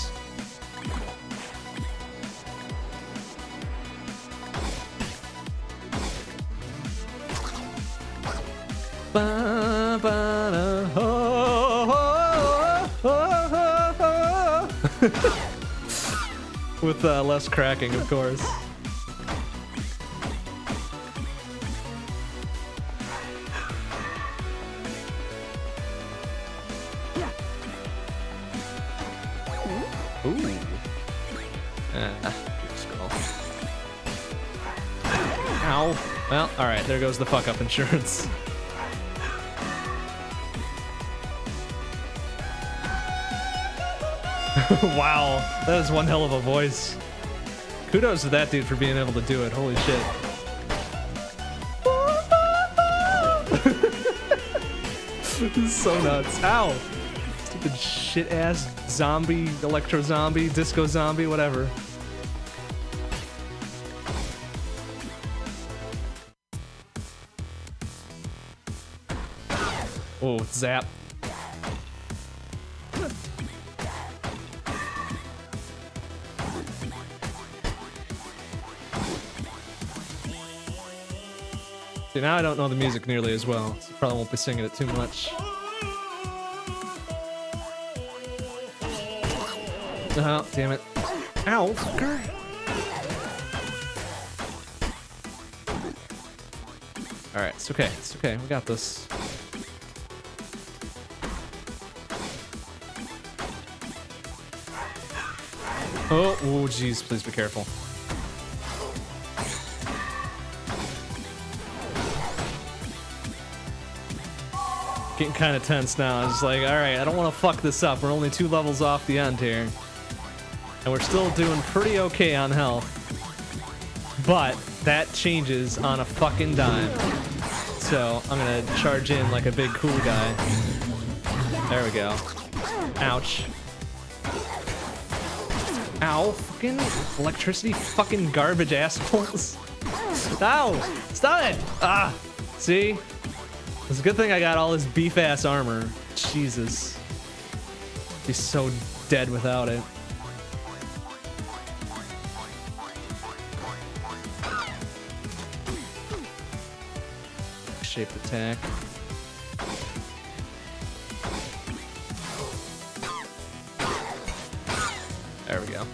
[SPEAKER 1] *laughs* With uh, less cracking, of course. Ooh. Ah. Ow. Well, alright, there goes the fuck up insurance. *laughs* wow, that is one hell of a voice. Kudos to that dude for being able to do it. Holy shit. *laughs* so nuts. Ow! Stupid shit ass zombie, electro zombie, disco zombie, whatever. Oh, zap. See, now I don't know the music nearly as well, so probably won't be singing it too much. Oh, damn it. Ow. Alright, it's okay, it's okay, we got this. Oh, oh, jeez, please be careful. Getting kind of tense now. I was like, all right, I don't want to fuck this up. We're only two levels off the end here. And we're still doing pretty okay on health. But that changes on a fucking dime. So I'm gonna charge in like a big cool guy. There we go. Ouch. Ow. Fucking electricity fucking garbage assholes. *laughs* Ow! Stop it! Ah! See? It's a good thing I got all this beef ass armor. Jesus. Be so dead without it. shaped attack. There we go.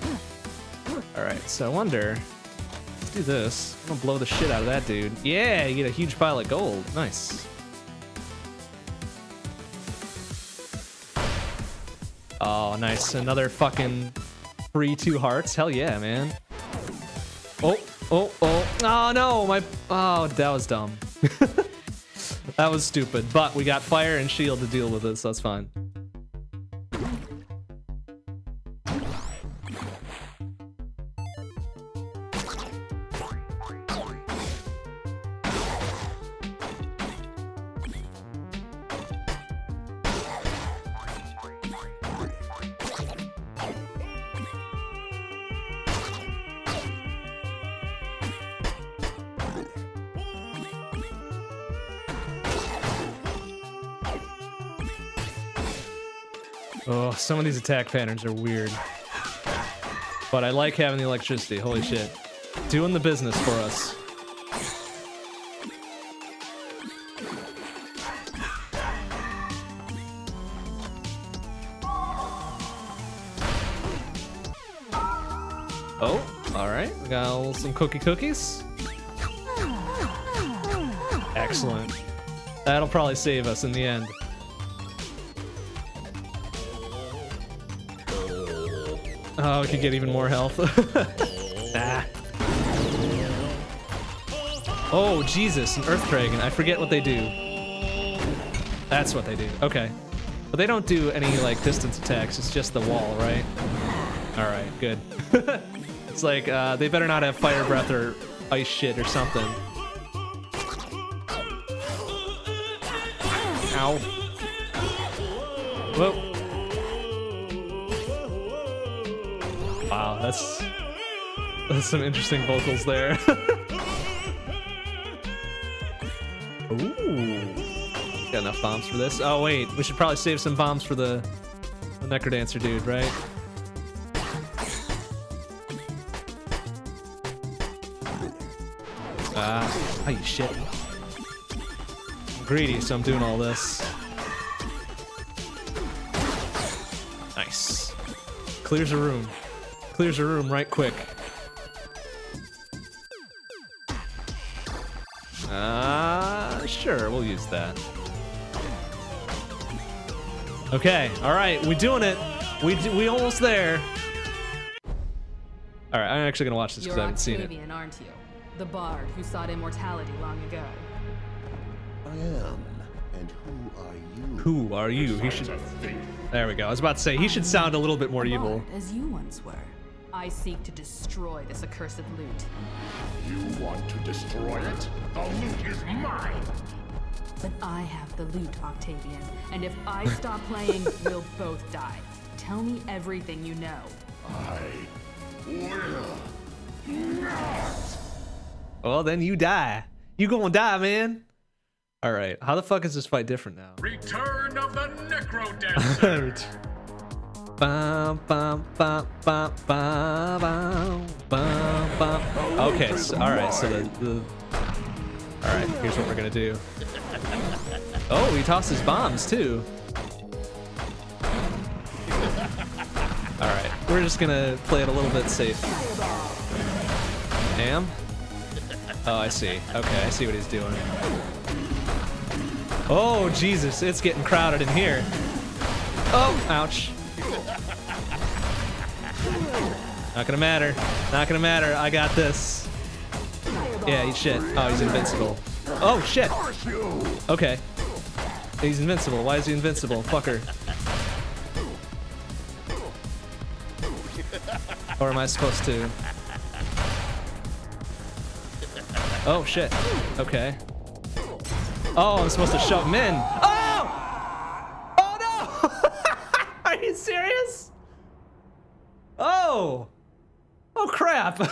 [SPEAKER 1] Alright, so I wonder. Let's do this. I'm gonna blow the shit out of that dude. Yeah, you get a huge pile of gold. Nice. Oh, nice. Another fucking free two hearts. Hell yeah, man. Oh, oh, oh. Oh, no. My. Oh, that was dumb. *laughs* that was stupid. But we got fire and shield to deal with it, so that's fine. Attack patterns are weird. But I like having the electricity. Holy shit. Doing the business for us. Oh, alright. We got some cookie cookies. Excellent. That'll probably save us in the end. Oh, we could get even more health. *laughs* ah. Oh, Jesus, an Earth Dragon. I forget what they do. That's what they do. Okay. But they don't do any, like, distance attacks. It's just the wall, right? Alright, good. *laughs* it's like, uh, they better not have fire breath or ice shit or something. That's that's some interesting vocals there. *laughs* Ooh. Got enough bombs for this. Oh wait, we should probably save some bombs for the, the Necrodancer dude, right? Ah, oh, you shit. I'm greedy, so I'm doing all this. Nice. Clears a room. Clears a room right quick. Uh, sure, we'll use that. Okay, all right, we're doing it. We we almost there. All right, I'm actually gonna watch this because I haven't seen it.
[SPEAKER 2] Octavian, aren't you? The bard who sought immortality long ago.
[SPEAKER 4] I am. And who are you?
[SPEAKER 1] Who are you? He should. There we go. I was about to say he should sound a little bit more
[SPEAKER 2] The
[SPEAKER 1] evil.
[SPEAKER 2] as you once were. I seek to destroy this accursed loot.
[SPEAKER 3] You want to destroy it? The loot is mine!
[SPEAKER 2] But I have the loot, Octavian. And if I stop *laughs* playing, we'll both die. Tell me everything you know.
[SPEAKER 4] I will not.
[SPEAKER 1] Well, then you die. You gonna die, man. All right. How the fuck is this fight different now?
[SPEAKER 3] Return of the *laughs* Necro Dancer!
[SPEAKER 1] Okay, so, all right, so the, the all right, here's what we're gonna do. Oh, he tosses bombs too. All right, we're just gonna play it a little bit safe. Damn. Oh, I see. Okay, I see what he's doing. Oh, Jesus, it's getting crowded in here. Oh, ouch. Not gonna matter. Not gonna matter. I got this. Yeah, he's shit. Oh, he's invincible. Oh, shit. Okay. He's invincible. Why is he invincible? Fucker. Or am I supposed to? Oh, shit. Okay. Oh, I'm supposed to shove him in. Oh! Oh, no! Are you serious? Oh! Oh, crap! *laughs*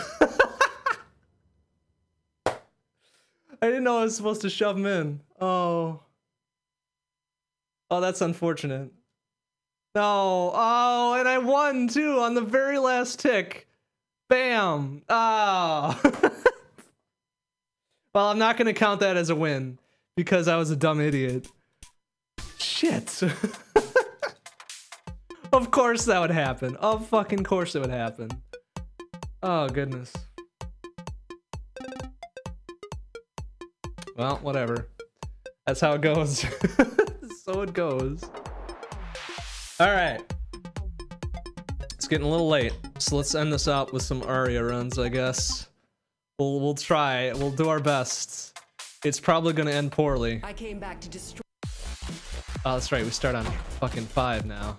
[SPEAKER 1] I didn't know I was supposed to shove him in. Oh. Oh, that's unfortunate. No. Oh, and I won too on the very last tick. Bam. Oh. *laughs* well, I'm not going to count that as a win because I was a dumb idiot. Shit. *laughs* *laughs* of course that would happen. Of fucking course it would happen. Oh goodness. Well, whatever. That's how it goes. *laughs* so it goes. All right. It's getting a little late, so let's end this out with some Aria runs, I guess. We'll we'll try. We'll do our best. It's probably gonna end poorly.
[SPEAKER 5] I came back to destroy.
[SPEAKER 1] Oh, that's right. We start on fucking five now.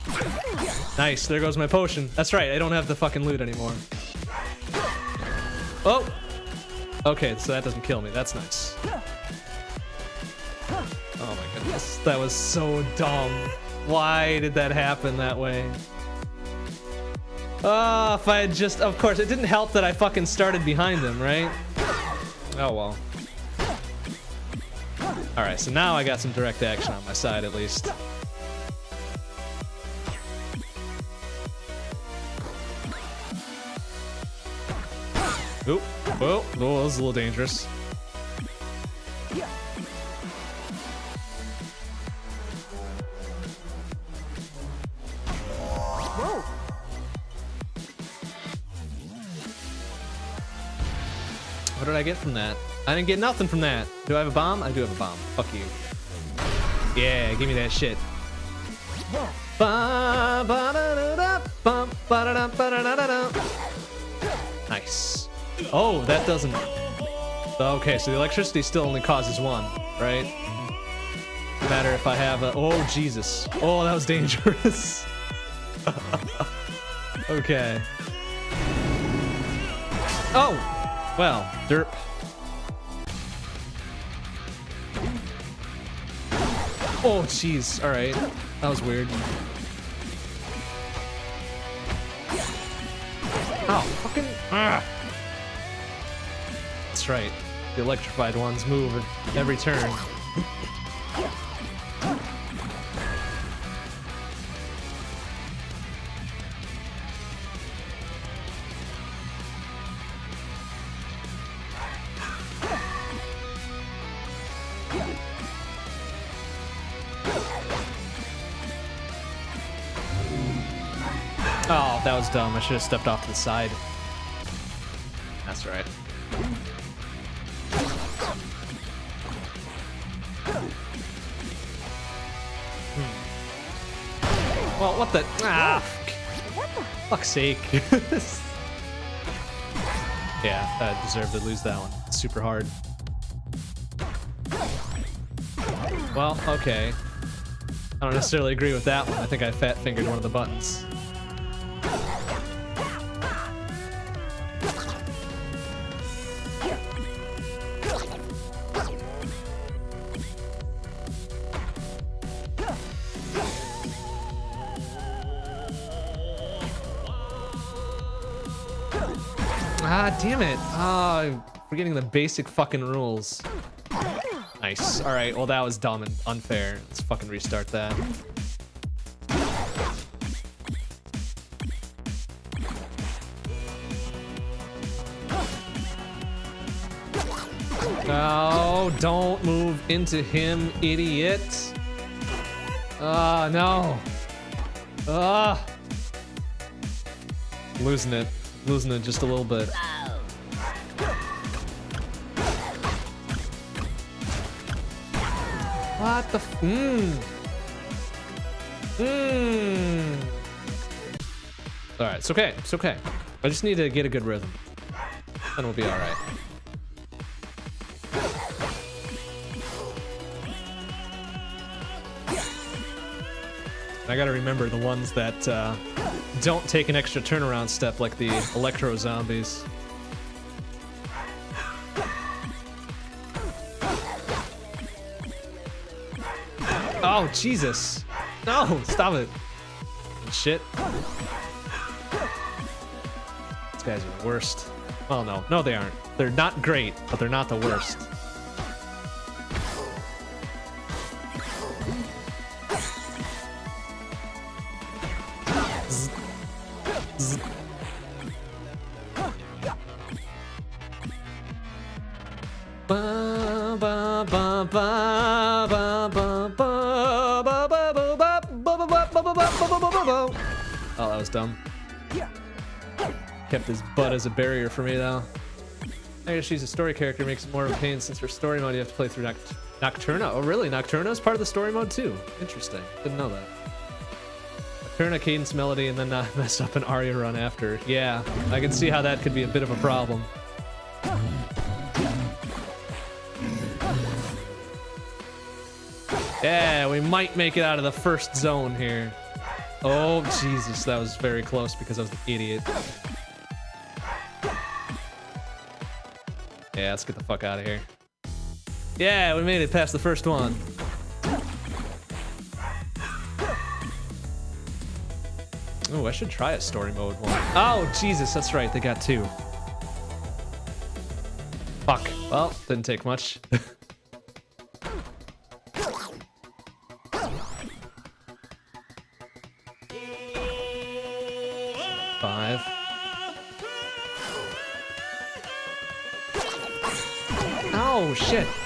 [SPEAKER 1] Nice. There goes my potion. That's right. I don't have the fucking loot anymore. Oh. Okay, so that doesn't kill me. That's nice. Oh my goodness. That was so dumb. Why did that happen that way? Ah, if I had just... Of course, it didn't help that I fucking started behind him, right? Oh well. Alright, so now I got some direct action on my side at least. Oop. Oh, that was a little dangerous. What did I get from that? I didn't get nothing from that. Do I have a bomb? I do have a bomb. Fuck you. Yeah, give me that shit. Nice. Oh, that doesn't... Okay, so the electricity still only causes one, right? No matter if I have a... Oh, Jesus. Oh, that was dangerous. *laughs* okay. Oh! Well, derp. Oh, jeez. All right. That was weird. Oh, fucking... Ah. That's right. The electrified ones move every turn. Dumb. I should have stepped off to the side. That's right. Hmm. Well, what the? Ah, fuck. fuck's sake. *laughs* yeah, I deserved to lose that one. It's super hard. Well, okay. I don't necessarily agree with that one. I think I fat fingered one of the buttons. Ah, damn it. Ah, I'm forgetting the basic fucking rules. Nice. All right, well, that was dumb and unfair. Let's fucking restart that. No, don't move into him, idiot. Ah, no. Ah. Losing it. Losing it just a little bit. What the f- Mmm. Mmm. Alright, it's okay. It's okay. I just need to get a good rhythm. And we'll be alright. I gotta remember the ones that uh, don't take an extra turnaround step like the electro zombies. Oh, Jesus. No, stop it. Shit. These guys are the worst. Well, no. No, they aren't. They're not great, but they're not the worst. Was dumb. Kept his butt as a barrier for me though. I guess she's a story character, makes it more of a pain since her story mode you have to play through Noct Nocturna. Oh really? Nocturna is part of the story mode too. Interesting. Didn't know that. Nocturna, Cadence, Melody, and then uh, *laughs* not mess up an Aria run after. Yeah, I can see how that could be a bit of a problem. Yeah, we might make it out of the first zone here. Oh, Jesus, that was very close because I was an idiot. Yeah, let's get the fuck out of here. Yeah, we made it past the first one. Oh, I should try a story mode one. Oh, Jesus, that's right, they got two. Fuck. Well, didn't take much. *laughs*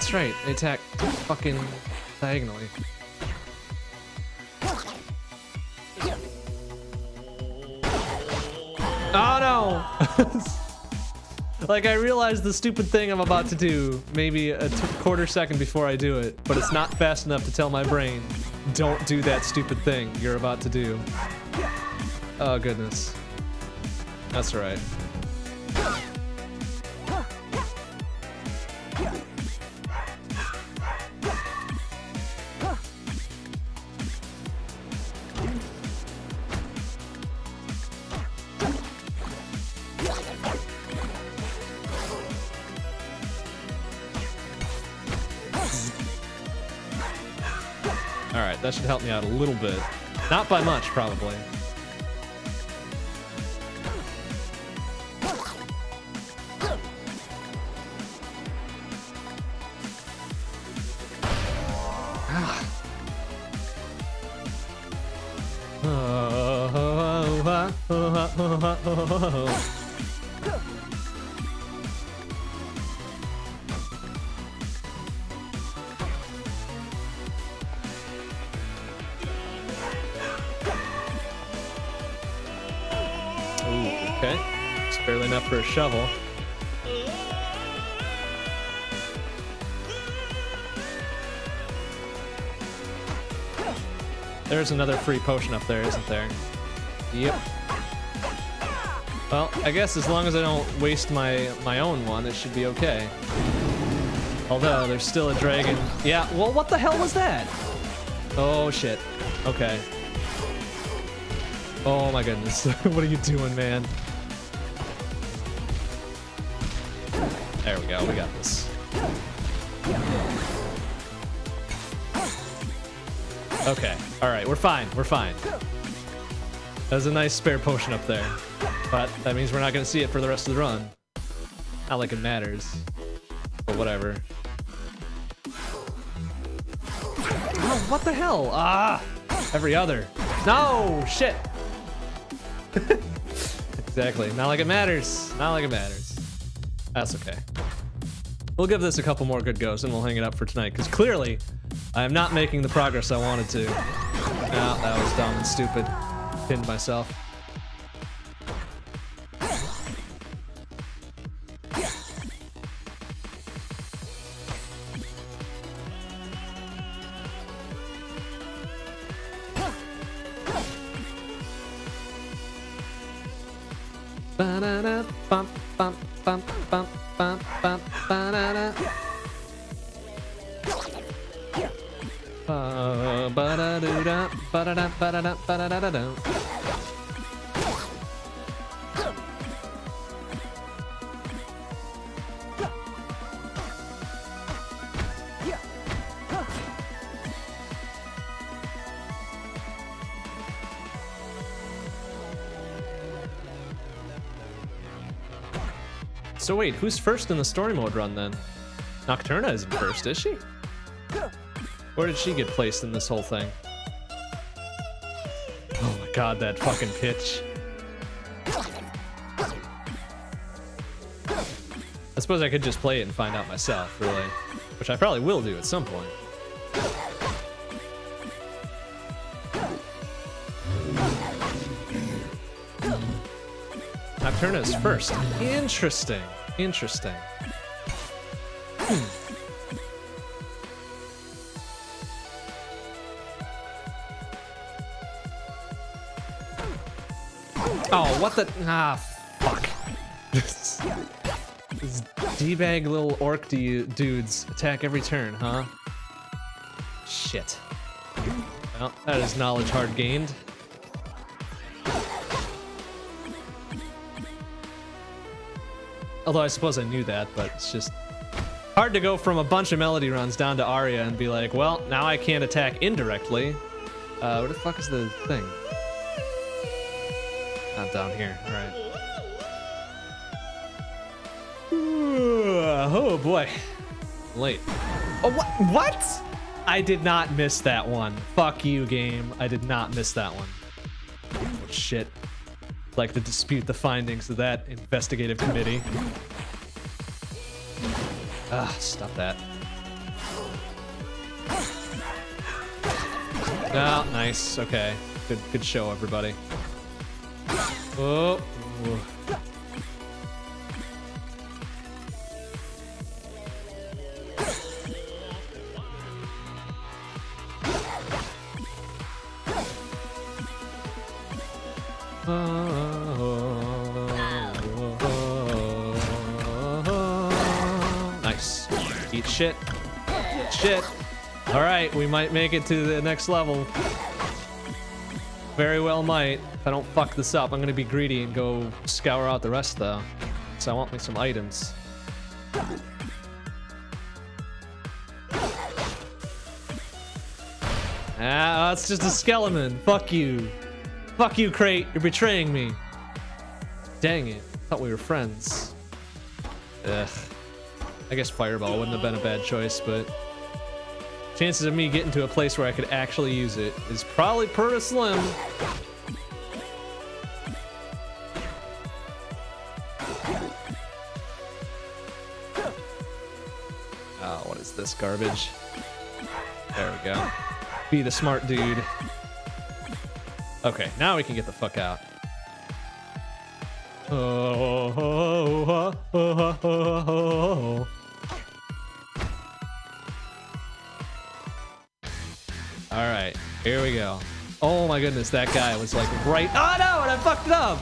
[SPEAKER 1] that's right. They attack fucking diagonally. Oh no! *laughs* like I realized the stupid thing I'm about to do maybe a quarter second before I do it, but it's not fast enough to tell my brain, don't do that stupid thing you're about to do. Oh goodness. That's right. Help me out a little bit. Not by much, probably. Shovel. There's another free potion up there, isn't there? Yep. Well, I guess as long as I don't waste my my own one, it should be okay. Although there's still a dragon. Yeah. Well, what the hell was that? Oh shit. Okay. Oh my goodness. *laughs* what are you doing, man? All right. We're fine. We're fine. There's a nice spare potion up there. But that means we're not going to see it for the rest of the run. Not like it matters. But whatever. Oh, what the hell? Ah! Every other. No! Shit! *laughs* exactly. Not like it matters. Not like it matters. That's okay. We'll give this a couple more good goes and we'll hang it up for tonight. Because clearly, I am not making the progress I wanted to. No, that was dumb and stupid. Pinned myself. Wait, who's first in the story mode run then? Nocturna isn't first, is she? Where did she get placed in this whole thing? Oh my god, that fucking pitch. I suppose I could just play it and find out myself, really. Which I probably will do at some point. Nocturna is first. Interesting. Interesting. Oh, what the? Ah, fuck. *laughs* These D-bag little orc dudes attack every turn, huh? Shit. Well, that is knowledge hard gained. Although I suppose I knew that, but it's just hard to go from a bunch of melody runs down to Aria and be like, well, now I can't attack indirectly. Uh, where the fuck is the thing? Not down here. All right. Oh boy. Late. Oh, what? What? I did not miss that one. Fuck you, game. I did not miss that one. Oh, shit. Like to dispute the findings of that investigative committee. Ah, stop that. Oh, nice. Okay. Good good show, everybody. Oh. Nice. We might make it to the next level. Very well might. If I don't fuck this up, I'm gonna be greedy and go scour out the rest though. So I want me some items. Ah, that's just a skeleton. Fuck you. Fuck you, Crate. You're betraying me. Dang it. Thought we were friends. Ugh. I guess Fireball wouldn't have been a bad choice, but chances of me getting to a place where I could actually use it is probably pretty slim. Oh, what is this garbage? There we go. Be the smart dude. Okay, now we can get the fuck out. Oh, oh, oh, All right, here we go. Oh my goodness, that guy was like right. Oh no, and I fucked it up.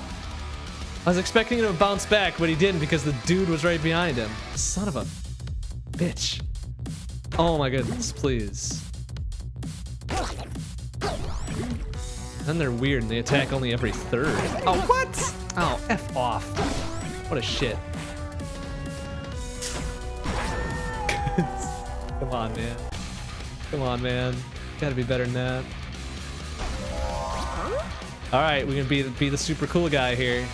[SPEAKER 1] I was expecting him to bounce back, but he didn't because the dude was right behind him. Son of a bitch. Oh my goodness, please. Then they're weird and they attack only every third. Oh, what? Oh, F off. What a shit. *laughs* Come on, man. Come on, man. Gotta be better than that. All right, we can be be the super cool guy here.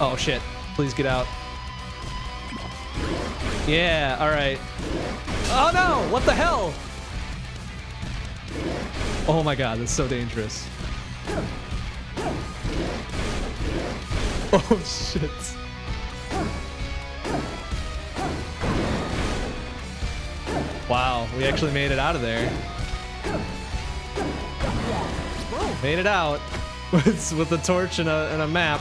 [SPEAKER 1] Oh shit! Please get out. Yeah. All right. Oh no! What the hell? Oh my god, that's so dangerous. *laughs* Oh shit. Wow, we actually made it out of there. Made it out *laughs* with, with a torch and a, and a map.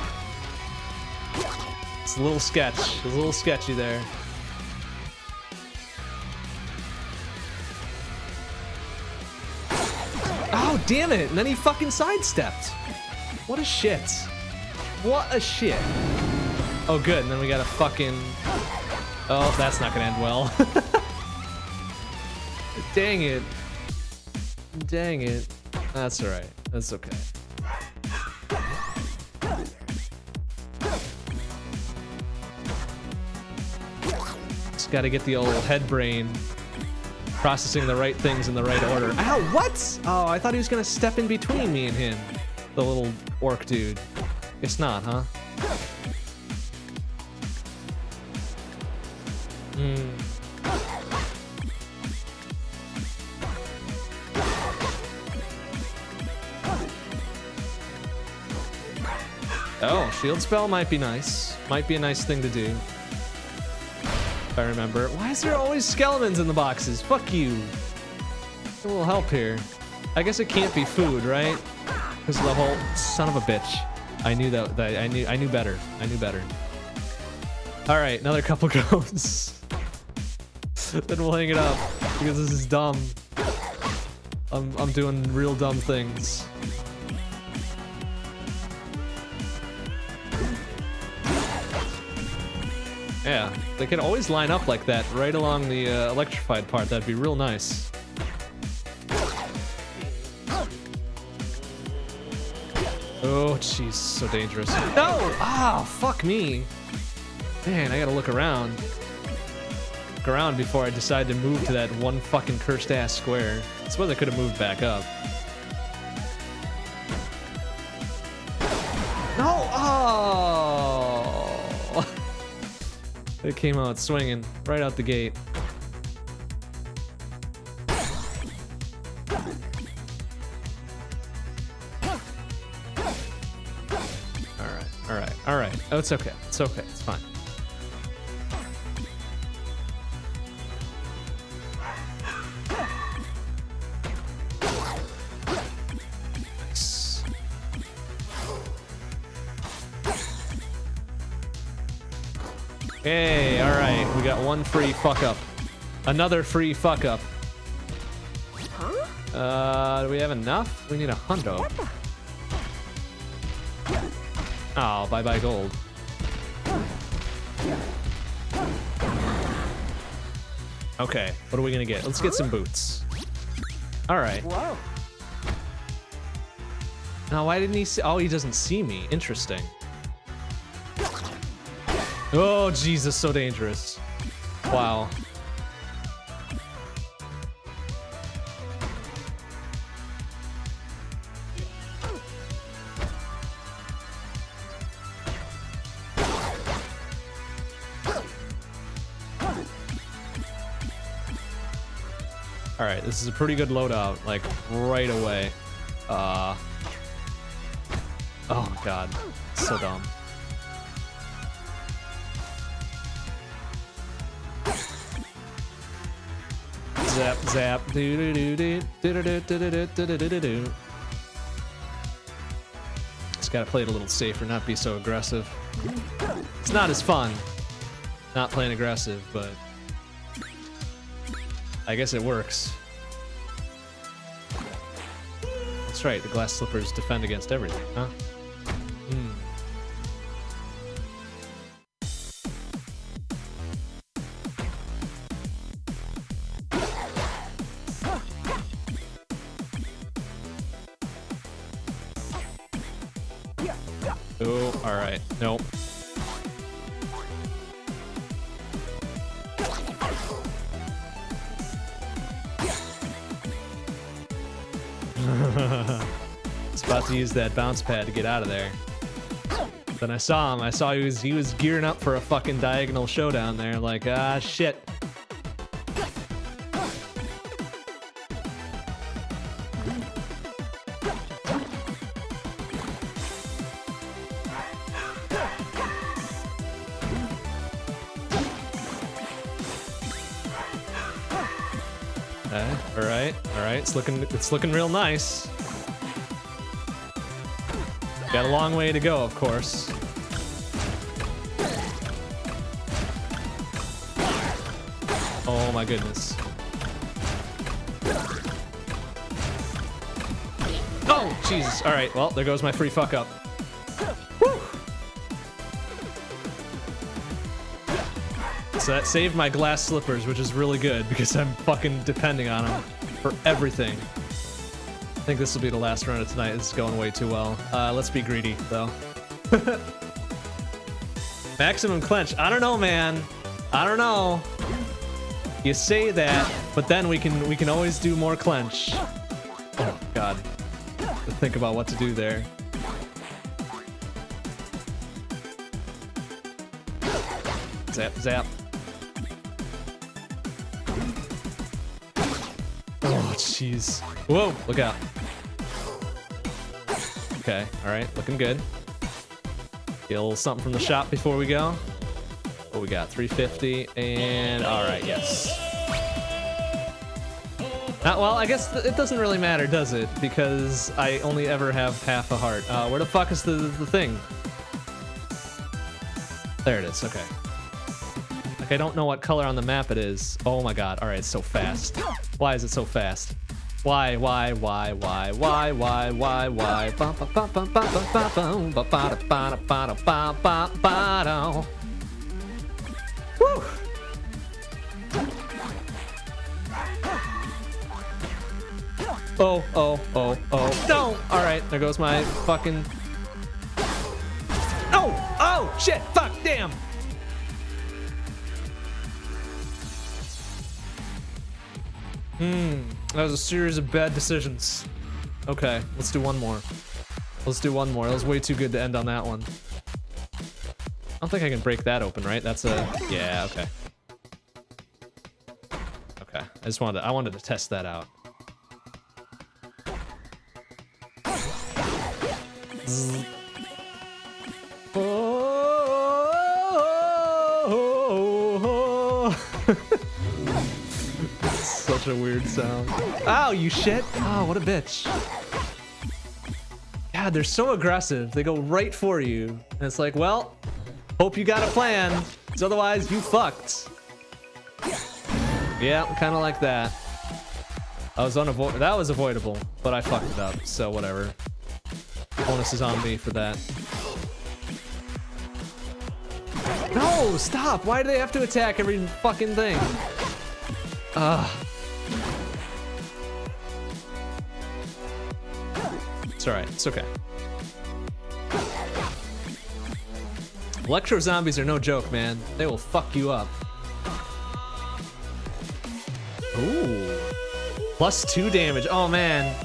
[SPEAKER 1] It's a little sketch. It's a little sketchy there. Oh, damn it. And then he fucking sidestepped. What a shit. What a shit. Oh, good. And then we got a fucking... Oh, that's not gonna end well. *laughs* Dang it. Dang it. That's alright. That's okay. Just gotta get the old head brain processing the right things in the right order. Ow, what? Oh, I thought he was gonna step in between me and him. The little orc dude. It's not, huh? Shield spell might be nice. Might be a nice thing to do. If I remember. Why is there always skeletons in the boxes? Fuck you. A little help here. I guess it can't be food, right? Because the whole son of a bitch. I knew that, that. I knew. I knew better. I knew better. All right, another couple *laughs* goes. then we'll hang it up because this is dumb. I'm I'm doing real dumb things. Yeah, they could always line up like that right along the uh, electrified part. That'd be real nice. Oh, jeez, so dangerous. No! Ah, fuck me. Man, I gotta look around. Look around before I decide to move to that one fucking cursed ass square. I suppose I could have moved back up. It came out swinging right out the gate. Alright, alright, alright. Oh, it's okay. It's okay. It's fine. Free fuck up. Another free fuck up. Uh, do we have enough? We need a hundo. Oh, bye bye gold. Okay, what are we gonna get? Let's get some boots. All right.
[SPEAKER 5] Whoa.
[SPEAKER 1] Now, why didn't he see? Oh, he doesn't see me. Interesting. Oh, Jesus, so dangerous. Wow. All right, this is a pretty good loadout, like right away. Uh. Oh god, so dumb. Zap, zap, do do do do do do do do do do do. Just gotta play it a little safer, not be so aggressive. It's not as fun, not playing aggressive, but I guess it works. That's right, the glass slippers defend against everything, huh? Oh, alright. Nope. *laughs* It's about to use that bounce pad to get out of there. Then I saw him. I saw he was he was gearing up for a fucking diagonal showdown there. Like ah shit. It's looking it's looking real nice. Got a long way to go, of course. Oh my goodness. Oh, Jesus. All right, well, there goes my free fuck up. So that saved my glass slippers, which is really good because I'm fucking depending on them for everything. I think this will be the last run of tonight. It's going way too well. Uh, let's be greedy, though. *laughs* Maximum clench. I don't know, man. I don't know. You say that, but then we can we can always do more clench. Oh God. To think about what to do there. Zap, zap. Oh, jeez. Whoa, look out. Okay, all right, looking good. Get a little something from the shop before we go. What we got? 350 and all right, yes. Uh, well, I guess it doesn't really matter, does it? Because I only ever have half a heart. Uh, where the fuck is the, the thing? There it is, okay. Like, I don't know what color on the map it is. Oh my god. Alright, it's so fast. Why is it so fast? Why, why, why, why, why, why, why, why? Um, Woo! Oh, oh, oh, oh. No! Alright, there goes my fucking... Oh! Oh! Shit! Fuck! Damn! Hmm. That was a series of bad decisions. Okay, let's do one more. Let's do one more. That was way too good to end on that one. I don't think I can break that open, right? That's a... Yeah, okay. Okay, I just wanted to, I wanted to test that out. Zzz. Such a weird sound. Ow, you shit! Oh, what a bitch. God, they're so aggressive. They go right for you. And it's like, well, hope you got a plan. Because otherwise, you fucked. Yeah, kind of like that. I was unavoid. That was avoidable, but I fucked it up. So whatever. Bonus is on me for that. No, stop! Why do they have to attack every fucking thing? Ugh. It's alright, it's okay. Electro zombies are no joke, man. They will fuck you up. Ooh. Plus two damage. Oh man.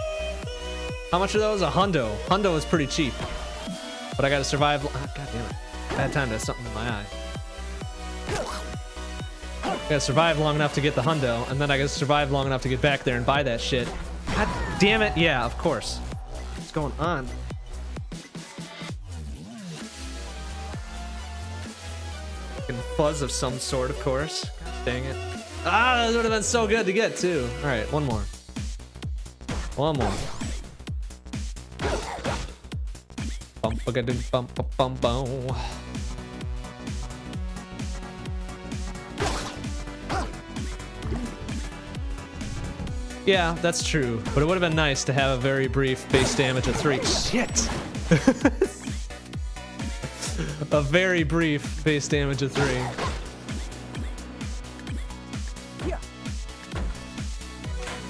[SPEAKER 1] How much are those? A hundo. Hundo is pretty cheap. But I gotta survive. Ah, God damn it. Bad time to have something in my eye. Gotta survive long enough to get the hundo, and then I gotta survive long enough to get back there and buy that shit. God damn it. Yeah, of course. What's going on? Fucking fuzz of some sort, of course. Dang it. Ah, that would have been so good to get, too. All right, one more. One more. Bum, bum, ba, bum, bum. Yeah, that's true. But it would have been nice to have a very brief base damage of three. Shit! *laughs* a very brief base damage of three.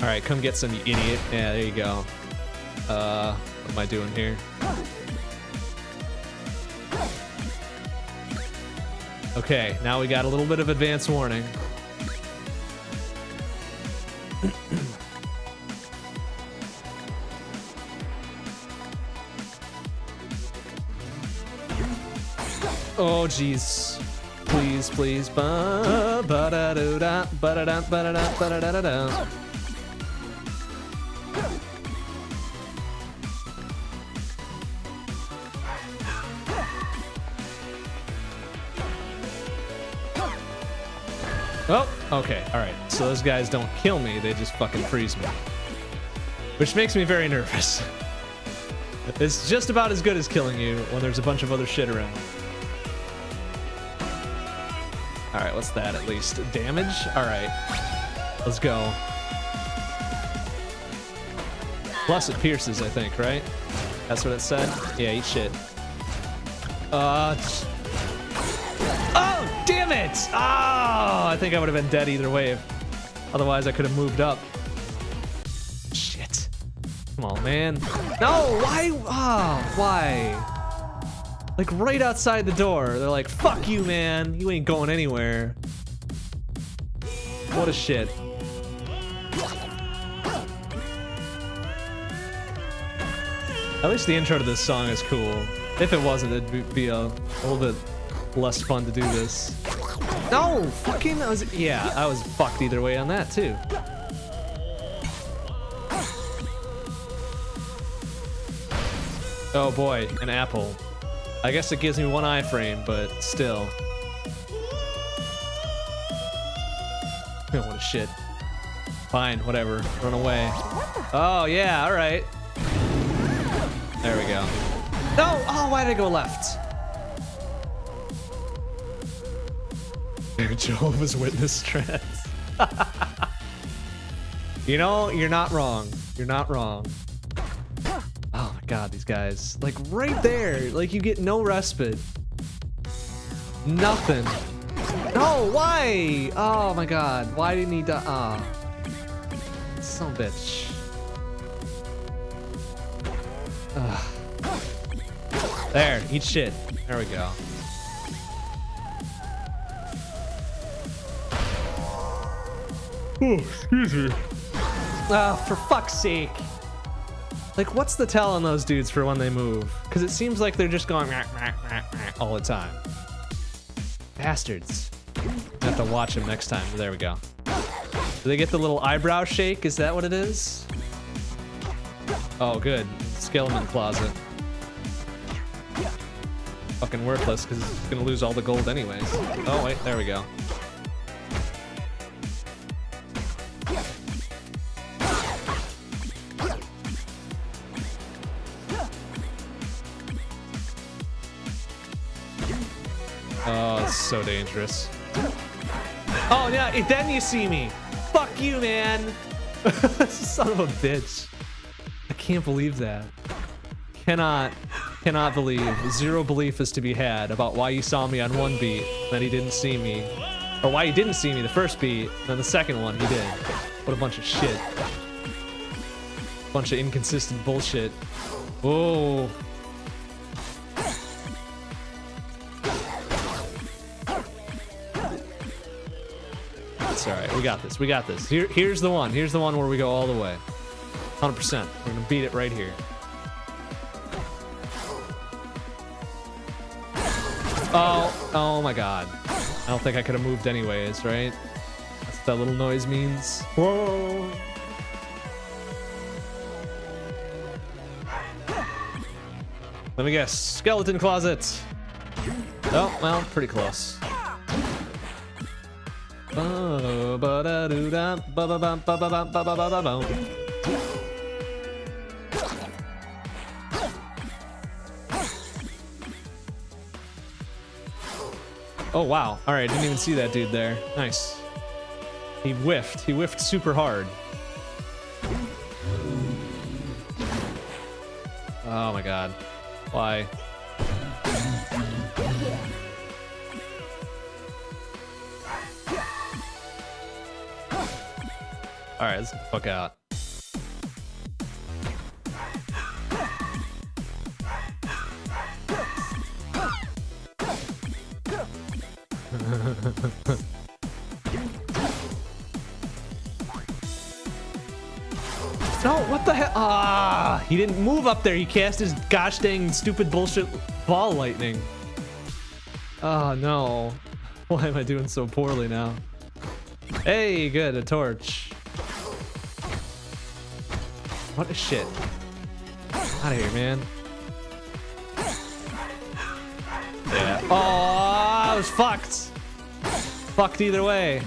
[SPEAKER 1] Alright, come get some, you idiot. Yeah, there you go. Uh, what am I doing here? Okay, now we got a little bit of advance warning. *clears throat* Oh, jeez. Please, please. Ba ba da do da ba da da ba da da ba da da da da. Oh, okay, alright. So those guys don't kill me, they just fucking freeze me. Which makes me very nervous. *laughs* It's just about as good as killing you when there's a bunch of other shit around. Alright, what's that at least? Damage? Alright. Let's go. Plus it pierces, I think, right? That's what it said? Yeah, eat shit. Uh... Oh, damn it! Oh, I think I would have been dead either way. Otherwise, I could have moved up. Shit. Come on, man. No, why? Ah, why? Like right outside the door. They're like, fuck you, man. You ain't going anywhere. What a shit. At least the intro to this song is cool. If it wasn't, it'd be a, little bit less fun to do this. No, fucking, I was, yeah, I was fucked either way on that too. Oh boy, an apple. I guess it gives me one iframe, but still. *laughs* what a shit. Fine, whatever. Run away. Oh, yeah, alright. There we go. No! Oh, why did I go left? *laughs* Jehovah's Witness trends. *laughs* you know, you're not wrong. You're not wrong. Oh god, these guys. Like right there. Like you get no respite. Nothing. No, why? Oh my god. Why didn't he die? Ah. Oh. A bitch. Ugh. There, eat shit. There we go. Oh, excuse me. Ah, for fuck's sake. Like, what's the tell on those dudes for when they move? Because it seems like they're just going "Rah, rah, rah, rah," all the time. Bastards. I have to watch them next time. There we go. Do they get the little eyebrow shake? Is that what it is? Oh, good. Skeleton closet. Fucking worthless because it's gonna lose all the gold anyways. Oh wait, there we go. So dangerous. Oh, yeah, eh, then you see me. Fuck you, man. *laughs* Son of a bitch. I can't believe that. Cannot, cannot believe. Zero belief is to be had about why you saw me on one beat, then he didn't see me. Or why he didn't see me the first beat, then the second one he did. What a bunch of shit. Bunch of inconsistent bullshit. Whoa. All right. We got this. We got this. Here, here's the one. Here's the one where we go all the way. 100%. We're gonna beat it right here. Oh, oh my god. I don't think I could have moved anyways, right? That's what that little noise means. Whoa. Let me guess. Skeleton closet. Oh, well, pretty close. Oh, wow. All right, didn't even see that dude there. Nice. He whiffed. He whiffed super hard. Oh my god. Why? Alright, let's get the fuck out. No, what the hell? Ah, he didn't move up there. He cast his gosh dang stupid bullshit ball lightning. Oh no. *laughs* Why am I doing so poorly now? Hey, good, a torch. What a shit. Out of here, man. Yeah. Oh, I was fucked. Fucked either way.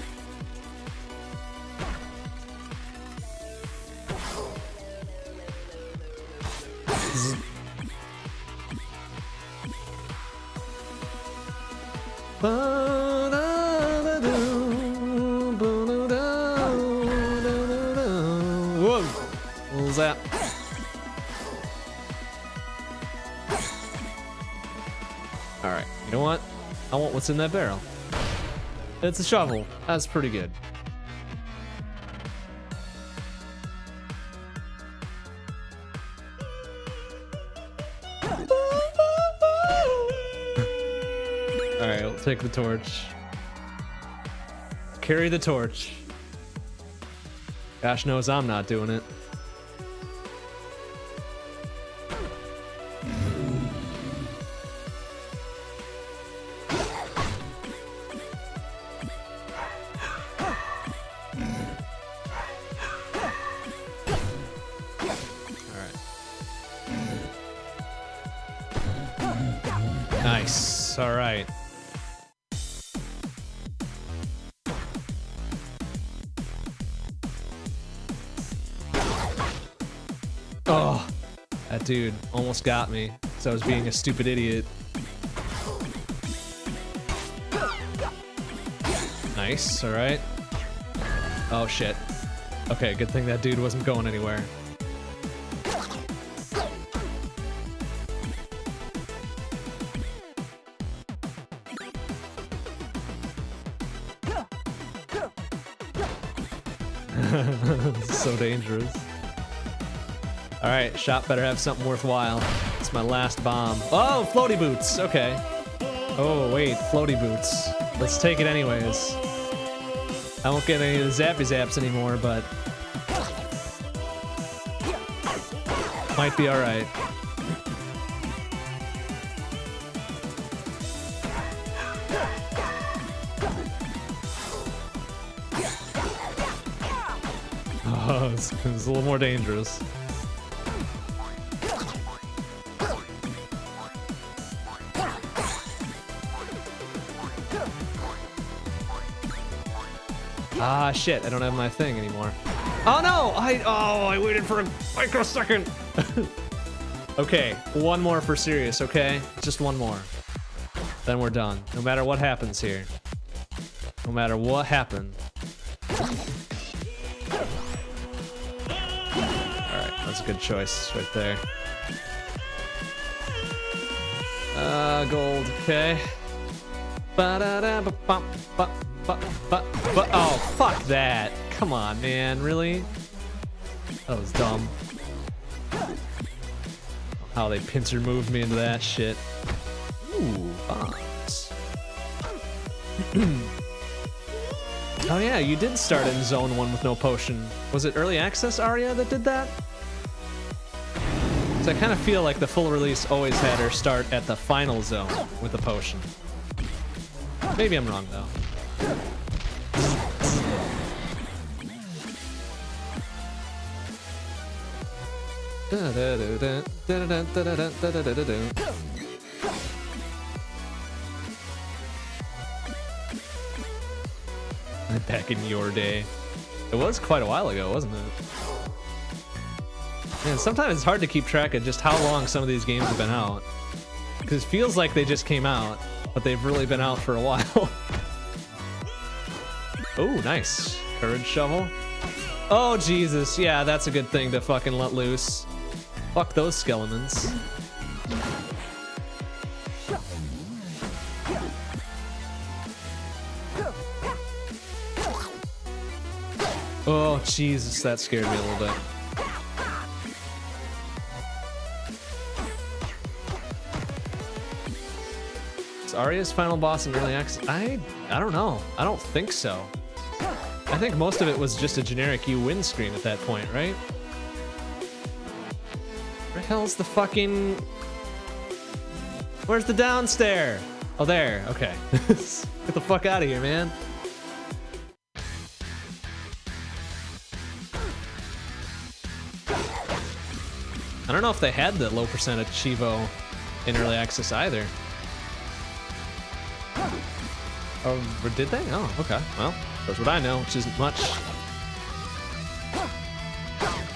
[SPEAKER 1] Was that? Alright, you know what? I want what's in that barrel. It's a shovel. That's pretty good. Alright, we'll take the torch. Carry the torch. Gosh knows I'm not doing it. All right. Oh, that dude almost got me because I was being a stupid idiot. Nice, all right. Oh shit. Okay, good thing that dude wasn't going anywhere. Dangerous. All right, shop better have something worthwhile. It's my last bomb. Oh, floaty boots. Okay. Oh, wait, floaty boots. Let's take it anyways. I won't get any of the zappy zaps anymore, but might be all Oh, it's, it's a little more dangerous. Ah, shit, I don't have my thing anymore. Oh no, I, oh, I waited for a microsecond. *laughs* okay, one more for serious, okay? Just one more. Then we're done, no matter what happens here. No matter what happened. A good choice right there. Uh, gold, okay. Ba-da-da-ba-bum, ba but, but, but, oh, fuck that. Come on, man, really? That was dumb. How they pincer moved me into that shit. Ooh, *clears throat* oh yeah, you did start in zone one with no potion. Was it early access Aria that did that? So I kind of feel like the full release always had her start at the final zone with a potion. Maybe I'm wrong though. *laughs* Back in your day. It was quite a while ago, wasn't it? Man, sometimes it's hard to keep track of just how long some of these games have been out. Because it feels like they just came out, but they've really been out for a *laughs* while. oh, nice. Courage shovel. Oh, Jesus. Yeah, that's a good thing to fucking let loose. Fuck those skeletons. Oh, Jesus, that scared me a little bit. Is Aria's final boss in early access? I I don't know. I don't think so. I think most of it was just a generic you win screen at that point, right? Where the hell's the fucking... Where's the downstairs? Oh, there. Okay. *laughs* Get the fuck out of here, man. I don't know if they had the low percentage Chivo in early access either. Oh, did they? Oh, okay. Well, that's what I know, which isn't much.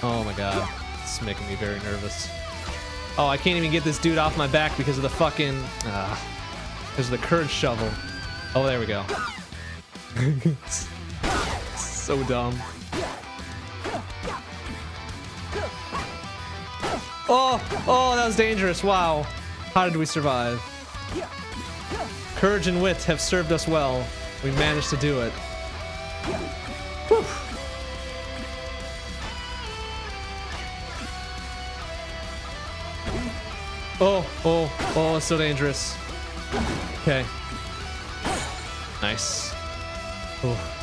[SPEAKER 1] Oh my god. It's making me very nervous. Oh, I can't even get this dude off my back because of the fucking... Uh, because of the courage shovel. Oh, there we go. *laughs* so dumb. Oh, oh, that was dangerous. Wow. How did we survive? Courage and wit have served us well. We managed to do it. Whew. Oh, oh, oh, it's so dangerous. Okay. Nice. Oh.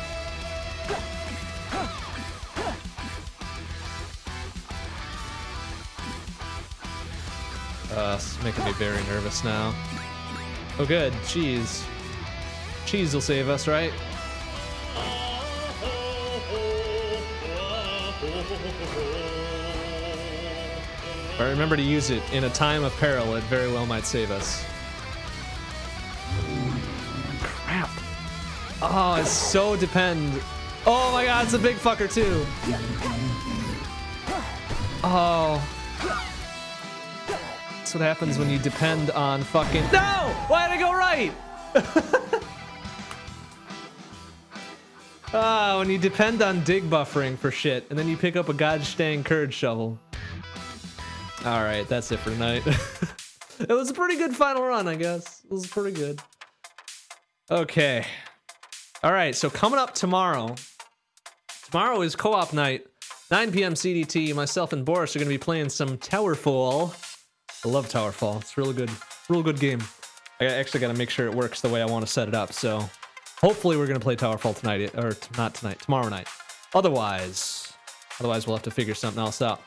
[SPEAKER 1] Uh, it's making me very nervous now. Oh good, cheese. Cheese will save us, right? I remember to use it in a time of peril, it very well might save us. Crap. Oh, it's so depend. Oh my god, it's a big fucker too. Oh. That's what happens when you depend on fucking. No! Why did I go right? *laughs* Ah, when you depend on dig buffering for shit, and then you pick up a gosh dang courage shovel. All right, that's it for tonight. *laughs* it was a pretty good final run, I guess. It was pretty good. Okay. All right, so coming up tomorrow. Tomorrow is co-op night. 9 p.m. CDT. Myself and Boris are going to be playing some Towerfall. I love Towerfall. It's real good. Real good game. I actually got to make sure it works the way I want to set it up. So hopefully we're going to play Towerfall tonight, or t- not tonight, tomorrow night. Otherwise, otherwise we'll have to figure something else out.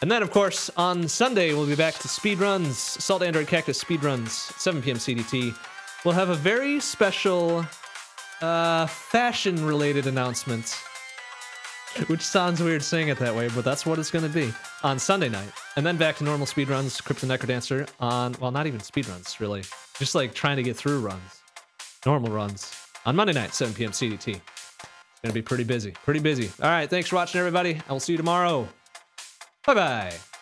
[SPEAKER 1] And then, of course, on Sunday, we'll be back to speedruns, Assault Android Cactus speedruns, 7 p.m. CDT. We'll have a very special uh, fashion related announcement. Which sounds weird saying it that way, but that's what it's going to be on Sunday night. And then back to normal speedruns, Crypt of the NecroDancer on, well, not even speedruns, really. Just like trying to get through runs. Normal runs. On Monday night, 7 p.m. CDT. It's going to be pretty busy. Pretty busy. All right, thanks for watching, everybody. I will see you tomorrow. Bye bye.